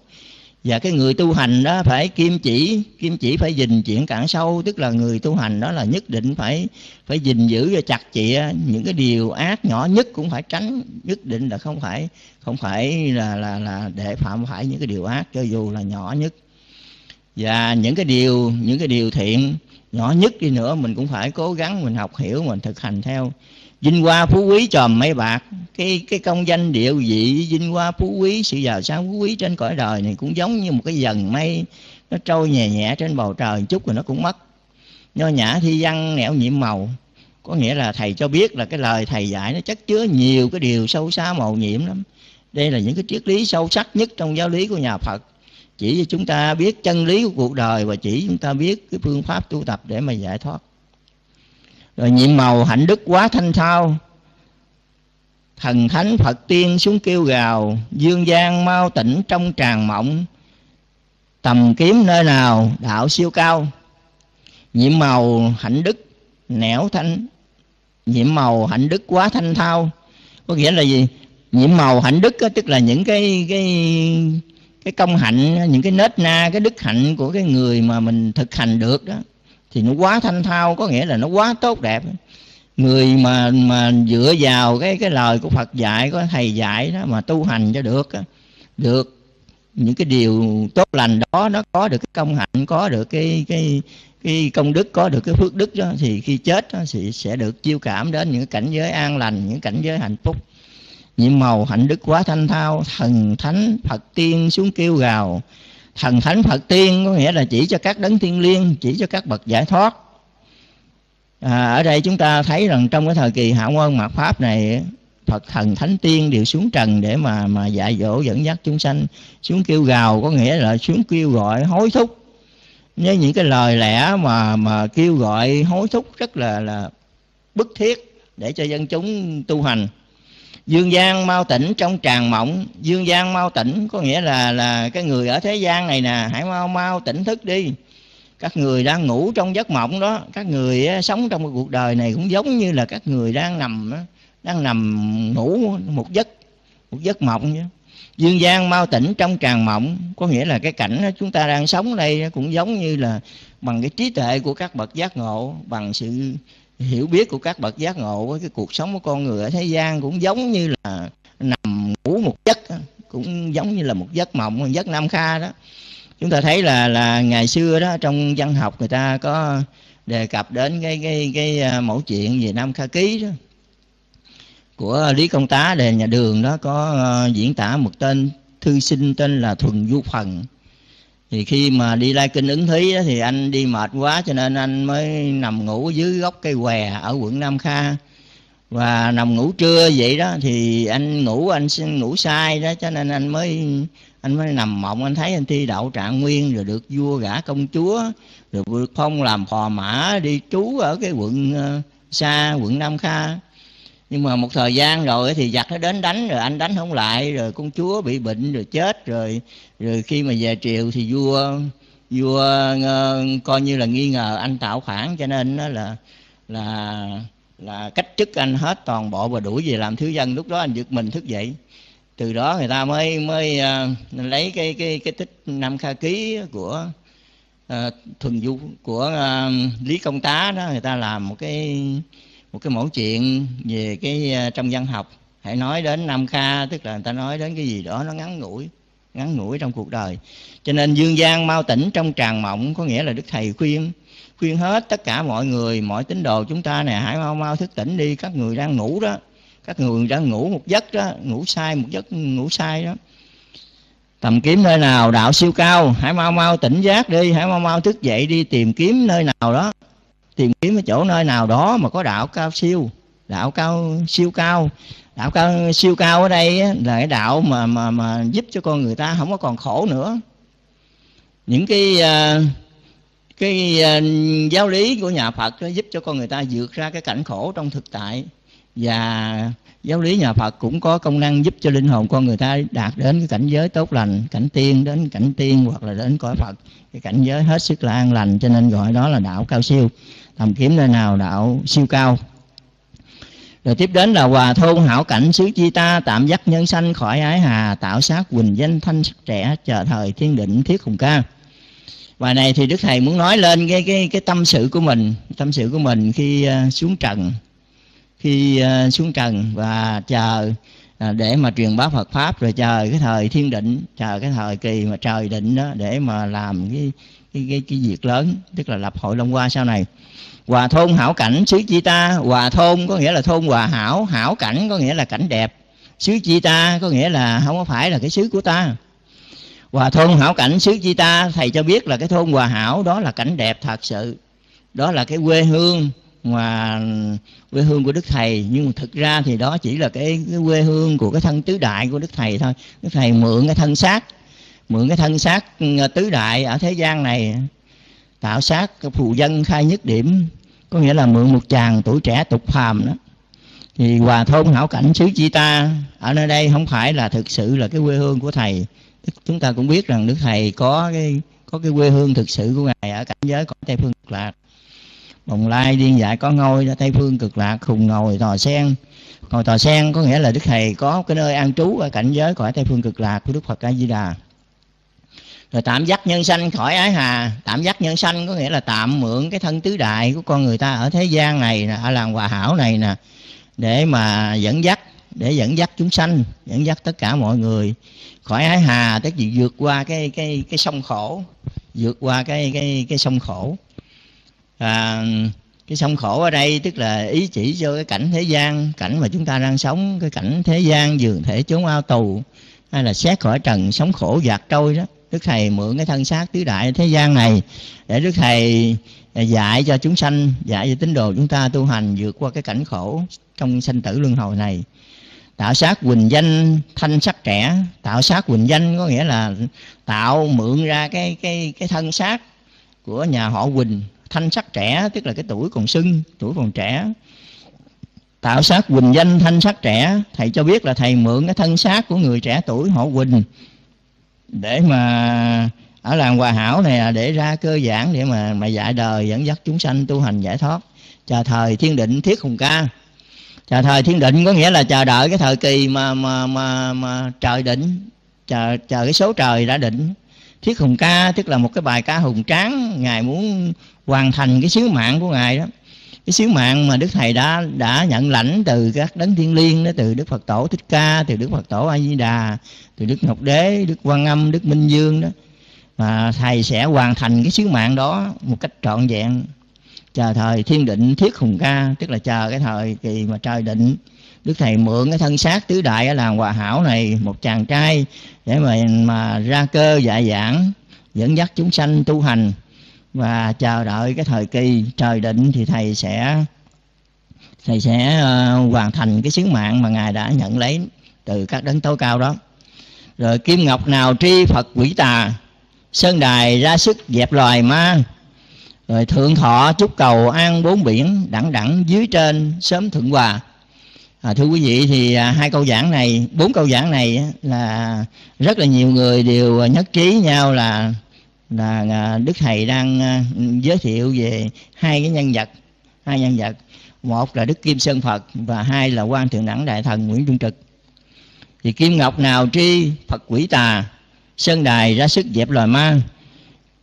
D: và cái người tu hành đó phải kim chỉ kim chỉ phải dình chuyện cạn sâu, tức là người tu hành đó là nhất định phải phải gìn giữ và chặt chẽ những cái điều ác nhỏ nhất cũng phải tránh. Nhất định là không phải không phải là là là để phạm phải những cái điều ác, cho dù là nhỏ nhất. Và những cái điều, những cái điều thiện nhỏ nhất đi nữa, mình cũng phải cố gắng mình học hiểu, mình thực hành theo vinh hoa phú quý tròm mấy bạc. Cái cái công danh điệu vị vinh hoa phú quý, sự giàu sang phú quý trên cõi đời này cũng giống như một cái dần mây. Nó trôi nhẹ nhẹ trên bầu trời một chút rồi nó cũng mất. Nho nhã thi văn, nẻo nhiệm màu. Có nghĩa là thầy cho biết là cái lời thầy dạy nó chất chứa nhiều cái điều sâu xa màu nhiệm lắm. Đây là những cái triết lý sâu sắc nhất trong giáo lý của nhà phật. Chỉ cho chúng ta biết chân lý của cuộc đời và chỉ chúng ta biết cái phương pháp tu tập để mà giải thoát rồi nhiệm màu hạnh đức quá thanh thao. Thần thánh phật tiên xuống kêu gào dương gian mau tỉnh trong tràn mộng. Tầm kiếm nơi nào đạo siêu cao. Nhiệm màu hạnh đức nẻo thanh nhiệm màu hạnh đức quá thanh thao. Có nghĩa là gì? Nhiệm màu hạnh đức đó, tức là những cái cái cái công hạnh những cái nết na cái đức hạnh của cái người mà mình thực hành được đó thì nó quá thanh thao có nghĩa là nó quá tốt đẹp. Người mà mà dựa vào cái cái lời của Phật dạy của thầy dạy đó mà tu hành cho được được những cái điều tốt lành đó nó có được cái công hạnh có được cái cái cái công đức có được cái phước đức đó thì khi chết đó, thì sẽ được chiêu cảm đến những cảnh giới an lành những cảnh giới hạnh phúc. Nhiệm màu hạnh đức quá thanh thao thần thánh phật tiên xuống kêu gào thần thánh phật tiên có nghĩa là chỉ cho các đấng thiên liêng chỉ cho các bậc giải thoát. À, ở đây chúng ta thấy rằng trong cái thời kỳ hạ quân mạt pháp này phật thần thánh tiên đều xuống trần để mà mà dạy dỗ dẫn dắt chúng sanh xuống kêu gào có nghĩa là xuống kêu gọi hối thúc. Với những cái lời lẽ mà mà kêu gọi hối thúc rất là là bức thiết để cho dân chúng tu hành dương gian mau tỉnh trong tràn mộng. Dương gian mau tỉnh có nghĩa là là cái người ở thế gian này nè, hãy mau mau tỉnh thức đi. Các người đang ngủ trong giấc mộng đó, các người sống trong cuộc đời này cũng giống như là các người đang nằm đang nằm ngủ một giấc một giấc mộng vậy dương gian mau tỉnh trong tràn mộng, có nghĩa là cái cảnh chúng ta đang sống đây cũng giống như là bằng cái trí tuệ của các bậc giác ngộ, bằng sự hiểu biết của các bậc giác ngộ với cái cuộc sống của con người ở thế gian cũng giống như là nằm ngủ một giấc cũng giống như là một giấc mộng, một giấc nam kha đó. Chúng ta thấy là là ngày xưa đó, trong văn học người ta có đề cập đến cái cái cái à, mẫu chuyện về nam kha ký đó. Của lý công tá đề nhà đường đó có à, diễn tả một tên thư sinh tên là thuần du phần thì khi mà đi lai kinh ứng thí đó, thì anh đi mệt quá cho nên anh mới nằm ngủ dưới gốc cây què ở quận nam kha. Và nằm ngủ trưa vậy đó thì anh ngủ anh ngủ sai đó cho nên anh mới anh mới nằm mộng. Anh thấy anh thi đậu trạng nguyên rồi được vua gả công chúa rồi được phong làm phò mã đi trú ở cái quận uh, xa quận nam kha nhưng mà một thời gian rồi thì giặc nó đến đánh rồi anh đánh không lại rồi công chúa bị bệnh rồi chết rồi rồi khi mà về triều thì vua vua uh, coi như là nghi ngờ anh tạo phản. Cho nên đó là là là cách chức anh hết toàn bộ và đuổi về làm thiếu dân. Lúc đó anh giật mình thức dậy. Từ đó người ta mới mới uh, lấy cái cái cái tích năm kha ký của uh, thuần du của uh, lý công tá đó. Người ta làm một cái một cái mẫu chuyện về cái à, trong văn học. Hãy nói đến năm kha, tức là người ta nói đến cái gì đó nó ngắn ngủi ngắn ngủi trong cuộc đời. Cho nên dương gian mau tỉnh trong tràn mộng có nghĩa là đức thầy khuyên khuyên hết tất cả mọi người, mọi tín đồ chúng ta nè, hãy mau mau thức tỉnh đi. Các người đang ngủ đó, các người đang ngủ một giấc đó, ngủ sai một giấc, ngủ sai đó. Tầm kiếm nơi nào đạo siêu cao, hãy mau mau tỉnh giác đi, hãy mau mau thức dậy đi tìm kiếm nơi nào đó tìm kiếm ở chỗ nơi nào đó mà có đạo cao siêu, đạo cao siêu cao. Đạo cao siêu cao ở đây là cái đạo mà mà mà giúp cho con người ta không có còn khổ nữa. Những cái à, cái à, giáo lý của nhà Phật đó giúp cho con người ta vượt ra cái cảnh khổ trong thực tại. Và giáo lý nhà Phật cũng có công năng giúp cho linh hồn con người ta đạt đến cái cảnh giới tốt lành, cảnh tiên đến cảnh tiên hoặc là đến cõi Phật. Cái cảnh giới hết sức là an lành, cho nên gọi đó là đạo cao siêu tầm kiếm nơi nào đạo siêu cao. Rồi tiếp đến là hòa thôn hảo cảnh xứ chi ta tạm dắt nhân sanh khỏi ái hà tạo sát quỳnh danh thanh sắc trẻ chờ thời thiên định thiết hùng ca. Bài này thì đức thầy muốn nói lên cái cái cái tâm sự của mình tâm sự của mình khi uh, xuống trần khi uh, xuống trần và chờ uh, để mà truyền bá Phật pháp rồi chờ cái thời thiên định chờ cái thời kỳ mà trời định đó để mà làm cái cái cái, cái việc lớn tức là lập hội long hoa sau này hòa thôn hảo cảnh xứ chi ta. Hòa thôn có nghĩa là thôn hòa hảo hảo cảnh có nghĩa là cảnh đẹp. Xứ chi ta có nghĩa là không có phải là cái xứ của ta. Hòa thôn hảo cảnh xứ chi ta thầy cho biết là cái thôn hòa hảo đó là cảnh đẹp thật sự. Đó là cái quê hương mà quê hương của đức thầy. Nhưng mà thực ra thì đó chỉ là cái, cái quê hương của cái thân tứ đại của đức thầy thôi. Đức thầy mượn cái thân xác mượn cái thân xác ừ, tứ đại ở thế gian này tạo sát phù dân khai nhất điểm, có nghĩa là mượn một chàng tuổi trẻ tục phàm đó. Thì hòa thôn hảo cảnh xứ chi ta, ở nơi đây không phải là thực sự là cái quê hương của thầy. Chúng ta cũng biết rằng đức thầy có cái có cái quê hương thực sự của ngài ở cảnh giới cõi tây phương cực lạc. Bồng lai, điên dại có ngôi ở tây phương cực lạc, khùng ngồi tòa sen. Ngồi tòa sen có nghĩa là đức thầy có cái nơi an trú ở cảnh giới cõi tây phương cực lạc của đức phật a di đà rồi tạm dắt nhân sanh khỏi ái hà. Tạm dắt nhân sanh có nghĩa là tạm mượn cái thân tứ đại của con người ta ở thế gian này ở làng hòa hảo này nè để mà dẫn dắt để dẫn dắt chúng sanh dẫn dắt tất cả mọi người khỏi ái hà tức gì vượt qua cái cái cái sông khổ vượt qua cái cái cái sông khổ. À, cái sông khổ ở đây tức là ý chỉ cho cái cảnh thế gian cảnh mà chúng ta đang sống cái cảnh thế gian dường thể chốn ao tù hay là xét khỏi trần sống khổ giạt trôi đó đức thầy mượn cái thân xác tứ đại thế gian này để đức thầy dạy cho chúng sanh, dạy cho tín đồ chúng ta tu hành vượt qua cái cảnh khổ trong sanh tử luân hồi này. Tạo sát quỳnh danh thanh sắc trẻ. Tạo sát quỳnh danh có nghĩa là tạo mượn ra cái cái cái thân xác của nhà họ quỳnh thanh sắc trẻ, tức là cái tuổi còn sưng, tuổi còn trẻ. Tạo sát quỳnh danh thanh sắc trẻ, thầy cho biết là thầy mượn cái thân xác của người trẻ tuổi họ quỳnh để mà ở làng hòa hảo này để ra cơ giảng để mà mà dạy đời dẫn dắt chúng sanh tu hành giải thoát. Chờ thời thiên định thiết hùng ca. Chờ thời thiên định có nghĩa là chờ đợi cái thời kỳ mà mà mà, mà trời định. Chờ chờ cái số trời đã định. Thiết hùng ca tức là một cái bài ca hùng tráng. Ngài muốn hoàn thành cái sứ mạng của ngài đó cái sứ mạng mà đức thầy đã đã nhận lãnh từ các đấng thiên liêng đó, từ đức phật tổ thích ca, từ đức phật tổ a di đà, từ đức ngọc đế, đức quan âm, đức minh dương đó, mà thầy sẽ hoàn thành cái sứ mạng đó một cách trọn vẹn. Chờ thời thiên định thiết hùng ca, tức là chờ cái thời kỳ mà trời định, đức thầy mượn cái thân xác tứ đại ở làng hòa hảo này, một chàng trai, để mà mà ra cơ dạy giảng, dẫn dắt chúng sanh tu hành và chờ đợi cái thời kỳ trời định thì thầy sẽ thầy sẽ uh, hoàn thành cái sứ mạng mà ngài đã nhận lấy từ các đấng tối cao đó. Rồi kim ngọc nào tri phật quỷ tà sơn đài ra sức dẹp loài ma rồi thượng thọ chúc cầu an bốn biển đẳng đẳng dưới trên sớm thượng hòa. À, thưa quý vị thì à, hai câu giảng này bốn câu giảng này là rất là nhiều người đều nhất trí nhau là là đức thầy đang à, giới thiệu về hai cái nhân vật, hai nhân vật. Một là đức kim sơn phật và hai là quan thượng đẳng đại thần nguyễn trung trực. Thì kim ngọc nào tri phật quỷ tà, sơn đài ra sức dẹp loài ma.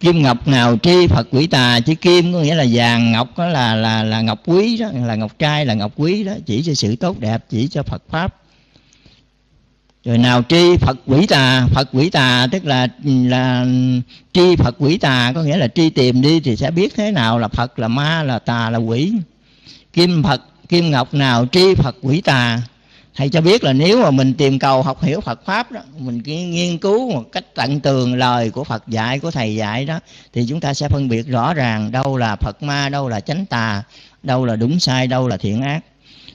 D: Kim ngọc nào tri phật quỷ tà chữ kim có nghĩa là vàng ngọc đó là là là ngọc quý đó, là ngọc trai, là ngọc quý đó, chỉ cho sự tốt đẹp, chỉ cho phật pháp rồi nào tri phật quỷ tà, phật quỷ tà, tức là ừ, là tri phật quỷ tà, có nghĩa là tri tìm đi thì sẽ biết thế nào là phật, là ma, là tà, là quỷ. Kim phật, kim ngọc nào tri phật quỷ tà? Thầy cho biết là nếu mà mình tìm cầu học hiểu Phật pháp đó, mình nghiên cứu một cách tận tường lời của Phật dạy, của thầy dạy đó, thì chúng ta sẽ phân biệt rõ ràng đâu là Phật ma, đâu là chánh tà, đâu là đúng sai, đâu là thiện ác.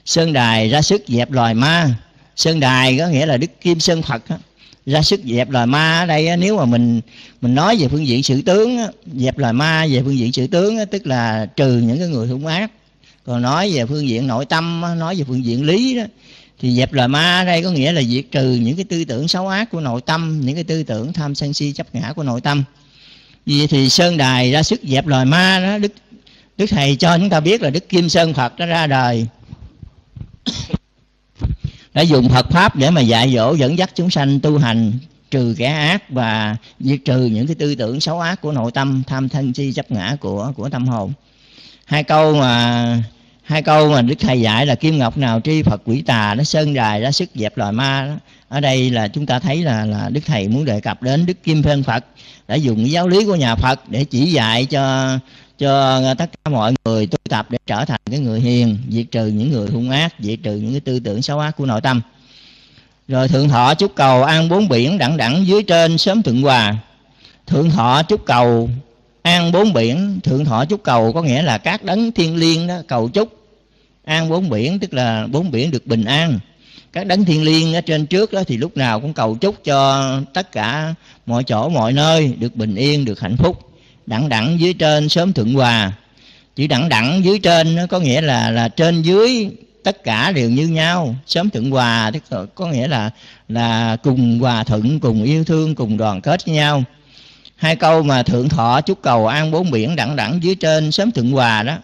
D: Sơn đài ra sức dẹp loài ma sơn đài có nghĩa là đức kim sơn Phật đó. ra sức dẹp loài ma ở đây nếu mà mình mình nói về phương diện sự tướng dẹp loài ma về phương diện sự tướng tức là trừ những cái người hung ác còn nói về phương diện nội tâm nói về phương diện lý đó, thì dẹp loài ma ở đây có nghĩa là diệt trừ những cái tư tưởng xấu ác của nội tâm, những cái tư tưởng tham sân si chấp ngã của nội tâm vì thì sơn đài ra sức dẹp loài ma đó, đức đức thầy cho chúng ta biết là đức kim sơn phật nó ra đời đã dùng phật pháp để mà dạy dỗ dẫn dắt chúng sanh tu hành, trừ kẻ ác và diệt trừ những cái tư tưởng xấu ác của nội tâm, tham thân chi chấp ngã của của tâm hồn hai câu mà, hai câu mà đức thầy dạy là kim ngọc nào tri phật quỷ tà, nó sơn đài, ra sức dẹp loài ma đó ở đây là chúng ta thấy là là đức thầy muốn đề cập đến đức kim phên phật, đã dùng cái giáo lý của nhà phật để chỉ dạy cho cho tất cả mọi người tu tập để trở thành cái người hiền, diệt trừ những người hung ác, diệt trừ những cái tư tưởng xấu ác của nội tâm. Rồi thượng thọ chúc cầu an bốn biển đẳng đẳng dưới trên sớm thượng hòa. Thượng thọ chúc cầu an bốn biển, thượng thọ chúc cầu có nghĩa là các đấng thiên liêng đó cầu chúc. An bốn biển tức là bốn biển được bình an các đấng thiên liêng ở trên trước đó thì lúc nào cũng cầu chúc cho tất cả mọi chỗ mọi nơi được bình yên được hạnh phúc. Đẳng đẳng dưới trên sớm thuận hòa. Chữ đẳng đẳng dưới trên nó có nghĩa là là trên dưới tất cả đều như nhau. Sớm thuận hòa tức là có nghĩa là là cùng hòa thuận cùng yêu thương cùng đoàn kết với nhau. Hai câu mà thượng thọ chúc cầu an bốn biển đẳng đẳng dưới trên sớm thuận hòa đó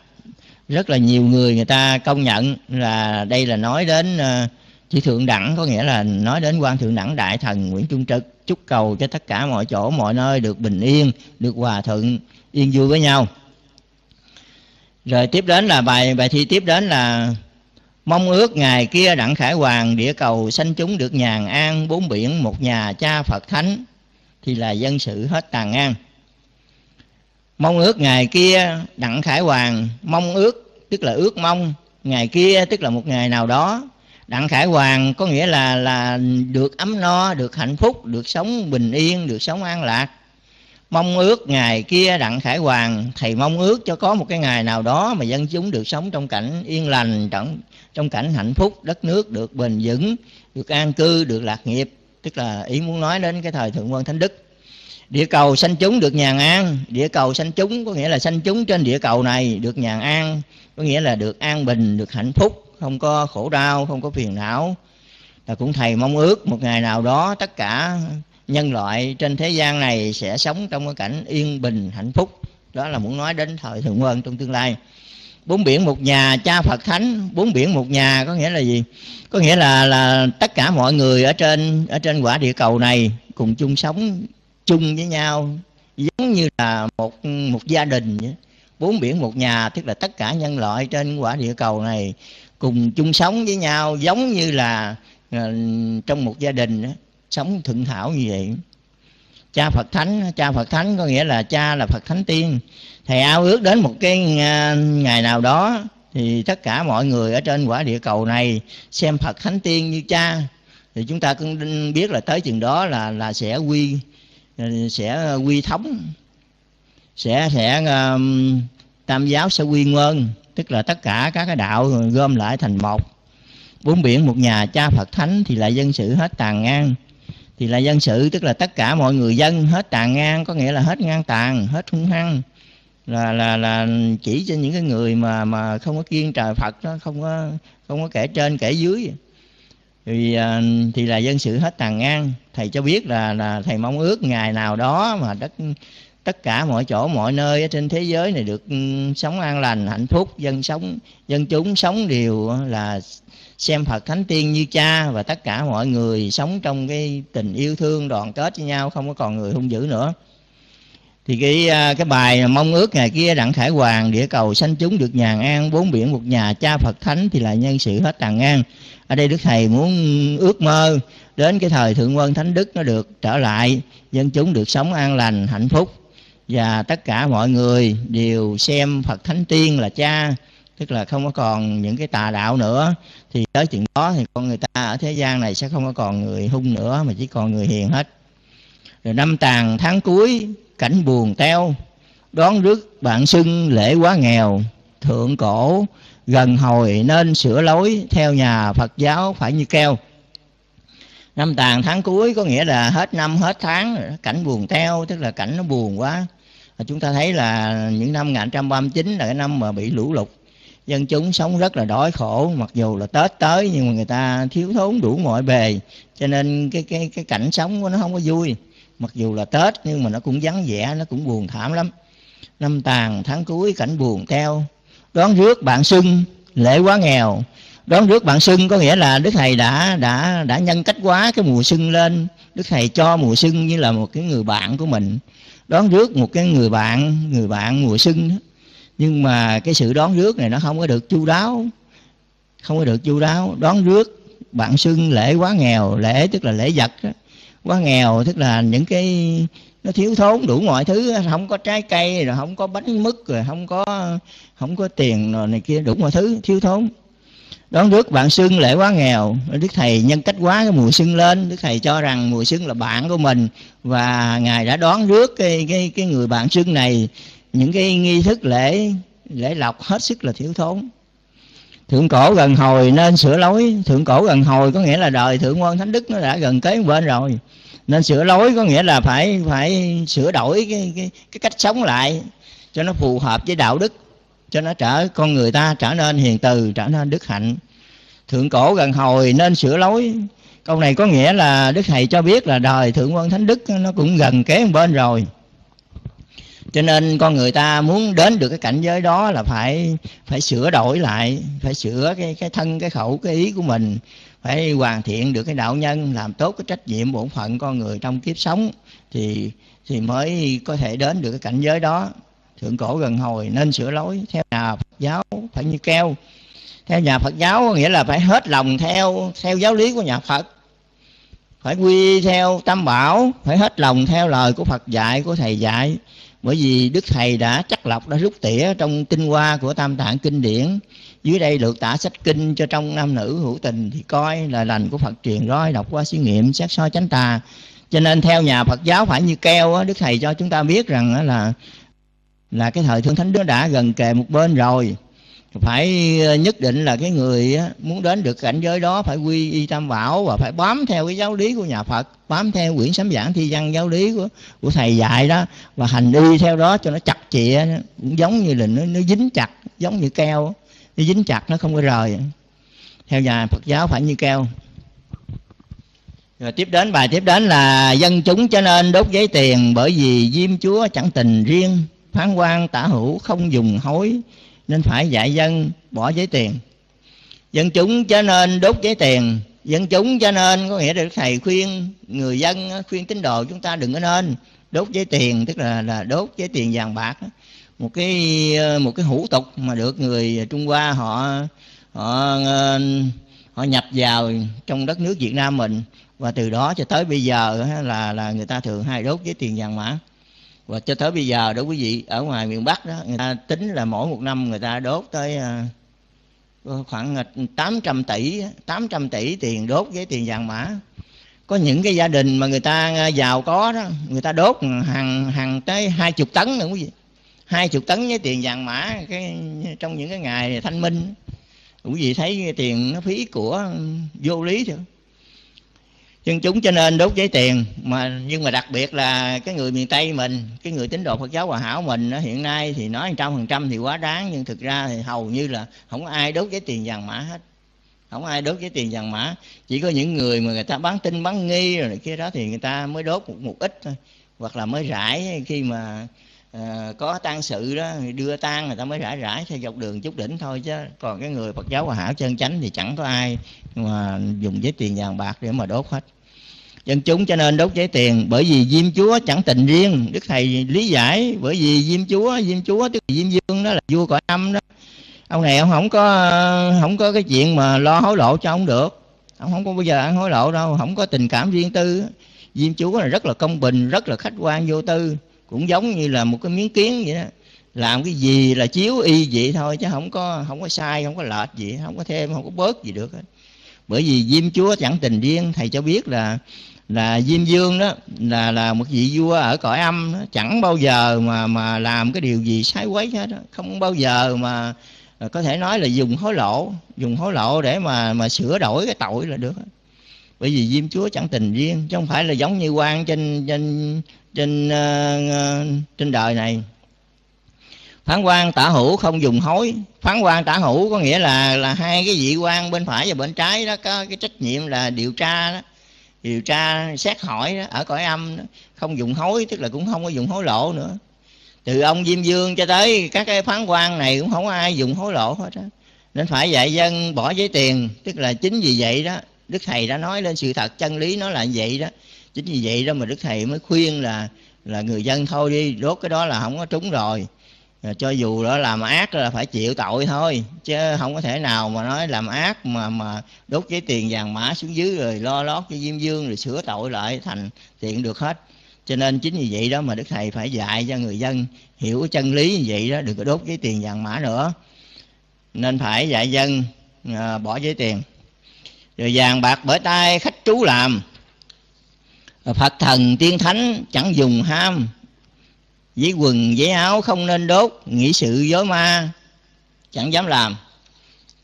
D: rất là nhiều người người ta công nhận là đây là nói đến uh, chữ thượng đẳng có nghĩa là nói đến quan thượng đẳng đại thần nguyễn trung trực, chúc cầu cho tất cả mọi chỗ, mọi nơi được bình yên, được hòa thuận, yên vui với nhau. Rồi tiếp đến là bài bài thi tiếp đến là, mong ước ngày kia đặng khải hoàng, địa cầu sanh chúng được nhàn an, bốn biển một nhà cha phật thánh. Thì là dân sự hết tàn an. Mong ước ngày kia đặng khải hoàng, mong ước, tức là ước mong, ngày kia tức là một ngày nào đó đặng khải hoàng có nghĩa là là được ấm no, được hạnh phúc, được sống bình yên, được sống an lạc. Mong ước ngày kia đặng khải hoàng, thầy mong ước cho có một cái ngày nào đó mà dân chúng được sống trong cảnh yên lành, trong trong cảnh hạnh phúc, đất nước được bền vững, được an cư, được lạc nghiệp. Tức là ý muốn nói đến cái thời thượng quân thánh đức. Địa cầu sanh chúng được nhàn an. Địa cầu sanh chúng có nghĩa là sanh chúng trên địa cầu này được nhàn an, có nghĩa là được an bình, được hạnh phúc không có khổ đau, không có phiền não. Là cũng thầy mong ước một ngày nào đó tất cả nhân loại trên thế gian này sẽ sống trong cái cảnh yên bình, hạnh phúc. Đó là muốn nói đến thời thượng quân trong tương lai. Bốn biển một nhà, cha phật thánh. Bốn biển một nhà có nghĩa là gì? Có nghĩa là là tất cả mọi người ở trên ở trên quả địa cầu này cùng chung sống chung với nhau, giống như là một một gia đình vậy. bốn biển một nhà, tức là tất cả nhân loại trên quả địa cầu này cùng chung sống với nhau giống như là ờ, trong một gia đình sống thuận thảo như vậy. Cha phật thánh cha phật thánh có nghĩa là cha là phật thánh tiên. Thầy ao ước đến một cái ờ, ngày nào đó thì tất cả mọi người ở trên quả địa cầu này xem phật thánh tiên như cha. Thì chúng ta cũng biết là tới chừng đó là là sẽ quy ờ, sẽ quy thống sẽ sẽ um, tam giáo sẽ quy nguyên tức là tất cả các cái đạo gom lại thành một. Bốn biển, một nhà, cha phật thánh thì lại dân sự hết tàn ngang. Thì là dân sự, tức là tất cả mọi người dân hết tàn ngang, có nghĩa là hết ngang tàn, hết hung hăng. Là là là chỉ cho những cái người mà mà không có kiên trời Phật đó, không có không có kẻ trên kẻ dưới. Thì à, thì là dân sự hết tàn ngang. Thầy cho biết là là thầy mong ước ngày nào đó mà đất tất cả mọi chỗ, mọi nơi ở trên thế giới này được ừ, sống an lành, hạnh phúc. Dân sống, dân chúng sống đều là xem Phật Thánh Tiên như cha và tất cả mọi người sống trong cái tình yêu thương đoàn kết với nhau, không có còn người hung dữ nữa. Thì cái à, cái bài mong ước ngày kia đặng khải hoàng, địa cầu sanh chúng được nhàn an, bốn biển một nhà, cha phật thánh thì là nhân sự hết tàn ngang ở đây đức thầy muốn ước mơ đến cái thời thượng quân thánh đức nó được trở lại, dân chúng được sống an lành, hạnh phúc và tất cả mọi người đều xem phật thánh tiên là cha, tức là không có còn những cái tà đạo nữa. Thì tới chuyện đó thì con người ta ở thế gian này sẽ không có còn người hung nữa, mà chỉ còn người hiền hết. Rồi năm tàn tháng cuối, cảnh buồn teo, đón rước bạn xưng lễ quá nghèo, thượng cổ gần hồi nên sửa lối theo nhà phật giáo phải như keo năm tàn tháng cuối có nghĩa là hết năm, hết tháng, cảnh buồn teo tức là cảnh nó buồn quá. Chúng ta thấy là những năm 1939 là cái năm mà bị lũ lụt. Dân chúng sống rất là đói khổ, mặc dù là tết tới nhưng mà người ta thiếu thốn đủ mọi bề, cho nên cái cái cái cảnh sống của nó không có vui. Mặc dù là tết nhưng mà nó cũng vắng vẻ, nó cũng buồn thảm lắm. Năm tàn tháng cuối cảnh buồn teo đón rước bạn xuân lễ quá nghèo đón rước bạn xuân có nghĩa là đức thầy đã đã đã nhân cách quá cái mùa xuân lên. Đức thầy cho mùa xuân như là một cái người bạn của mình. Đón rước một cái người bạn người bạn mùa xuân đó. nhưng mà cái sự đón rước này nó không có được chu đáo. Không có được chu đáo. Đón rước bạn xuân lễ quá nghèo. Lễ tức là lễ vật đó. Quá nghèo tức là những cái, nó thiếu thốn đủ mọi thứ không có trái cây, rồi không có bánh mứt, rồi không có không có tiền, rồi này kia, đủ mọi thứ, thiếu thốn đón rước bạn sưng lễ quá nghèo. Đức thầy nhân cách quá cái mùa sưng lên. Đức thầy cho rằng mùa sưng là bạn của mình. Và ngài đã đón rước cái cái cái người bạn sưng này. Những cái nghi thức lễ lễ lọc hết sức là thiếu thốn. Thượng cổ gần hồi nên sửa lối. Thượng cổ gần hồi có nghĩa là đời thượng quan thánh đức nó đã gần kế bên rồi. Nên sửa lối có nghĩa là phải phải sửa đổi cái, cái, cái cách sống lại cho nó phù hợp với đạo đức cho nó trở, con người ta trở nên hiền từ, trở nên đức hạnh. Thượng cổ gần hồi nên sửa lối. Câu này có nghĩa là đức thầy cho biết là đời thượng quân thánh đức nó cũng gần kế bên rồi. Cho nên con người ta muốn đến được cái cảnh giới đó là phải phải sửa đổi lại, phải sửa cái cái thân, cái khẩu, cái ý của mình. Phải hoàn thiện được cái đạo nhân, làm tốt cái trách nhiệm, bổn phận con người trong kiếp sống thì thì mới có thể đến được cái cảnh giới đó thượng cổ gần hồi nên sửa lối, theo nhà Phật giáo phải như keo. Theo nhà Phật giáo nghĩa là phải hết lòng theo theo giáo lý của nhà Phật. Phải quy theo tam bảo, phải hết lòng theo lời của Phật dạy, của thầy dạy. Bởi vì đức thầy đã chắc lọc, đã rút tỉa trong tinh hoa của tam tạng kinh điển. Dưới đây lược tả sách kinh cho trong nam nữ hữu tình thì coi là lành của phật truyền roi đọc qua suy nghiệm, xét soi chánh tà. Cho nên theo nhà phật giáo phải như keo đức thầy cho chúng ta biết rằng là là cái thời thương thánh đó đã gần kề một bên rồi. Phải ờ, nhất định là cái người muốn đến được cảnh giới đó phải quy y tam bảo và phải bám theo cái giáo lý của nhà Phật bám theo quyển sám giảng thi văn giáo lý của của thầy dạy đó và hành y theo đó cho nó chặt chẽ cũng giống như là nó, nó dính chặt giống như keo nó dính chặt nó không có rời theo nhà Phật giáo phải như keo. Rồi tiếp đến bài tiếp đến là dân chúng cho nên đốt giấy tiền bởi vì diêm chúa chẳng tình riêng phán quan tả hữu không dùng hối, nên phải dạy dân bỏ giấy tiền. Dân chúng cho nên đốt giấy tiền. Dân chúng cho nên có nghĩa là thầy khuyên người dân, khuyên tín đồ chúng ta đừng có nên đốt giấy tiền, tức là là đốt giấy tiền vàng bạc. Một cái một cái hủ tục mà được người Trung Hoa họ họ ờ, họ nhập vào trong đất nước Việt Nam mình. Và từ đó cho tới bây giờ là là người ta thường hay đốt giấy tiền vàng mã và cho tới bây giờ đó quý vị, ở ngoài miền Bắc đó, người ta tính là mỗi một năm người ta đốt tới à, khoảng 800 tỷ 800 tỷ tiền đốt với tiền vàng mã. Có những cái gia đình mà người ta à, giàu có đó, người ta đốt hàng hàng tới hai chục tấn nữa quý vị. Hai chục tấn với tiền vàng mã, cái, trong những cái ngày thanh minh. Quý vị thấy cái tiền nó phí của vô lý chưa? Dân chúng cho nên đốt giấy tiền mà nhưng mà đặc biệt là cái người miền tây mình cái người tín đồ phật giáo hòa hảo mình hiện nay thì nói trăm phần trăm thì quá đáng nhưng thực ra thì hầu như là không ai đốt giấy tiền vàng mã hết. Không ai đốt giấy tiền vàng mã. Chỉ có những người mà người ta bán tin bán nghi rồi này kia đó thì người ta mới đốt một, một ít thôi hoặc là mới rải khi mà à, có tang sự đó đưa tang người ta mới rải rải theo dọc đường chút đỉnh thôi chứ. Còn cái người Phật giáo hòa hảo chân chánh thì chẳng có ai mà dùng giấy tiền vàng bạc để mà đốt hết dân chúng cho nên đốt giấy tiền, bởi vì diêm chúa chẳng tình riêng. Đức thầy lý giải, bởi vì diêm chúa diêm chúa, tức là diêm dương đó là vua cõi âm đó. Ông này ông không có không có cái chuyện mà lo hối lộ cho ông được. Ông không có bao giờ ăn hối lộ đâu, không có tình cảm riêng tư. Diêm chúa là rất là công bình, rất là khách quan, vô tư. Cũng giống như là một cái miếng kiến vậy đó. Làm cái gì là chiếu y vậy thôi, chứ không có không có sai, không có lệch gì, không có thêm, không có bớt gì được bởi vì diêm chúa chẳng tình riêng. Thầy cho biết là là diêm dương đó là là một vị vua ở cõi âm đó, chẳng bao giờ mà mà làm cái điều gì sai quấy hết đó. không bao giờ mà à, có thể nói là dùng hối lộ dùng hối lộ để mà mà sửa đổi cái tội là được bởi vì diêm chúa chẳng tình riêng chứ không phải là giống như quan trên trên trên uh, trên đời này. Phán quan tả hữu không dùng hối. Phán quan tả hữu có nghĩa là là hai cái vị quan bên phải và bên trái đó có cái trách nhiệm là điều tra đó điều tra xét hỏi đó, ở cõi âm đó, không dùng hối tức là cũng không có dùng hối lộ nữa. Từ ông diêm dương cho tới các cái phán quan này cũng không có ai dùng hối lộ hết đó. nên phải dạy dân bỏ giấy tiền tức là chính vì vậy đó đức thầy đã nói lên sự thật chân lý nó là vậy đó. Chính vì vậy đó mà đức thầy mới khuyên là là người dân thôi đi đốt cái đó là không có trúng rồi cho dù đó làm ác là phải chịu tội thôi chứ không có thể nào mà nói làm ác mà mà đốt giấy tiền vàng mã xuống dưới rồi lo lót cho diêm dương rồi sửa tội lại thành tiện được hết. Cho nên chính vì vậy đó mà đức thầy phải dạy cho người dân hiểu cái chân lý như vậy đó đừng có đốt giấy tiền vàng mã nữa. Nên phải dạy dân à, bỏ giấy tiền. Rồi vàng bạc bởi tay khách trú làm. Phật thần tiên thánh chẳng dùng ham giấy quần giấy áo không nên đốt nghĩ sự dối ma. Chẳng dám làm.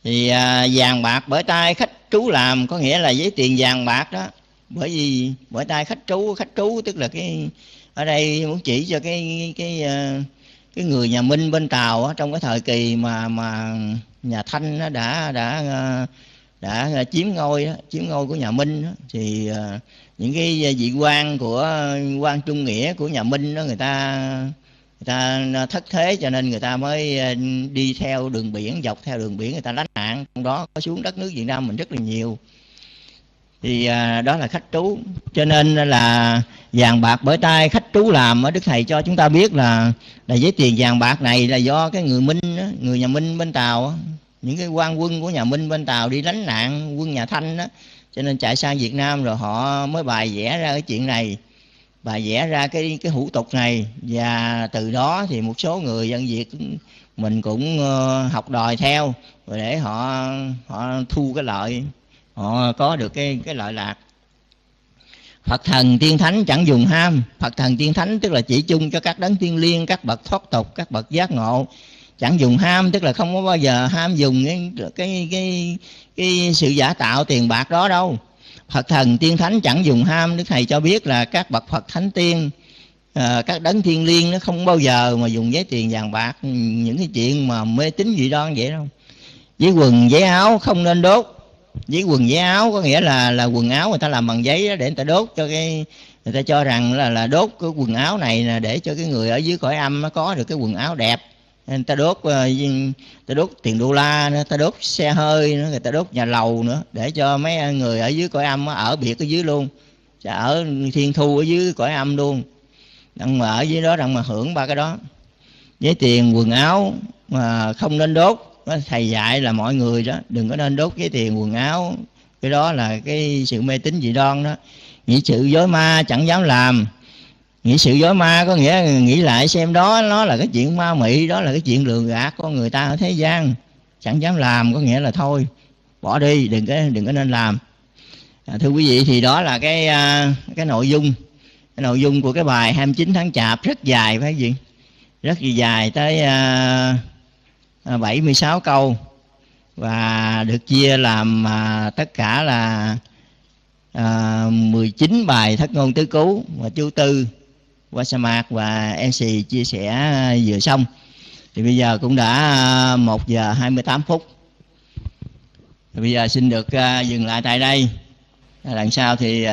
D: Thì à, vàng bạc bởi tay khách trú làm có nghĩa là giấy tiền vàng bạc đó. Bởi vì bởi tay khách trú khách trú tức là cái ở đây muốn chỉ cho cái cái à, cái người nhà Minh bên Tàu trong cái thời kỳ mà mà nhà Thanh đã đã đã, đã chiếm ngôi chiếm ngôi của nhà Minh thì à, những cái à, vị quan của quan trung nghĩa của nhà Minh đó người ta người ta à, thất thế cho nên người ta mới à, đi theo đường biển dọc theo đường biển người ta lánh nạn. Trong đó có xuống đất nước Việt Nam mình rất là nhiều. Thì à, đó là khách trú. Cho nên là vàng bạc bởi tay khách trú làm ở đức thầy cho chúng ta biết là là giấy tiền vàng bạc này là do cái người minh đó, người nhà minh bên tàu những cái quan quân của nhà minh bên tàu đi lánh nạn quân nhà thanh đó cho nên chạy sang Việt Nam rồi họ mới bài vẽ ra cái chuyện này. Bài vẽ ra cái cái hủ tục này. Và từ đó thì một số người dân Việt mình cũng ờ, học đòi theo rồi để họ họ thu cái lợi họ có được cái cái lợi lạc. Phật thần tiên thánh chẳng dùng ham. Phật thần tiên thánh tức là chỉ chung cho các đấng tiên liên Các bậc thoát tục, các bậc giác ngộ chẳng dùng ham tức là không có bao giờ ham dùng cái cái cái, cái sự giả tạo tiền bạc đó đâu. Phật thần tiên thánh chẳng dùng ham Đức Thầy cho biết là các bậc Phật thánh tiên à, các đấng thiên liêng nó không bao giờ mà dùng giấy tiền vàng bạc những cái chuyện mà mê tín dị đoan vậy đâu. Với quần giấy áo không nên đốt. Với quần giấy áo có nghĩa là là quần áo người ta làm bằng giấy đó để người ta đốt cho cái người ta cho rằng là là đốt cái quần áo này là để cho cái người ở dưới cõi âm nó có được cái quần áo đẹp người ta đốt ờ, ta đốt tiền đô la nữa, ta đốt xe hơi nữa người ta đốt nhà lầu nữa, để cho mấy người ở dưới cõi âm ở biệt ở dưới luôn. Dạ, ở thiên thu ở dưới cõi âm luôn. Đang mà ở dưới đó đang mà hưởng ba cái đó. Với tiền, quần áo, mà không nên đốt. Thầy dạy là mọi người đó, đừng có nên đốt với tiền, quần áo. Cái đó là cái sự mê tín dị đoan đó. Nghĩ sự dối ma chẳng dám làm nghĩ sự dối ma có nghĩa nghĩ lại xem đó nó là cái chuyện ma mị đó là cái chuyện lừa gạt con người ta ở thế gian. Chẳng dám làm có nghĩa là thôi bỏ đi đừng có đừng có nên làm. À, thưa quý vị thì đó là cái à, cái nội dung cái nội dung của cái bài 29 tháng chạp rất dài phải gì rất dài tới à, à 76 câu. Và được chia làm à, tất cả là à, 19 bài thất ngôn tứ cứu và chú tư qua sa mạc và MC chia sẻ à, vừa xong. Thì bây giờ cũng đã à, 1 giờ 28 phút. Thì bây giờ xin được à, dừng lại tại đây. Lần sau thì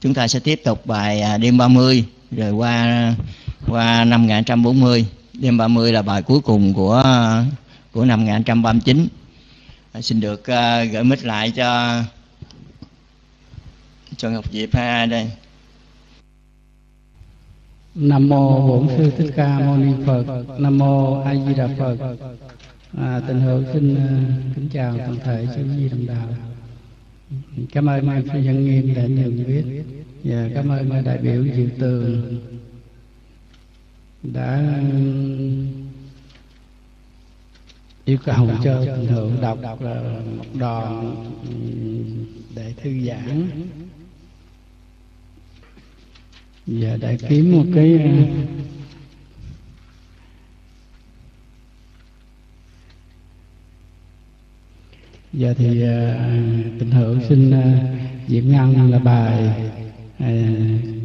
D: chúng ta sẽ tiếp tục bài đêm 30 rồi qua qua năm 1940 đêm 30 là bài cuối cùng của của năm 1939 xin được gửi mít lại cho cho Ngọc Diệp ha, đây.
A: Nam mô Bổn sư Thích Ca Mâu Ni Phật. Nam mô A Di Đà Phật. À, tình hữu xin uh, kính chào toàn thể chư vị đồng đạo. Cảm ơn mai phu dân nghiêm đã nhận biết và cảm ơn mai đại biểu Diệu Tường đã yêu cầu cho tình hữu đọc là một đoạn ừ, để thư giãn Dạ, giờ đã kiếm một cái giờ thì à, tình hữu xin à, diễn ngăn là bài à,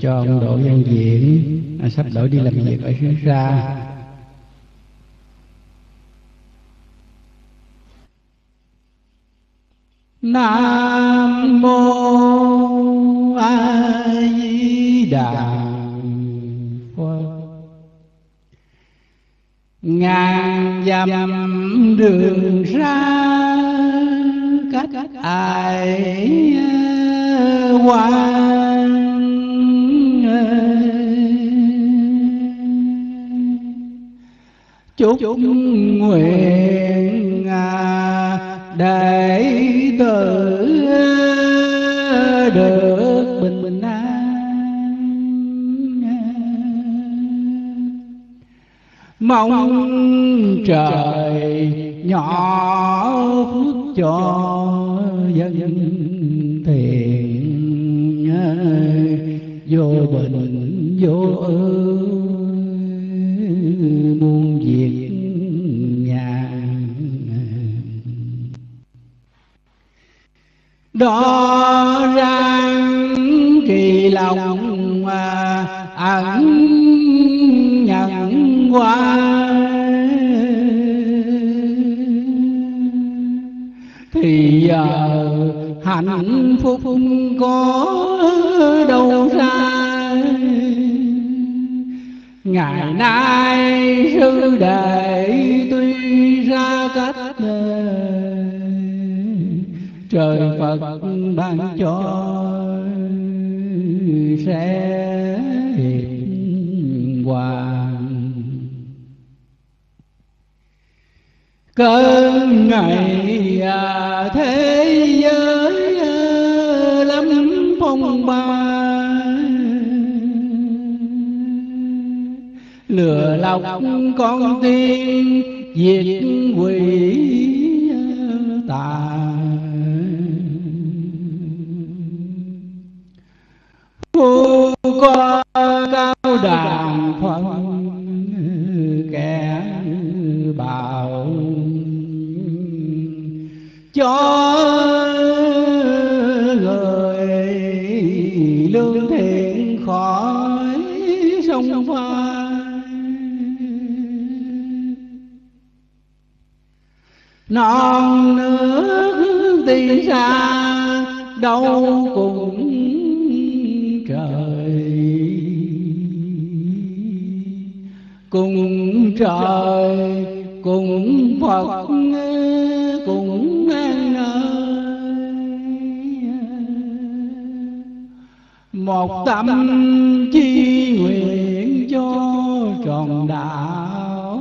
A: cho ông đỗ văn diễn à, sắp đổi đi làm việc ở xứ xa nam mô a à đà phật ngàn dặm đường xa cách ai qua chúc nguyện để tử được mong trời nhỏ phước cho dân thiện. Vô bệnh vô ưu muôn việc nhà. Đó rang kỳ lòng ẩn qua thì giờ hạnh phúc có đâu ra. Ngày nay sư đệ tuy ra cách trời phật ban cho sẽ cơn ngày à, thế giới à, lắm phong ba. Lừa lọc con tin diệt quỷ à, tà. Phu qua cao đàn phận kẻ bào cho người lương thiện khỏi sông pha non nước tiền xa đâu cùng trời. Cùng trời, cùng phật một tâm chi nguyện cho tròn đạo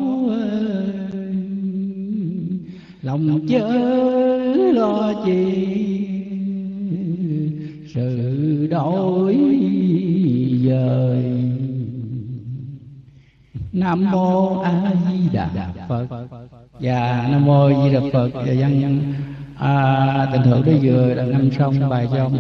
A: lòng chớ lo chi sự đổi dời nam mô a di đà phật. Và nam mô di đà phật. Và dân à, tình hữu đó vừa đã ngâm xong bài cho